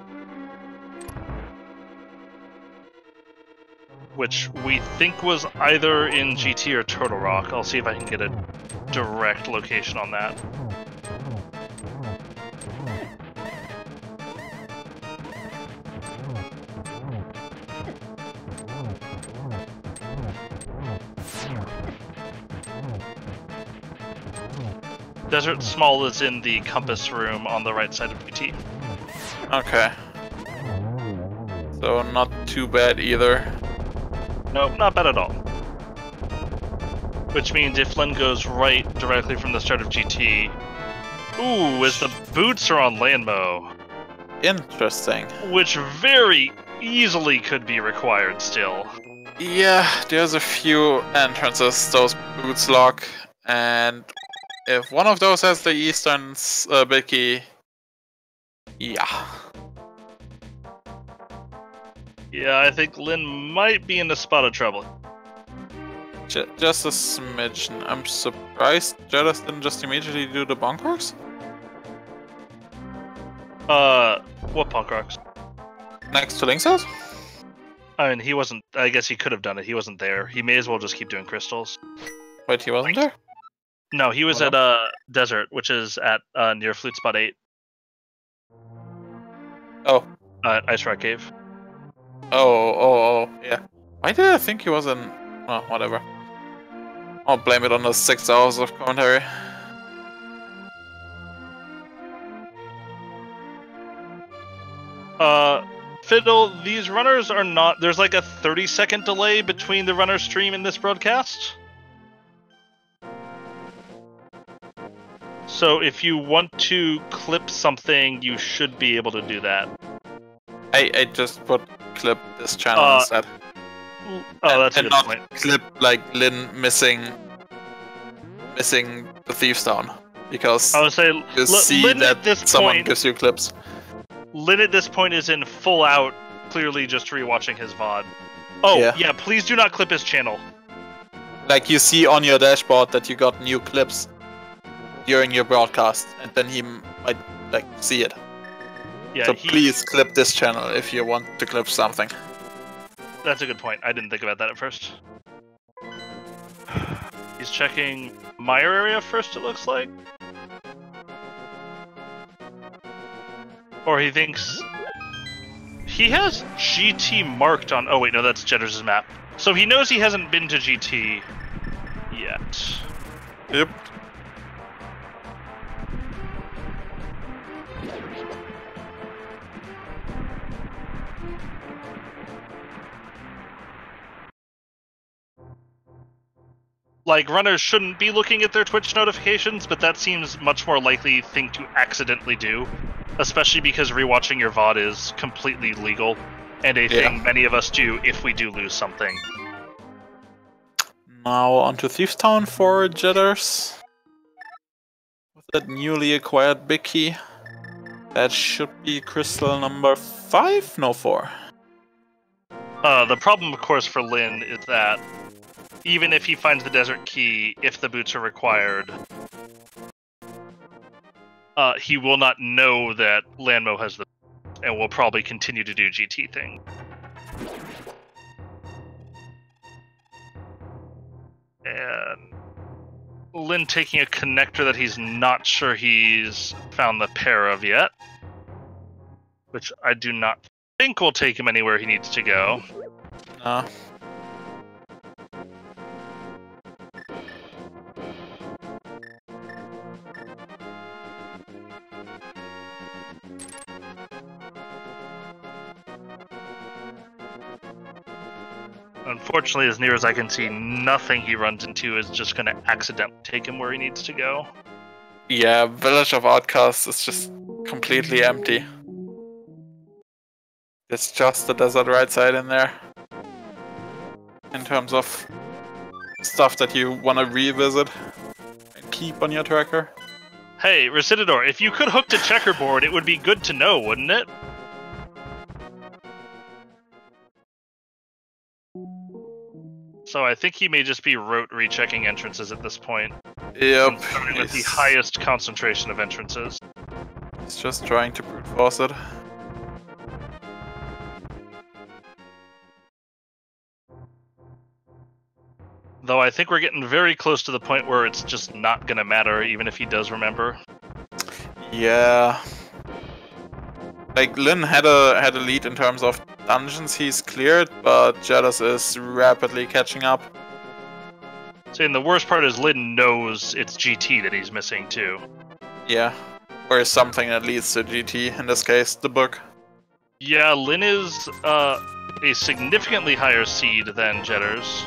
Which we think was either in GT or Turtle Rock. I'll see if I can get a direct location on that. Desert Small is in the compass room on the right side of GT. Okay. So not too bad either. Nope, not bad at all. Which means if Lin goes right directly from the start of GT. Ooh, as the boots are on Lanmo, Interesting. which very easily could be required still. Yeah, there's a few entrances those boots lock, and if one of those has the eastern uh, big key, yeah. Yeah, I think Lin might be in a spot of trouble. J- just a smidgen. I'm surprised Jedders didn't just immediately do the bunkers. Uh, what punk rocks? Next to Link's house? I mean, he wasn't. I guess he could have done it. He wasn't there. He may as well just keep doing crystals. Wait, he wasn't there? No, he was at uh desert, which is at uh near Flute Spot Eight, Oh, uh, Ice Rod Cave. Oh, oh, oh, yeah. Why did I think he was in... Oh, whatever. I'll blame it on the six hours of commentary. Uh, Fiddle, these runners are not. There's like a 30 second delay between the runner stream and this broadcast. So if you want to clip something, you should be able to do that. I, I just put clip this channel Uh, instead. Oh, And- that's a good point. clip like Lin missing missing the thief stone because I would say you L- see Lin that this someone point, gives you clips. Lin at this point is in full out, clearly just rewatching his VOD. Oh, Yeah. yeah, please do not clip his channel. Like you see on your dashboard that you got new clips during your broadcast, and then he might like see it. Yeah, so he, please clip this channel if you want to clip something. That's a good point. I didn't think about that at first. He's checking my area first, it looks like. Or he thinks. He has GT marked on. Oh, wait, no, that's Jedders' map. So he knows he hasn't been to GT yet. Yep. Like, runners shouldn't be looking at their Twitch notifications, but that seems much more likely thing to accidentally do. Especially because rewatching your VOD is completely legal, and a Yeah. thing many of us do if we do lose something. Now on to Thief Town for Jedders. With that newly acquired big key. That should be crystal number five? No, four. Uh, the problem, of course, for Lin is that even if he finds the desert key, if the boots are required, uh, he will not know that Lanmo has the and will probably continue to do GT thing. And Lin taking a connector that he's not sure he's found the pair of yet, which I do not think will take him anywhere he needs to go. No. Unfortunately, as near as I can see, nothing he runs into is just going to accidentally take him where he needs to go. Yeah, Village of Outcasts is just completely empty. It's just the desert right side in there. In terms of stuff that you want to revisit and keep on your tracker. Hey, Recidador, if you could hook to checkerboard, it would be good to know, wouldn't it? So I think he may just be rote rechecking entrances at this point. Yep. Starting with the highest concentration of entrances. He's just trying to brute force it. Though I think we're getting very close to the point where it's just not gonna matter, even if he does remember. Yeah. Like Lin had a had a lead in terms of dungeons he's cleared, but Jedders is rapidly catching up. Saying the worst part is Lin knows it's GT that he's missing too. Yeah. Or something that leads to GT, in this case, the book. Yeah, Lin is uh, a significantly higher seed than Jedders.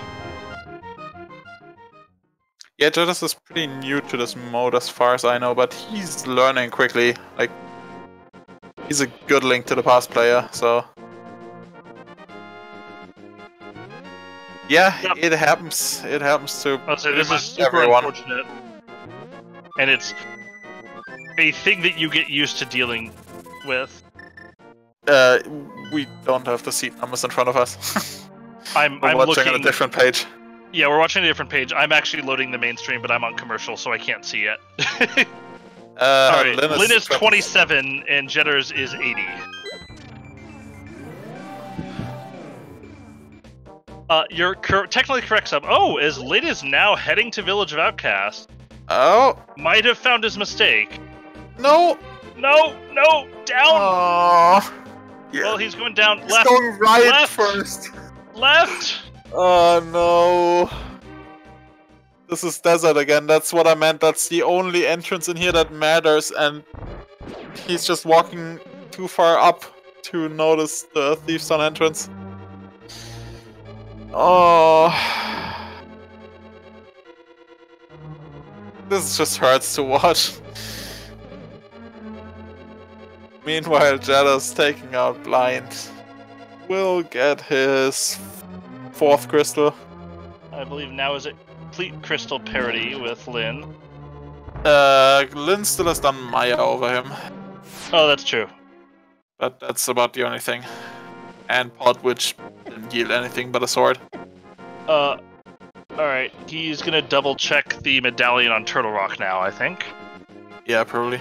Yeah, Jedders is pretty new to this mode as far as I know, but he's learning quickly. Like he's a good link to the past player, so Yeah, Yep. it happens. It happens to say this is super everyone. unfortunate, and it's a thing that you get used to dealing with. Uh, we don't have the seat numbers in front of us. I'm We're I'm watching looking. on a different page. Yeah, we're watching a different page. I'm actually loading the mainstream, but I'm on commercial, so I can't see it. Uh, All right, Lin Lin is 20 27 and Jedders is 80. Uh, you're cor- technically correct, sub. Oh, as Lin is now heading to Village of Outcast, Oh might have found his mistake. no! No, no, down. Oh, yeah. well, he's going down He's left, going right left. first. left. Oh no! This is desert again. That's what I meant. That's the only entrance in here that matters, and he's just walking too far up to notice the Thief's on entrance. Oh. This just hurts to watch. Meanwhile, Jedder's taking out Blind. Will get his fourth crystal. I believe now is a complete crystal parity with Lin. Uh, Lin still has done Mire over him, Oh, that's true. but that's about the only thing. And Pod, which didn't yield anything but a sword. Uh, alright, he's gonna double check the medallion on Turtle Rock now, I think. Yeah, probably.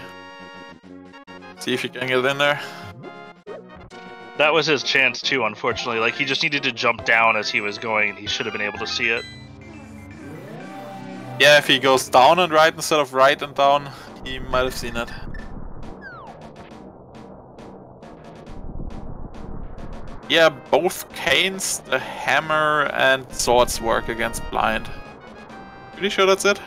See if you can get in there. That was his chance too, unfortunately. Like, he just needed to jump down as he was going, and he should have been able to see it. Yeah, if he goes down and right instead of right and down, he might have seen it. Yeah, both canes, the hammer, and swords work against blind. Pretty sure that's it.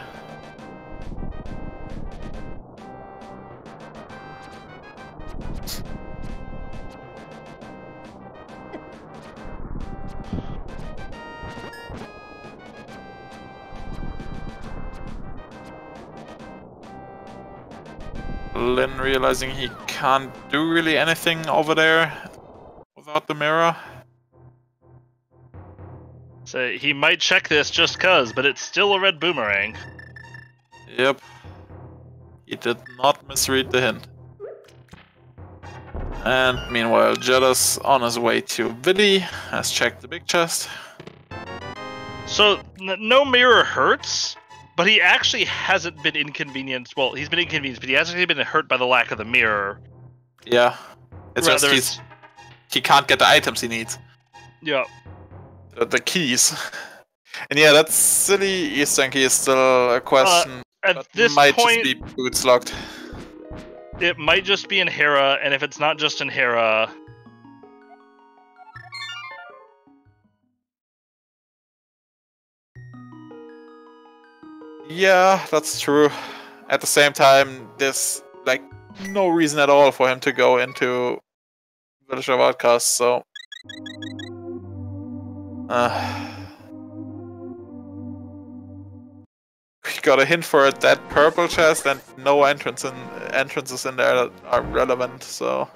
Lin realizing he can't do really anything over there the mirror. So he might check this just cuz, but it's still a red boomerang. Yep. He did not misread the hint. And meanwhile, Jedder's on his way to Vili, has checked the big chest. So n- no mirror hurts, but he actually hasn't been inconvenienced. Well, he's been inconvenienced, but he hasn't been hurt by the lack of the mirror. Yeah. It's just Rather, he's, he can't get the items he needs. yeah. The, the keys. and yeah, that silly Eastern key is still a question. Uh, at but this might point, just be boots locked. it might just be in Hera, and if it's not just in Hera, Yeah, that's true. At the same time, there's like no reason at all for him to go into So. Uh, we got a hint for it, that purple chest, and no entrance in, entrances in there that are relevant, so.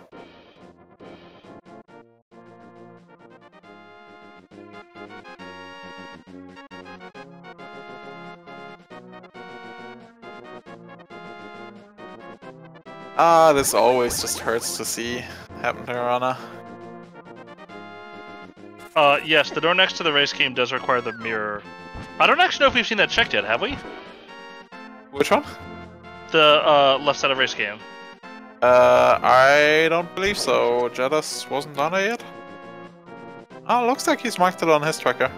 Ah, this always just hurts to see happen to Rana. uh, yes, the door next to the race game does require the mirror. I don't actually know if we've seen that checked yet, have we? Which one? The uh, left side of race game. Uh, I don't believe so. Jedders wasn't on it yet. Oh, looks like he's marked it on his tracker.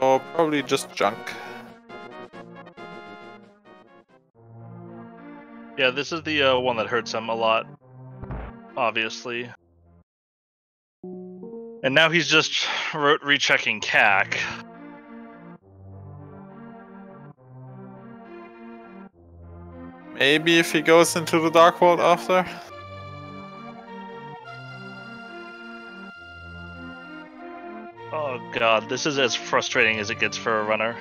Or probably just junk. Yeah, this is the uh, one that hurts him a lot, obviously. And now he's just re- rechecking CAC. Maybe if he goes into the Dark World after? Oh god, this is as frustrating as it gets for a runner.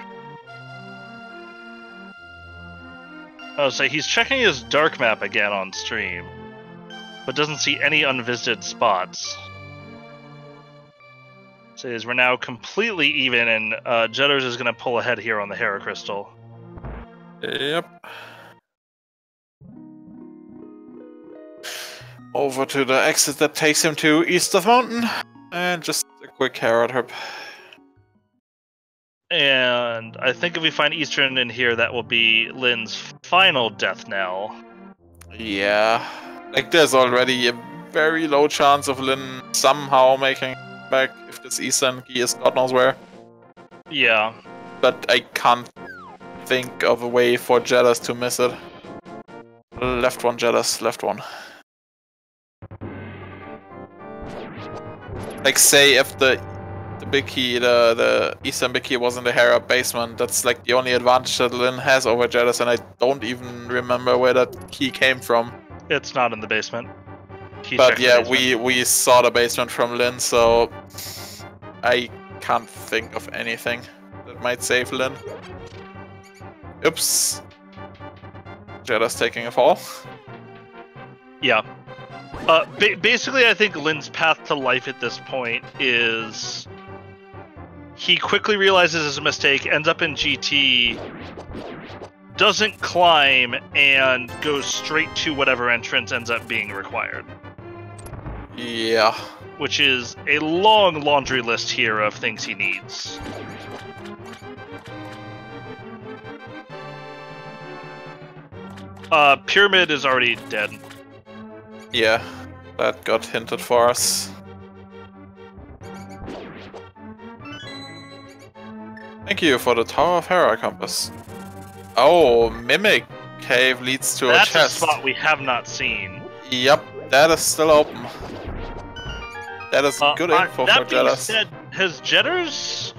Oh, so he's checking his dark map again on stream, but doesn't see any unvisited spots. Says we're now completely even, and uh, Jedders is going to pull ahead here on the Hera Crystal. Yep. Over to the exit that takes him to east of mountain. And just a quick Hera her. And I think if we find Eastern in here, that will be Lin's final death knell. Yeah. Like there's already a very low chance of Lin somehow making back if this Eastern key is God knows where. Yeah. But I can't think of a way for Jedders to miss it. Left one, Jedders, left one. Like say if the the big key, the the Eastern big key was in the Hera basement, that's like the only advantage that Lin has over Jedders, and I don't even remember where that key came from. It's not in the basement. He but yeah, basement. we we saw the basement from Lin, so I can't think of anything that might save Lin. Oops. Jedder's taking a fall. Yeah. Uh, ba- basically, I think Lin's path to life at this point is he quickly realizes his mistake, ends up in GT, doesn't climb, and goes straight to whatever entrance ends up being required. Yeah. Which is a long laundry list here of things he needs. Uh, Pyramid is already dead. Yeah. That got hinted for us. Thank you for the Tower of Hera compass. Oh, Mimic Cave leads to That's a a chest. spot we have not seen. Yep, that is still open. That is Uh, good uh, info that for being Jealous. said, has Jedders?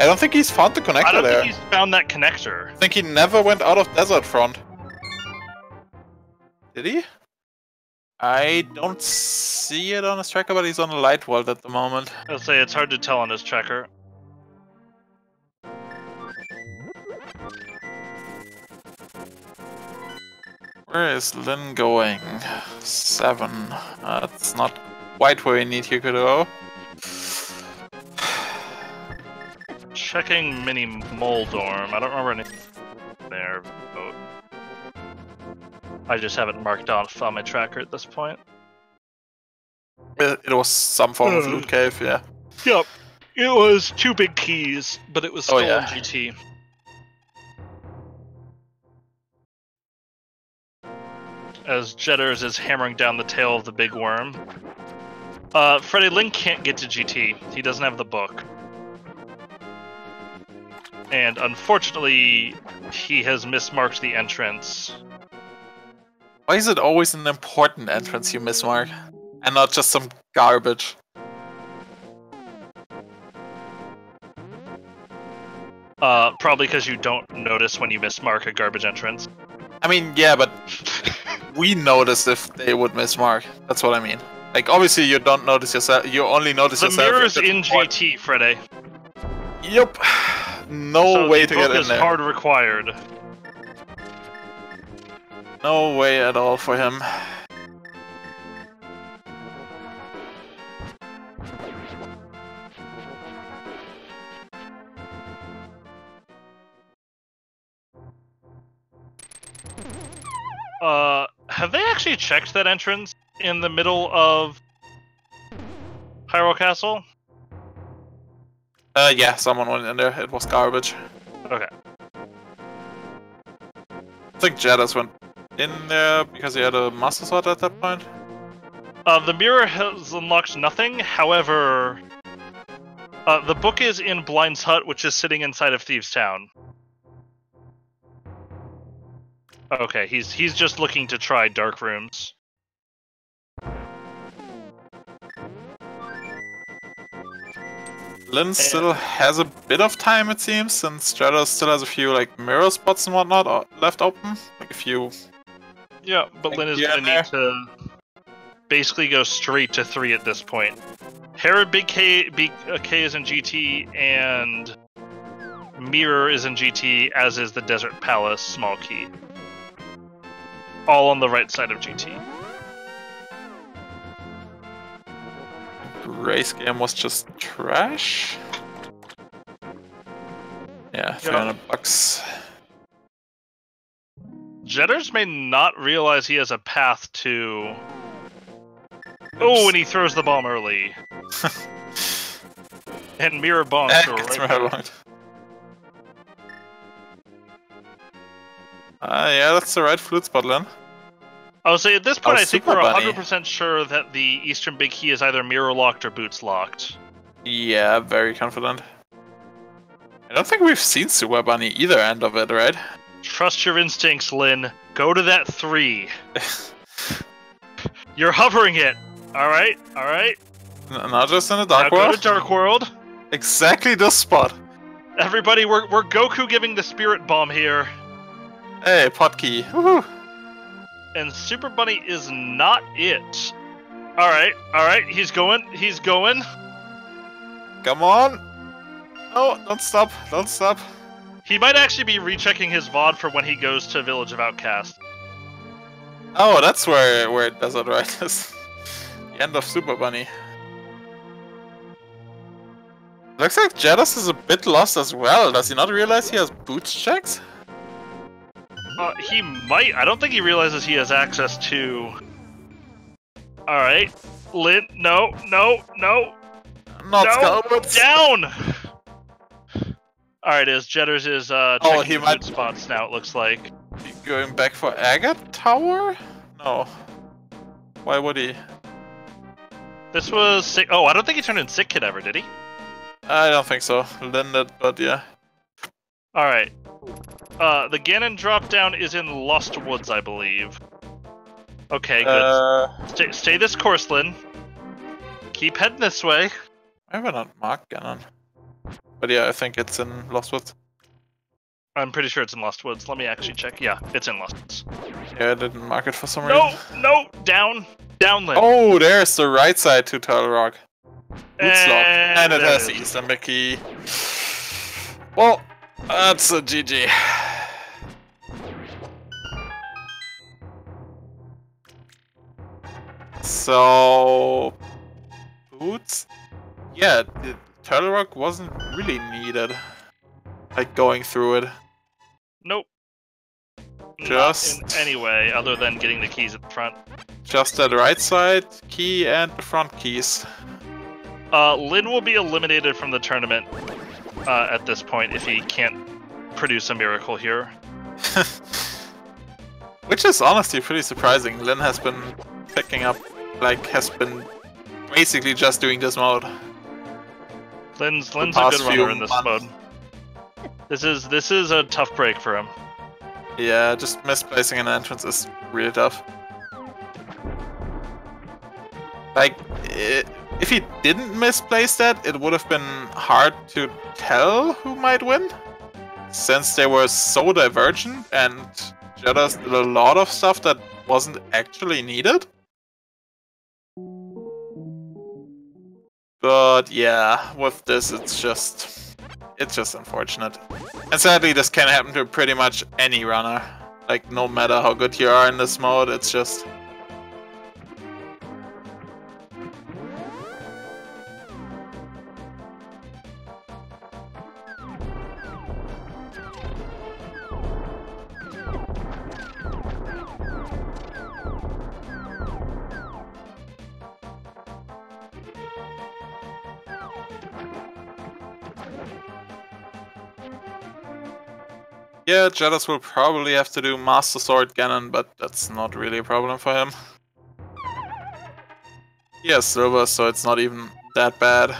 I don't think he's found the connector there. I don't there. think he's found that connector. I think he never went out of Desert Front. Did he? I don't see it on his tracker, but he's on a light world at the moment. I'll say it's hard to tell on his tracker. Where is Lin going? Seven. That's not quite where we need you to go. checking Mini Moldorm. I don't remember anything there. But I just have it marked off on my tracker at this point. It, it was some form of Uh. loot cave, yeah. Yep. It was two big keys, but it was Oh, still yeah. GT. As Jedders is hammering down the tail of the big worm. Uh, Freddy Link can't get to GT. He doesn't have the book. And unfortunately, he has mismarked the entrance. Why is it always an important entrance you mismark? And not just some garbage? Uh, probably because you don't notice when you mismark a garbage entrance. I mean, yeah, but we notice if they would miss mark. That's what I mean. Like, obviously, you don't notice yourself. You only notice The yourself. mirror's if it's in important. GT, Freddy. Yup. No so way to get in is hard required. No way at all for him. Uh, have they actually checked that entrance in the middle of Hyrule Castle? Uh, yeah, someone went in there. It was garbage. Okay. I think Jedders went in there because he had a Master Sword at that point. Uh, the mirror has unlocked nothing. However, uh, the book is in Blind's hut, which is sitting inside of Thieves' Town. Okay, he's he's just looking to try dark rooms. Lin still has a bit of time, it seems, since Jedders still has a few like mirror spots and whatnot left open. Like a few. Yeah, but Like, Lin is gonna need to basically go straight to three at this point. Herod Big K, Big uh, K is in GT, and Mirror is in GT, as is the Desert Palace Small Key. All on the right side of GT. Race game was just trash. Yeah, 300 bucks. Jedders may not realize he has a path to. Oh, and he throws the bomb early. and Mirror bonks Eh, right right back. Ah, yeah, that's the right flute spot, Lin. I would say at this point, Oh, I think we're Bunny. 100% sure that the Eastern Big Key is either mirror locked or boots locked. Yeah, very confident. I don't think we've seen Super Bunny either end of it, right? Trust your instincts, Lin. Go to that three. You're hovering it. All right, all right. N- Not just in the Dark now World. go to Dark World. Exactly this spot. Everybody, we're, we're Goku giving the Spirit Bomb here, Hey, Potkey. Woohoo! and Super Bunny is not it. All right, all right. He's going. He's going. Come on! No, don't stop, don't stop. He might actually be rechecking his VOD for when he goes to Village of Outcast. Oh, that's where where it does it right. is. the end of Super Bunny. Looks like Jedders is a bit lost as well. Does he not realize he has boots checks? Uh, he might. I don't think he realizes he has access to. All right, Lin. No, no, no. Not No, skull. Down. All right, as Jedders is uh, checking Oh, he might- spots now. It looks like. Going back for Agate Tower? No. Why would he? This was sick. Oh, I don't think he turned in sick kid ever, did he? I don't think so. Lin but yeah. All right. Uh, the Ganon drop down is in Lost Woods, I believe. Okay, good. Uh, stay, stay this course, Lin. Keep heading this way. I have not marked Ganon. But yeah, I think it's in Lost Woods. I'm pretty sure it's in Lost Woods. Let me actually check. Yeah, it's in Lost Woods. Yeah, I didn't mark it for some No, reason. no, down, down, Lin. Oh, there's the right side to Turtle Rock. Boots lock. And it has is. the Eastern Big Key. Well, that's a GG. So, boots? Yeah, the Turtle Rock wasn't really needed. like going through it. Nope. Just- Not in any way other than getting the keys at the front. Just that right side key and the front keys. Uh, Lin will be eliminated from the tournament uh, at this point if he can't produce a miracle here. Which is honestly pretty surprising. Lin has been picking up, like, has been basically just doing this mode. Lin's Lin's a good runner in this months. mode. This is this is a tough break for him. Yeah, just misplacing an entrance is really tough. Like, if he didn't misplace that, it would have been hard to tell who might win. Since they were so divergent and Jedders did a lot of stuff that wasn't actually needed. But yeah, with this it's just it's just unfortunate. And sadly this can happen to pretty much any runner. Like no matter how good you are in this mode, it's just Yeah, Jedders will probably have to do Master Sword Ganon, but that's not really a problem for him. He has Silver, so it's not even that bad.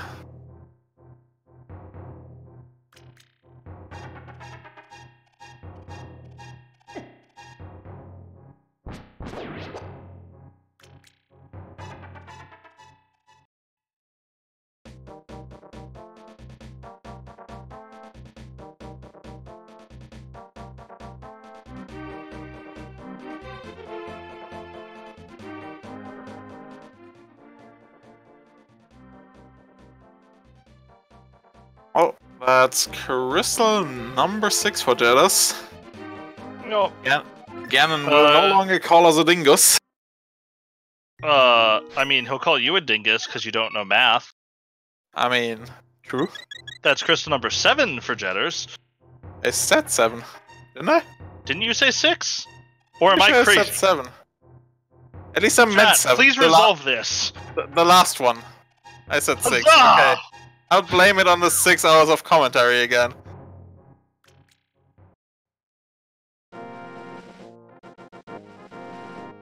That's Crystal number 6 for Jedders. No. Gan- Ganon will Uh, no longer call us a dingus. Uh, I mean, he'll call you a dingus because you don't know math. I mean, true. That's crystal number seven for Jedders. I said 7, didn't I? Didn't you say six? Or am Pretty I sure crazy? said 7. At least I meant 7. please the, resolve this. the, the last one. I said 6. Huzzah! Okay. I'll blame it on the 6 hours of commentary again.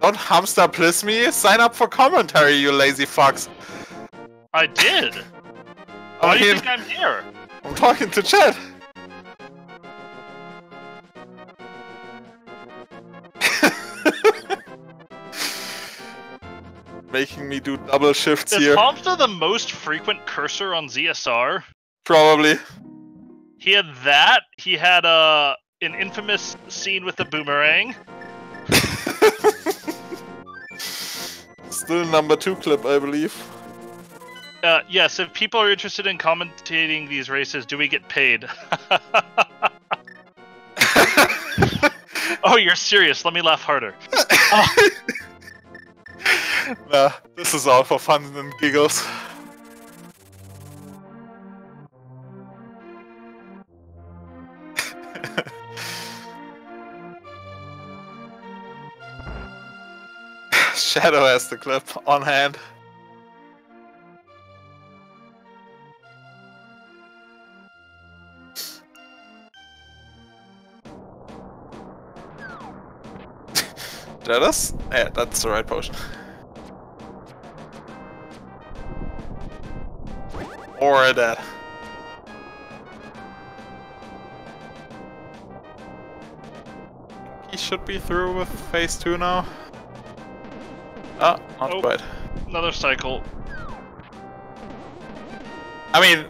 Don't hamster bliss me. Sign up for commentary, you lazy fucks. I did. I Why do you think I'm here? I'm talking to Chad. Making me do double shifts Is here. Hamza the most frequent cursor on ZSR? Probably. He had that. He had uh, an infamous scene with the boomerang. Still number two clip, I believe. Uh, yes, if people are interested in commentating these races, do we get paid? oh, you're serious. Let me laugh harder. nah, this is all for fun and giggles. Shadow has the clip on hand. Jedders? Yeah, that's the right potion. Or that. He should be through with phase 2 now. Ah, not Oh. quite. Another cycle. I mean,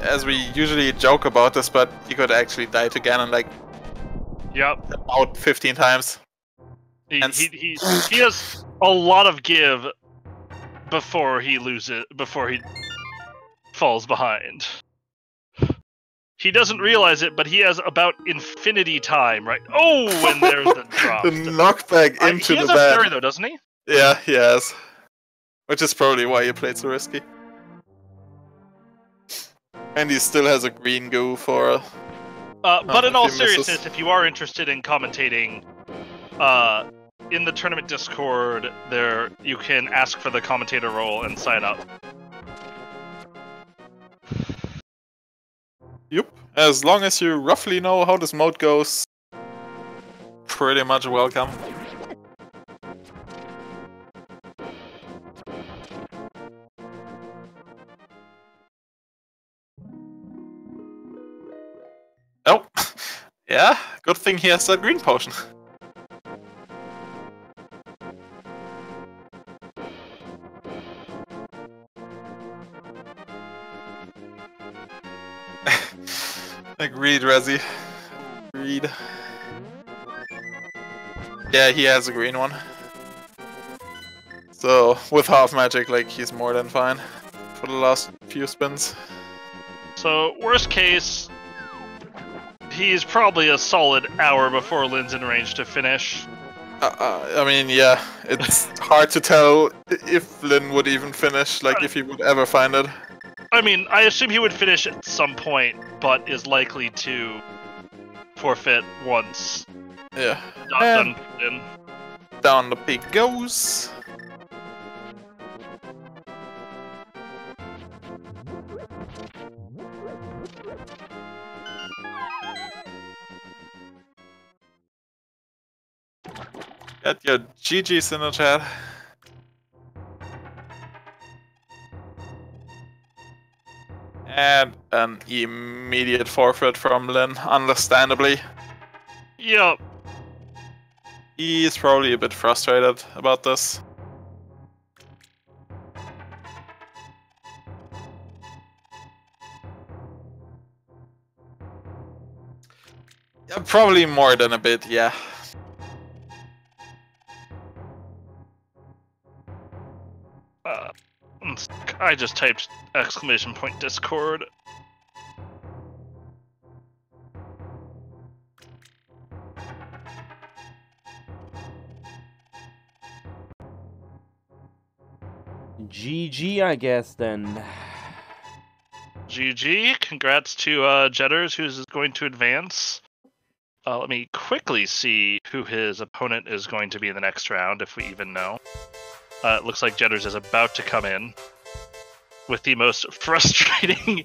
as we usually joke about this, but he could actually die to Ganon like Yep. about 15 times. He, And he, he, he has a lot of give before he loses, before he falls behind. He doesn't realize it, but he has about infinity time, right? Oh, and there's the drop. The knockback I- into he has the a bed. though, doesn't he? Yeah, he has. Which is probably why he played so risky. And he still has a green goo for Uh, but Oh, in all he misses- seriousness, if you are interested in commentating, uh, in the tournament Discord, there you can ask for the commentator role and sign up. Yep. As long as you roughly know how this mode goes, pretty much welcome. Oh, yeah. Good thing he has that green potion. Agreed, Resi. Agreed. Yeah, he has a green one. So, with half magic, like, he's more than fine for the last few spins. So, worst case, he's probably a solid hour before Lin's in range to finish. Uh, uh, I mean, yeah, it's hard to tell if Lin would even finish, like, if he would ever find it. I mean, I assume he would finish at some point, but is likely to forfeit once Yeah. not And done down the pig goes. Get your GG's in the chat. And an immediate forfeit from Lin, understandably. Yep. He's probably a bit frustrated about this. Yeah, probably more than a bit, yeah. I just typed exclamation point Discord. GG, I guess then. GG. Congrats to uh, Jedders, who's going to advance. Uh, let me quickly see who his opponent is going to be in the next round, if we even know. Uh, it looks like Jedders is about to come in with the most frustrating.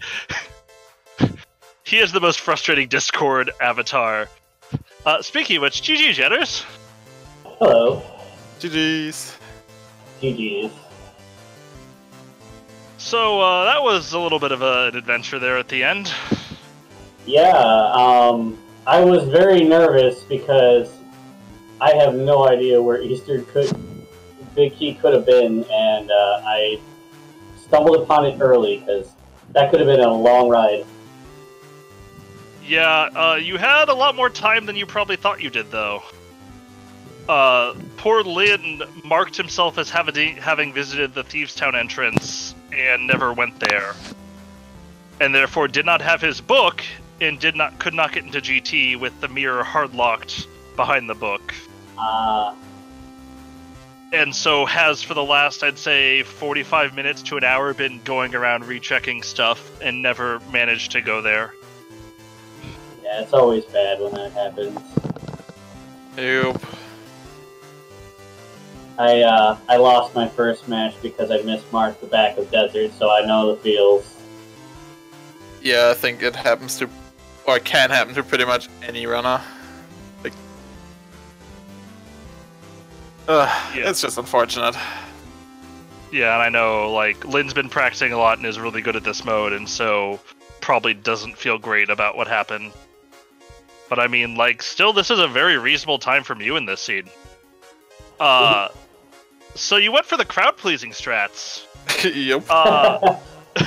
he is the most frustrating Discord avatar. Uh, speaking of which, GG Jedders. Hello. GG's. GG's. So uh, that was a little bit of a, an adventure there at the end. Yeah, um, I was very nervous because I have no idea where Eastern could, Big Key could have been, and uh, I stumbled upon it early because that could have been a long ride. Yeah, uh, you had a lot more time than you probably thought you did, though. Uh, poor Lin marked himself as having having visited the Thieves Town entrance and never went there, and therefore did not have his book and did not could not get into GT with the mirror hard locked behind the book, Uh, and so has for the last I'd say 45 minutes to an hour been going around rechecking stuff and never managed to go there. yeah, it's always bad when that happens. Yup. I uh, I lost my first match because I mismarked the back of Desert, so I know the feels. Yeah, I think it happens to, or can happen to pretty much any runner. Uh, Yeah. it's just unfortunate. Yeah, and I know like Lin's been practicing a lot and is really good at this mode, and so probably doesn't feel great about what happened. But I mean, like, still, this is a very reasonable time from you in this scene. Uh, so you went for the crowd pleasing strats. yep. Uh,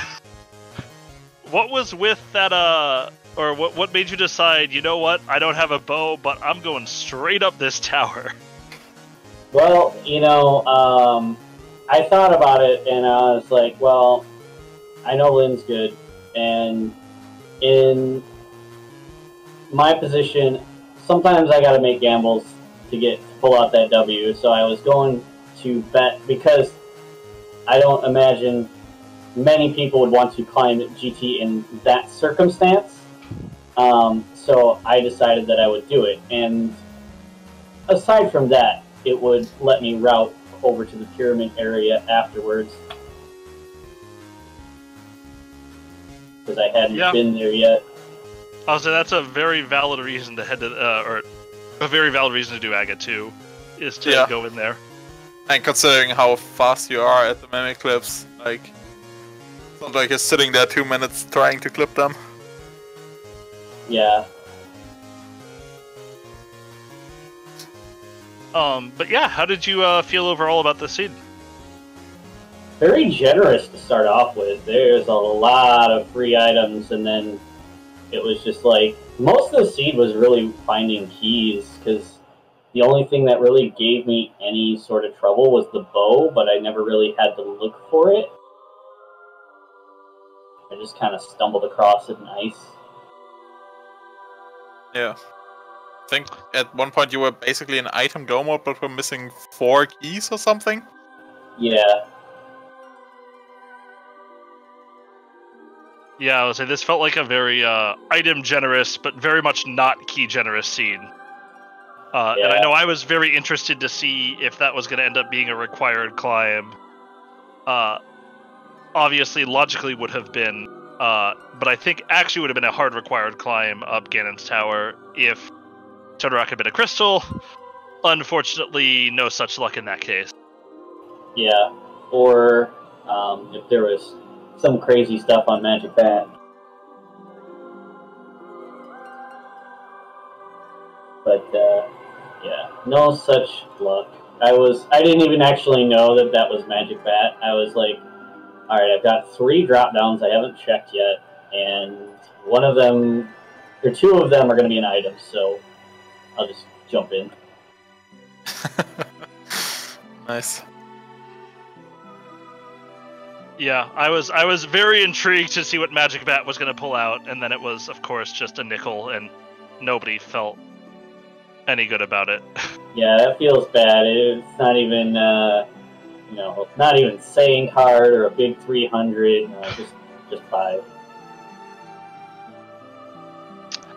what was with that? Uh, or what? What made you decide? You know what? I don't have a bow, but I'm going straight up this tower. Well, you know, um, I thought about it and I was like, well, I know Lin's good, and in my position, sometimes I got to make gambles to get to pull out that W. So I was going to bet because I don't imagine many people would want to climb GT in that circumstance. Um, so I decided that I would do it. And aside from that, it would let me route over to the pyramid area afterwards. Because I hadn't Yeah. been there yet. Oh, so that's a very valid reason to head to, uh, or a very valid reason to do Aga 2, is to Yeah. go in there. And considering how fast you are at the mimic clips, like, it's not like you're sitting there two minutes trying to clip them. Yeah. Um, but yeah, how did you uh, feel overall about the seed? Very generous to start off with. There's a lot of free items, and then it was just like most of the seed was really finding keys because the only thing that really gave me any sort of trouble was the bow, but I never really had to look for it. I just kind of stumbled across it nice. Yeah. I think at one point you were basically in item go mode, but were missing four keys or something. Yeah, Yeah, I would say this felt like a very uh, item generous, but very much not key generous scene. Uh, And I know I was very interested to see if that was going to end up being a required climb. Uh, obviously, logically would have been, uh, but I think actually would have been a hard required climb up Ganon's Tower if Turtle Rock had been a bit of crystal. Unfortunately, no such luck in that case. yeah. Or um, if there was some crazy stuff on Magic Bat. But uh, yeah, no such luck. I was I didn't even actually know that that was Magic Bat. I was like, all right, I've got three drop downs I haven't checked yet, and one of them, or two of them, are going to be an item. So I'll just jump in. nice. Yeah, I was I was very intrigued to see what Magic Bat was going to pull out, and then it was, of course, just a nickel, and nobody felt any good about it. Yeah, that feels bad. It's not even, uh, you know, not even saying card or a big 300. No, just, just five.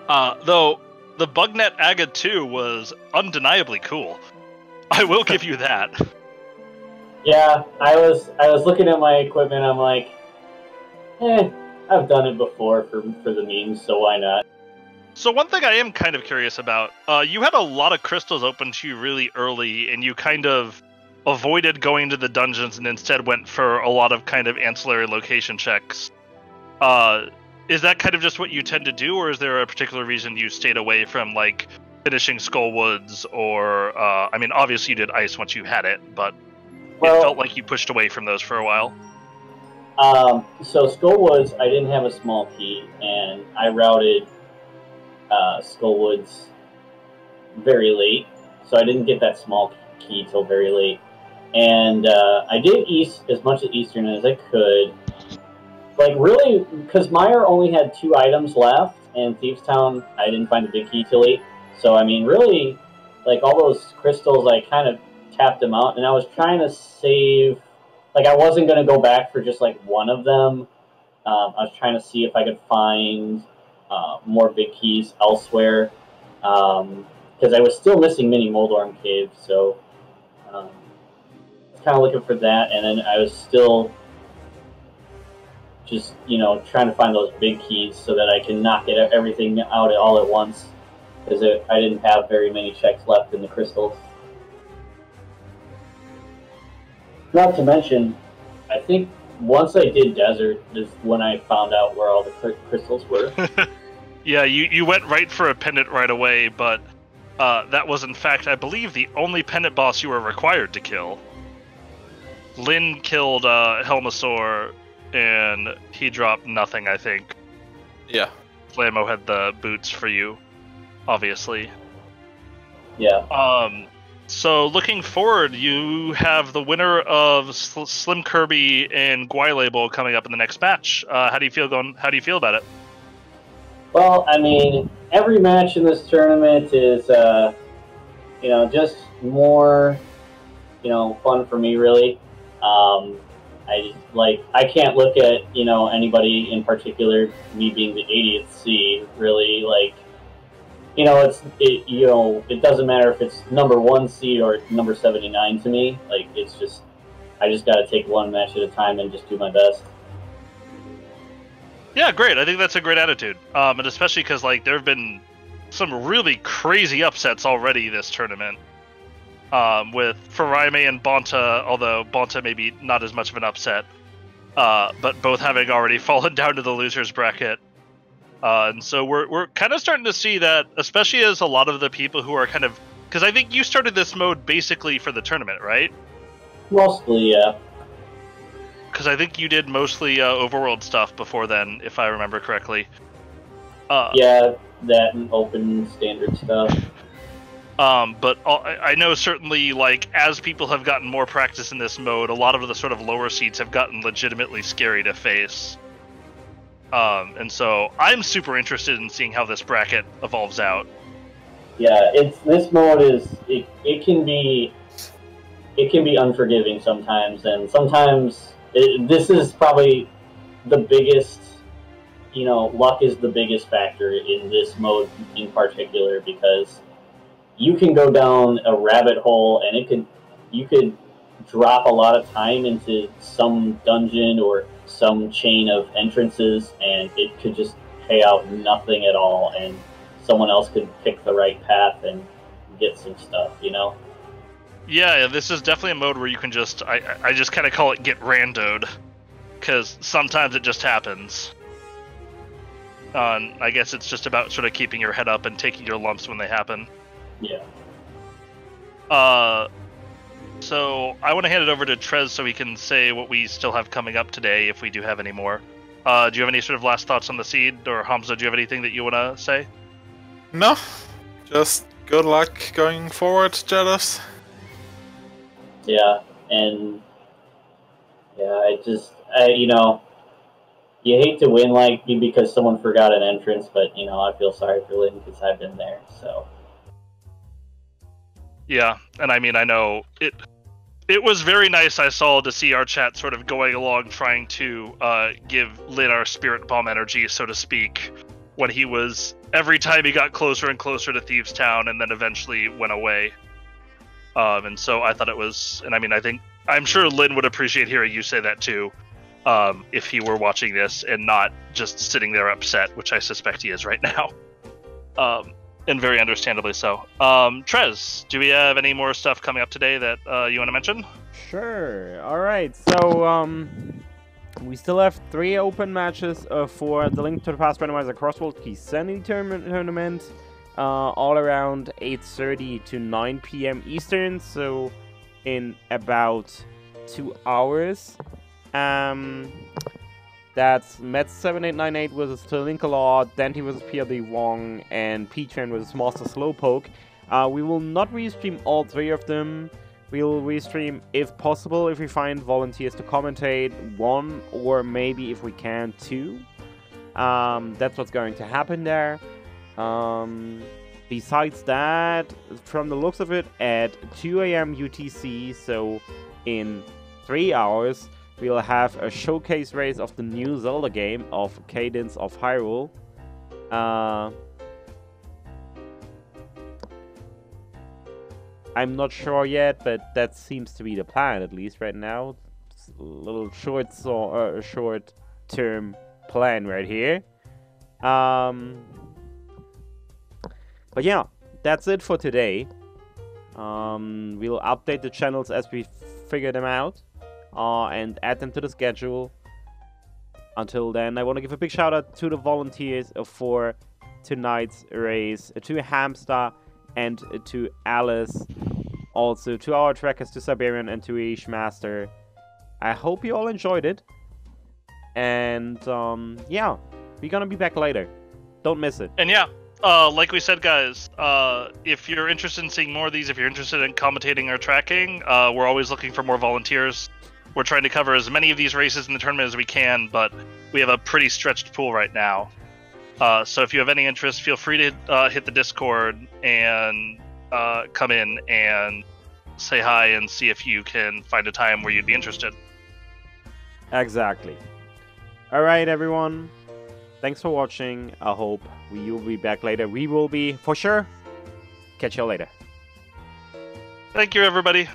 Uh, though the Bugnet Aga 2 was undeniably cool. I will give you that. Yeah, I was, I was looking at my equipment. I'm like, eh, I've done it before for for the memes, so why not? So one thing I am kind of curious about, uh, you had a lot of crystals open to you really early, and you kind of avoided going to the dungeons and instead went for a lot of kind of ancillary location checks. Uh, is that kind of just what you tend to do, or is there a particular reason you stayed away from like finishing Skull Woods, or uh, I mean, obviously you did Ice once you had it, but it felt like you pushed away from those for a while. Um, so Skull Woods, I didn't have a small key, and I routed uh, Skullwoods very late, so I didn't get that small key till very late. And uh, I did east as much of Eastern as I could. Like really, because Mire only had two items left, and Thieves Town I didn't find the big key till late. So I mean, really, like all those crystals, I kind of tapped them out, and I was trying to save like I wasn't gonna go back for just like one of them. Um, I was trying to see if I could find uh, more big keys elsewhere because I was still missing Mini Moldorm Cave, so um, kind of looking for that, and then I was still just you know trying to find those big keys so that I can knock it everything out all at once because I didn't have very many checks left in the crystals. Not to mention, I think once I did desert is when I found out where all the crystals were. Yeah, you, you went right for a pendant right away, but uh, that was in fact, I believe, the only pendant boss you were required to kill. Lynn killed uh, Helmasaur, and he dropped nothing, I think. Yeah. Lanmo had the boots for you, obviously. yeah. Um, so looking forward, you have the winner of Sl- Slim Kirby and Guaylabel coming up in the next match. Uh, how do you feel going? How do you feel about it? Well, I mean, every match in this tournament is, uh, you know, just more, you know, fun for me, really. Um, I like I can't look at you know anybody in particular. Me being the 80th seed, really like you know it's it you know it doesn't matter if it's number one seed or number 79 to me. Like it's just I just got to take one match at a time and just do my best. Yeah, great. I think that's a great attitude, um, and especially because like there have been some really crazy upsets already this tournament. Um, with Faraime and Bonta, although Bonta maybe not as much of an upset, uh, but both having already fallen down to the losers bracket. Uh, and so we're we're kind of starting to see that, especially as a lot of the people who are kind of because I think you started this mode basically for the tournament, right? Mostly, yeah. Because I think you did mostly uh, overworld stuff before then, if I remember correctly. Uh, Yeah, that and open standard stuff. Um, but I know certainly, like as people have gotten more practice in this mode, a lot of the sort of lower seeds have gotten legitimately scary to face. Um, and so I'm super interested in seeing how this bracket evolves out. Yeah, it's this mode is it, it can be it can be unforgiving sometimes, and sometimes it, this is probably the biggest. You know, luck is the biggest factor in this mode in particular because you can go down a rabbit hole and it could you could drop a lot of time into some dungeon or some chain of entrances and it could just pay out nothing at all and someone else could pick the right path and get some stuff you know Yeah, this is definitely a mode where you can just I I just kind of call it get randoed, because sometimes it just happens. Uh, and I guess it's just about sort of keeping your head up and taking your lumps when they happen. Yeah Uh, so I want to hand it over to Trez so he can say what we still have coming up today, if we do have any more. Uh, do you have any sort of last thoughts on the seed, or Hamza? Do you have anything that you want to say? No, just good luck going forward, Jedders. yeah and yeah i just I, you know you hate to win like because someone forgot an entrance but you know i feel sorry for lin because i've been there so Yeah, and I mean, I know it. It was very nice. I saw to see our chat sort of going along, trying to uh, give Lin our spirit bomb energy, so to speak, when he was every time he got closer and closer to Thieves Town, and then eventually went away. Um, and so I thought it was, and I mean, I think I'm sure Lin would appreciate hearing you say that too, um, if he were watching this and not just sitting there upset, which I suspect he is right now. Um, and very understandably so. Um, Trez, do we have any more stuff coming up today that uh, you want to mention? Sure. All right. So um, we still have three open matches uh, for the Link to the Past randomizer Crossworld tourna- tournament, uh, all around 8:30 to 9 p.m. Eastern. So in about two hours. Um, that's Met7898 versus Tolinkalaw, Dante versus PLD Wong, and P-Train versus Master Slowpoke. Uh, we will not restream all three of them. We'll restream if possible, if we find volunteers to commentate, one or maybe if we can, two. Um, that's what's going to happen there. Um, besides that, from the looks of it, at 2 a.m. UTC, so in three hours, we'll have a showcase race of the new Zelda game of Cadence of Hyrule. Uh, I'm not sure yet, but that seems to be the plan at least right now. It's a little short, so uh, short-term plan right here. Um, but yeah, that's it for today. Um, we'll update the channels as we figure them out uh, and add them to the schedule. Until then, I want to give a big shout out to the volunteers for tonight's race, to Hamster and to Alice. Also to our trackers, to Siberian and to Ishmaster. I hope you all enjoyed it. And um, yeah, we're gonna be back later. Don't miss it. And yeah, uh, like we said, guys, uh, if you're interested in seeing more of these, if you're interested in commentating or tracking, uh, we're always looking for more volunteers. We're trying to cover as many of these races in the tournament as we can, but we have a pretty stretched pool right now. Uh, so if you have any interest, feel free to uh, hit the Discord and uh, come in and say hi and see if you can find a time where you'd be interested. Exactly. All right, everyone. Thanks for watching. I hope we will be back later. We will be for sure. Catch you later. Thank you, everybody.